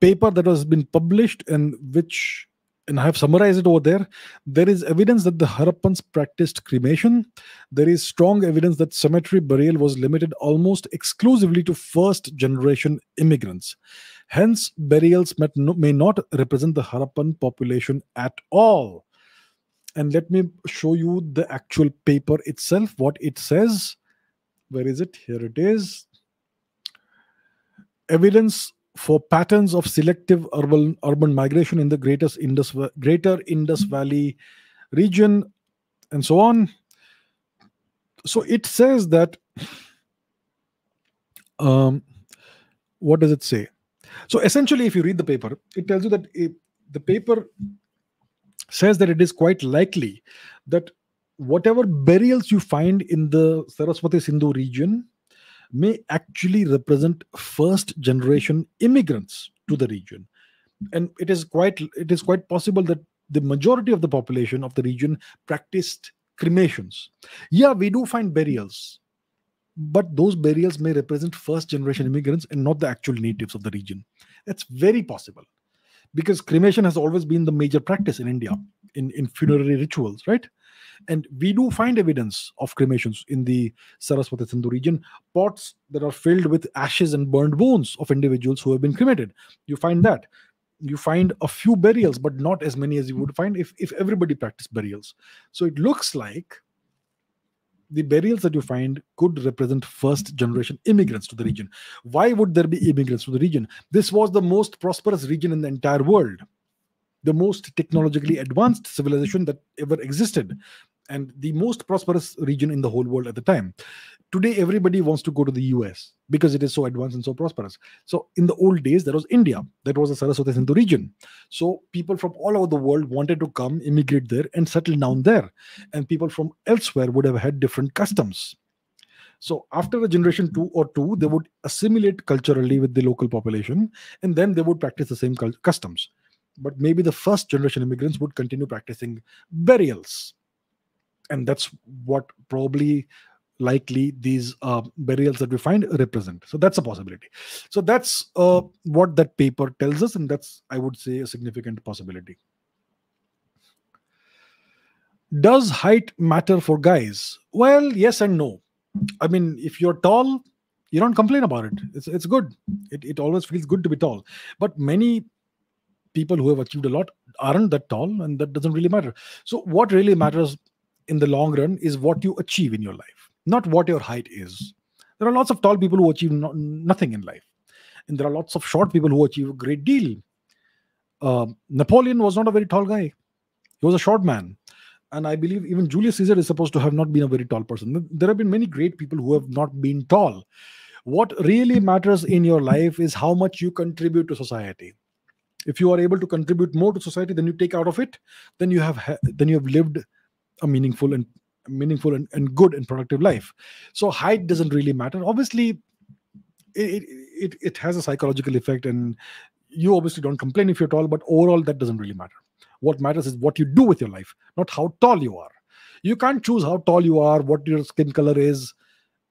paper that has been published and which and I have summarized it over there. There is evidence that the Harappans practiced cremation. There is strong evidence that cemetery burial was limited almost exclusively to first generation immigrants. Hence, burials may not represent the Harappan population at all. And let me show you the actual paper itself, what it says. Where is it? Here it is evidence for patterns of selective urban urban migration in the greatest Indus, greater Indus Valley region and so on. So it says that um, what does it say? So essentially, if you read the paper, it tells you that the paper says that it is quite likely that whatever burials you find in the Saraswati Sindhu region may actually represent first generation immigrants to the region. And it is quite it is quite possible that the majority of the population of the region practiced cremations. Yeah we do find burials but those burials may represent first generation immigrants and not the actual natives of the region that's very possible because cremation has always been the major practice in india in, in funerary rituals right and we do find evidence of cremations in the Saraswati Sindhu region, pots that are filled with ashes and burned bones of individuals who have been cremated. You find that. You find a few burials, but not as many as you would find if, if everybody practiced burials. So it looks like the burials that you find could represent first generation immigrants to the region. Why would there be immigrants to the region? This was the most prosperous region in the entire world the most technologically advanced civilization that ever existed and the most prosperous region in the whole world at the time. Today, everybody wants to go to the US because it is so advanced and so prosperous. So, in the old days, there was India, that was the Saraswati Sindhu region. So, people from all over the world wanted to come, immigrate there, and settle down there. And people from elsewhere would have had different customs. So, after a generation two or two, they would assimilate culturally with the local population, and then they would practice the same customs but maybe the first generation immigrants would continue practicing burials and that's what probably likely these uh, burials that we find represent. So that's a possibility. So that's uh, what that paper tells us and that's i would say a significant possibility. Does height matter for guys? Well yes and no. I mean if you're tall you don't complain about it. It's, it's good. It, it always feels good to be tall. But many people who have achieved a lot aren't that tall and that doesn't really matter. So what really matters in the long run is what you achieve in your life not what your height is. There are lots of tall people who achieve no, nothing in life. And there are lots of short people who achieve a great deal. Uh, napoleon was not a very tall guy. He was a short man. And i believe even julius caesar is supposed to have not been a very tall person. There have been many great people who have not been tall. What really matters in your life is how much you contribute to society. If you are able to contribute more to society than you take out of it then you have then you have lived a meaningful and meaningful and, and good and productive life so height doesn't really matter obviously it, it it has a psychological effect and you obviously don't complain if you're tall but overall that doesn't really matter what matters is what you do with your life not how tall you are you can't choose how tall you are what your skin color is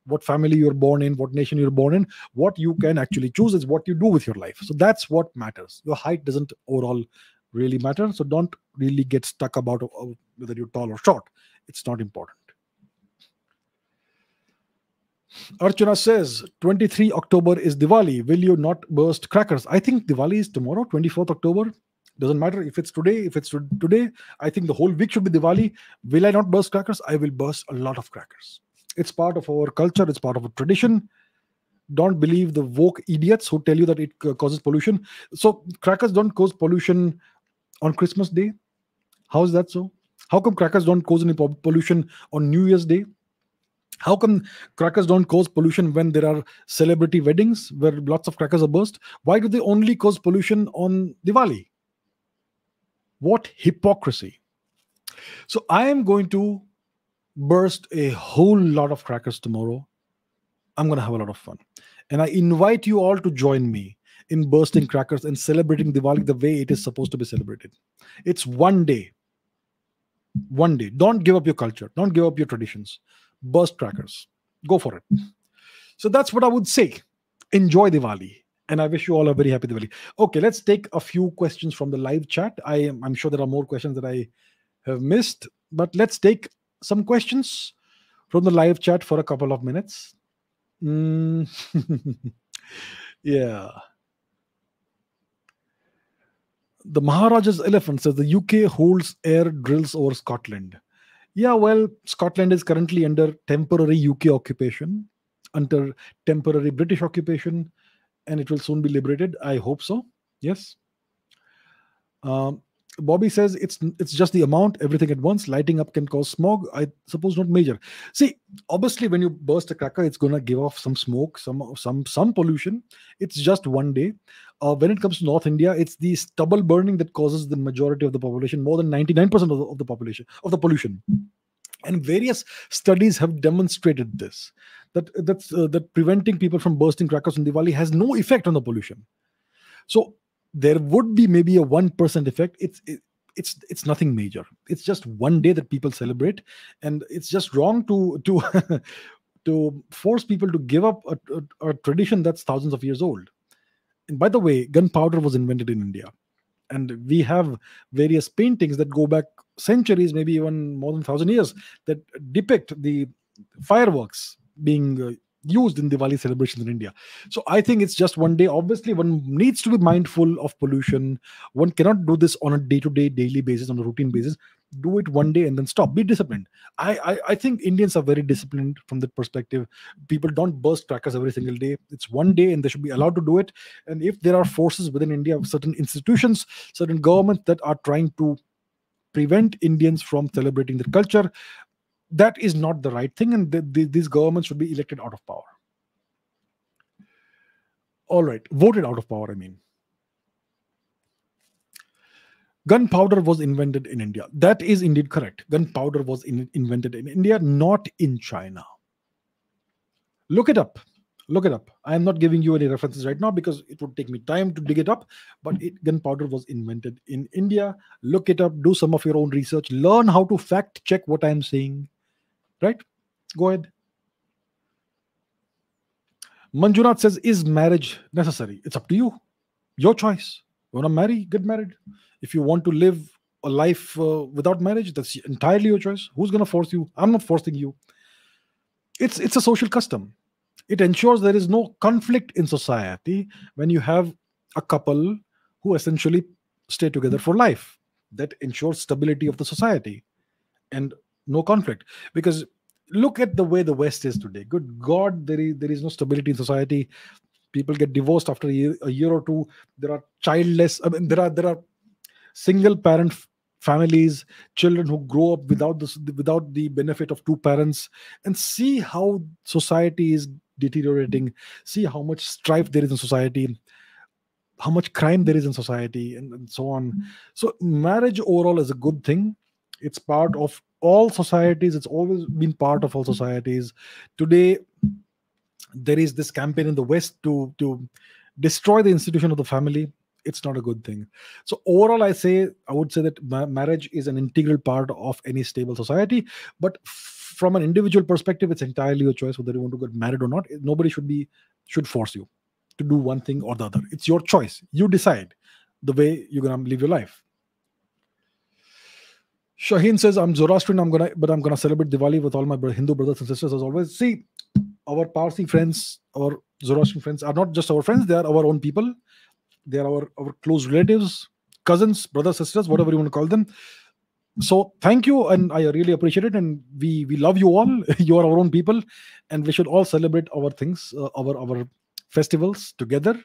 what family you're born in, what nation you're born in. What you can actually choose is what you do with your life. So that's what matters. Your height doesn't overall really matter. So don't really get stuck about uh, whether you're tall or short. It's not important. Archana says 23 October is Diwali. Will you not burst crackers? I think Diwali is tomorrow, 24th October. Doesn't matter if it's today, if it's today. I think the whole week should be Diwali. Will I not burst crackers? I will burst a lot of crackers. It's part of our culture, it's part of a tradition. Don't believe the woke idiots who tell you that it causes pollution. So, crackers don't cause pollution on Christmas Day. How is that so? How come crackers don't cause any pollution on New Year's Day? How come crackers don't cause pollution when there are celebrity weddings where lots of crackers are burst? Why do they only cause pollution on Diwali? What hypocrisy! So I am going to burst a whole lot of crackers tomorrow. I'm going to have a lot of fun. And I invite you all to join me in bursting crackers and celebrating Diwali the way it is supposed to be celebrated. It's one day. One day. Don't give up your culture. Don't give up your traditions. Burst crackers. Go for it. So that's what I would say. Enjoy Diwali. And I wish you all a very happy Diwali. Okay, let's take a few questions from the live chat. I am I'm sure there are more questions that I have missed, but let's take some questions from the live chat for a couple of minutes. Mm. <laughs> yeah. The Maharaja's elephant says the UK holds air drills over Scotland. Yeah, well, Scotland is currently under temporary UK occupation, under temporary British occupation, and it will soon be liberated. I hope so. Yes. Um, Bobby says it's it's just the amount, everything at once. Lighting up can cause smog. I suppose not major. See, obviously, when you burst a cracker, it's gonna give off some smoke, some some some pollution. It's just one day. Uh, when it comes to North India, it's the stubble burning that causes the majority of the population, more than ninety nine percent of the population of the pollution. And various studies have demonstrated this that that's uh, that preventing people from bursting crackers on Diwali has no effect on the pollution. So there would be maybe a 1% effect. It's it, it's it's nothing major. It's just one day that people celebrate. And it's just wrong to to <laughs> to force people to give up a, a, a, tradition that's thousands of years old. And by the way gunpowder was invented in india. And we have various paintings that go back centuries maybe even more than 1000 years that depict the fireworks being uh, used in Diwali celebrations in India. So I think it's just one day. Obviously, one needs to be mindful of pollution. One cannot do this on a day-to-day, daily basis, on a routine basis. Do it one day and then stop. Be disciplined. I, I, I think Indians are very disciplined from that perspective. People don't burst crackers every single day. It's one day, and they should be allowed to do it. And if there are forces within India, certain institutions, certain governments that are trying to prevent Indians from celebrating their culture, that is not the right thing and th- th- these governments should be elected out of power. All right voted out of power i mean. Gunpowder was invented in india. That is indeed correct. Gunpowder was in- invented in india not in china. Look it up. Look it up. I am not giving you any references right now because it would take me time to dig it up but it, gunpowder was invented in india. Look it up. Do some of your own research. Learn how to fact check what i am saying Right? Go ahead. Manjunath says, Is marriage necessary? It's up to you. Your choice. You want to marry? Get married. If you want to live a life uh, without marriage, that's entirely your choice. Who's going to force you? I'm not forcing you. It's it's a social custom. It ensures there is no conflict in society when you have a couple who essentially stay together for life. That ensures stability of the society. And no conflict. Because look at the way the west is today. Good god there is there is no stability in society. People get divorced after a year, a year or two. There are childless i mean there are there are single parent families children who grow up without this without the benefit of two parents and see how society is deteriorating. See how much strife there is in society how much crime there is in society and, and so on. Mm. So marriage overall is a good thing. It's part of all societies it's always been part of all societies. Today there is this campaign in the west to to destroy the institution of the family. It's not a good thing. So overall i say i would say that ma- marriage is an integral part of any stable society but f- from an individual perspective it's entirely your choice whether you want to get married or not. Nobody should be should force you to do one thing or the other. It's your choice. You decide the way you're going to live your life Shaheen says, I'm Zoroastrian, I'm gonna but I'm gonna celebrate Diwali with all my Hindu brothers and sisters as always. See, our Parsi friends, our Zoroastrian friends are not just our friends, they are our own people. They are our, our close relatives, cousins, brothers, sisters, whatever you want to call them. So thank you, and I really appreciate it. And we we love you all. <laughs> you are our own people, and we should all celebrate our things, uh, our our festivals together,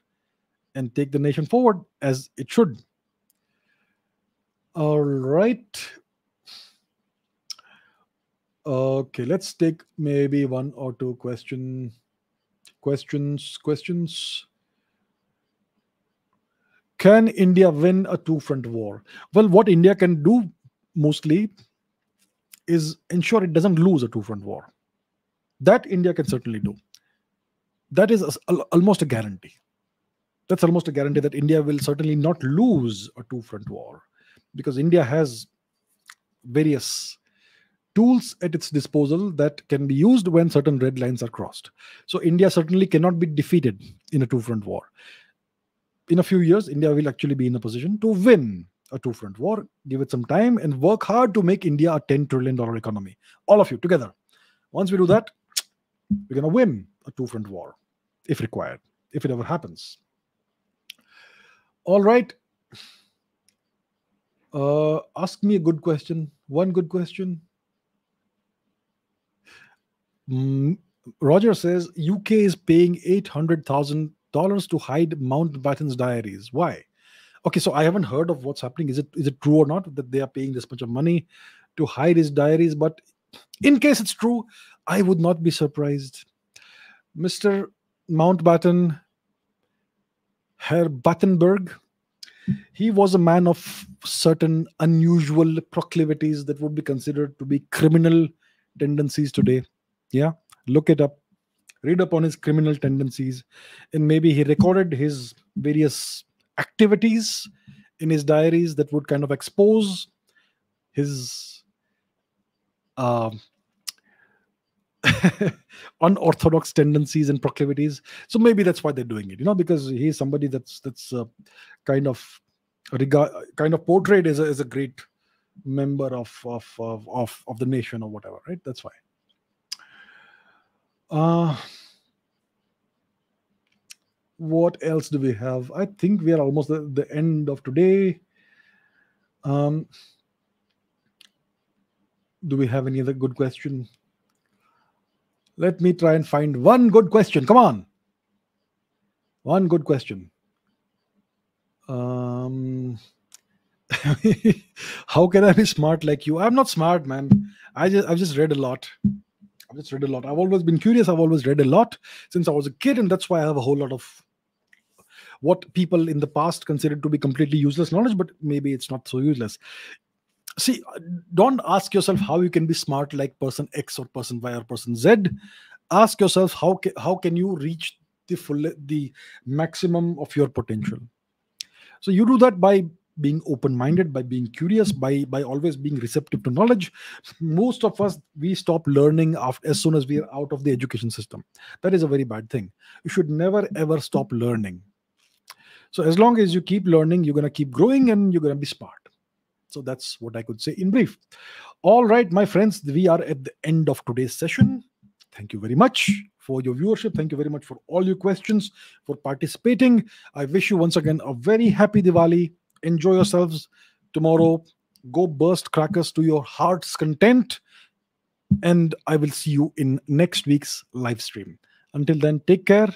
and take the nation forward as it should. All right. Okay, let's take maybe one or two question questions. Questions. Can India win a two-front war? Well, what India can do mostly is ensure it doesn't lose a two-front war. That India can certainly do. That is almost a guarantee. That's almost a guarantee that India will certainly not lose a two-front war because India has various tools at its disposal that can be used when certain red lines are crossed. So India certainly cannot be defeated in a two-front war. In a few years, India will actually be in a position to win a two-front war. Give it some time and work hard to make India a $10 trillion economy. All of you together. Once we do that, we're going to win a two-front war if required, if it ever happens. All right. Uh, ask me a good question. One good question. Mm, Roger says UK is paying eight hundred thousand dollars to hide Mountbatten's diaries. Why? Okay, so I haven't heard of what's happening. Is it is it true or not that they are paying this much of money to hide his diaries? But in case it's true, I would not be surprised. Mr. Mountbatten, Herr Battenberg, he was a man of certain unusual proclivities that would be considered to be criminal tendencies today. Yeah, look it up, read up on his criminal tendencies, and maybe he recorded his various activities in his diaries that would kind of expose his uh, <laughs> unorthodox tendencies and proclivities. So maybe that's why they're doing it you know because he's somebody that's that's uh, kind of regard kind of portrayed as a, as a great member of of, of of of the nation or whatever right? That's why uh what else do we have i think we are almost at the end of today um do we have any other good question let me try and find one good question. Come on. One good question. Um, <laughs> how can I be smart like you? I'm not smart, man. I just I've just read a lot. I've just read a lot. I've always been curious. I've always read a lot since I was a kid, and that's why I have a whole lot of what people in the past considered to be completely useless knowledge, but maybe it's not so useless see uh, don't ask yourself how you can be smart like person x or person y or person z ask yourself how ca- how can you reach the full the maximum of your potential so you do that by being open minded by being curious by by always being receptive to knowledge most of us we stop learning after as soon as we are out of the education system that is a very bad thing you should never ever stop learning so as long as you keep learning you're going to keep growing and you're going to be smart so that's what I could say in brief. All right, my friends, we are at the end of today's session. Thank you very much for your viewership. Thank you very much for all your questions, for participating. I wish you once again a very happy Diwali. Enjoy yourselves tomorrow. Go burst crackers to your heart's content. And I will see you in next week's live stream. Until then, take care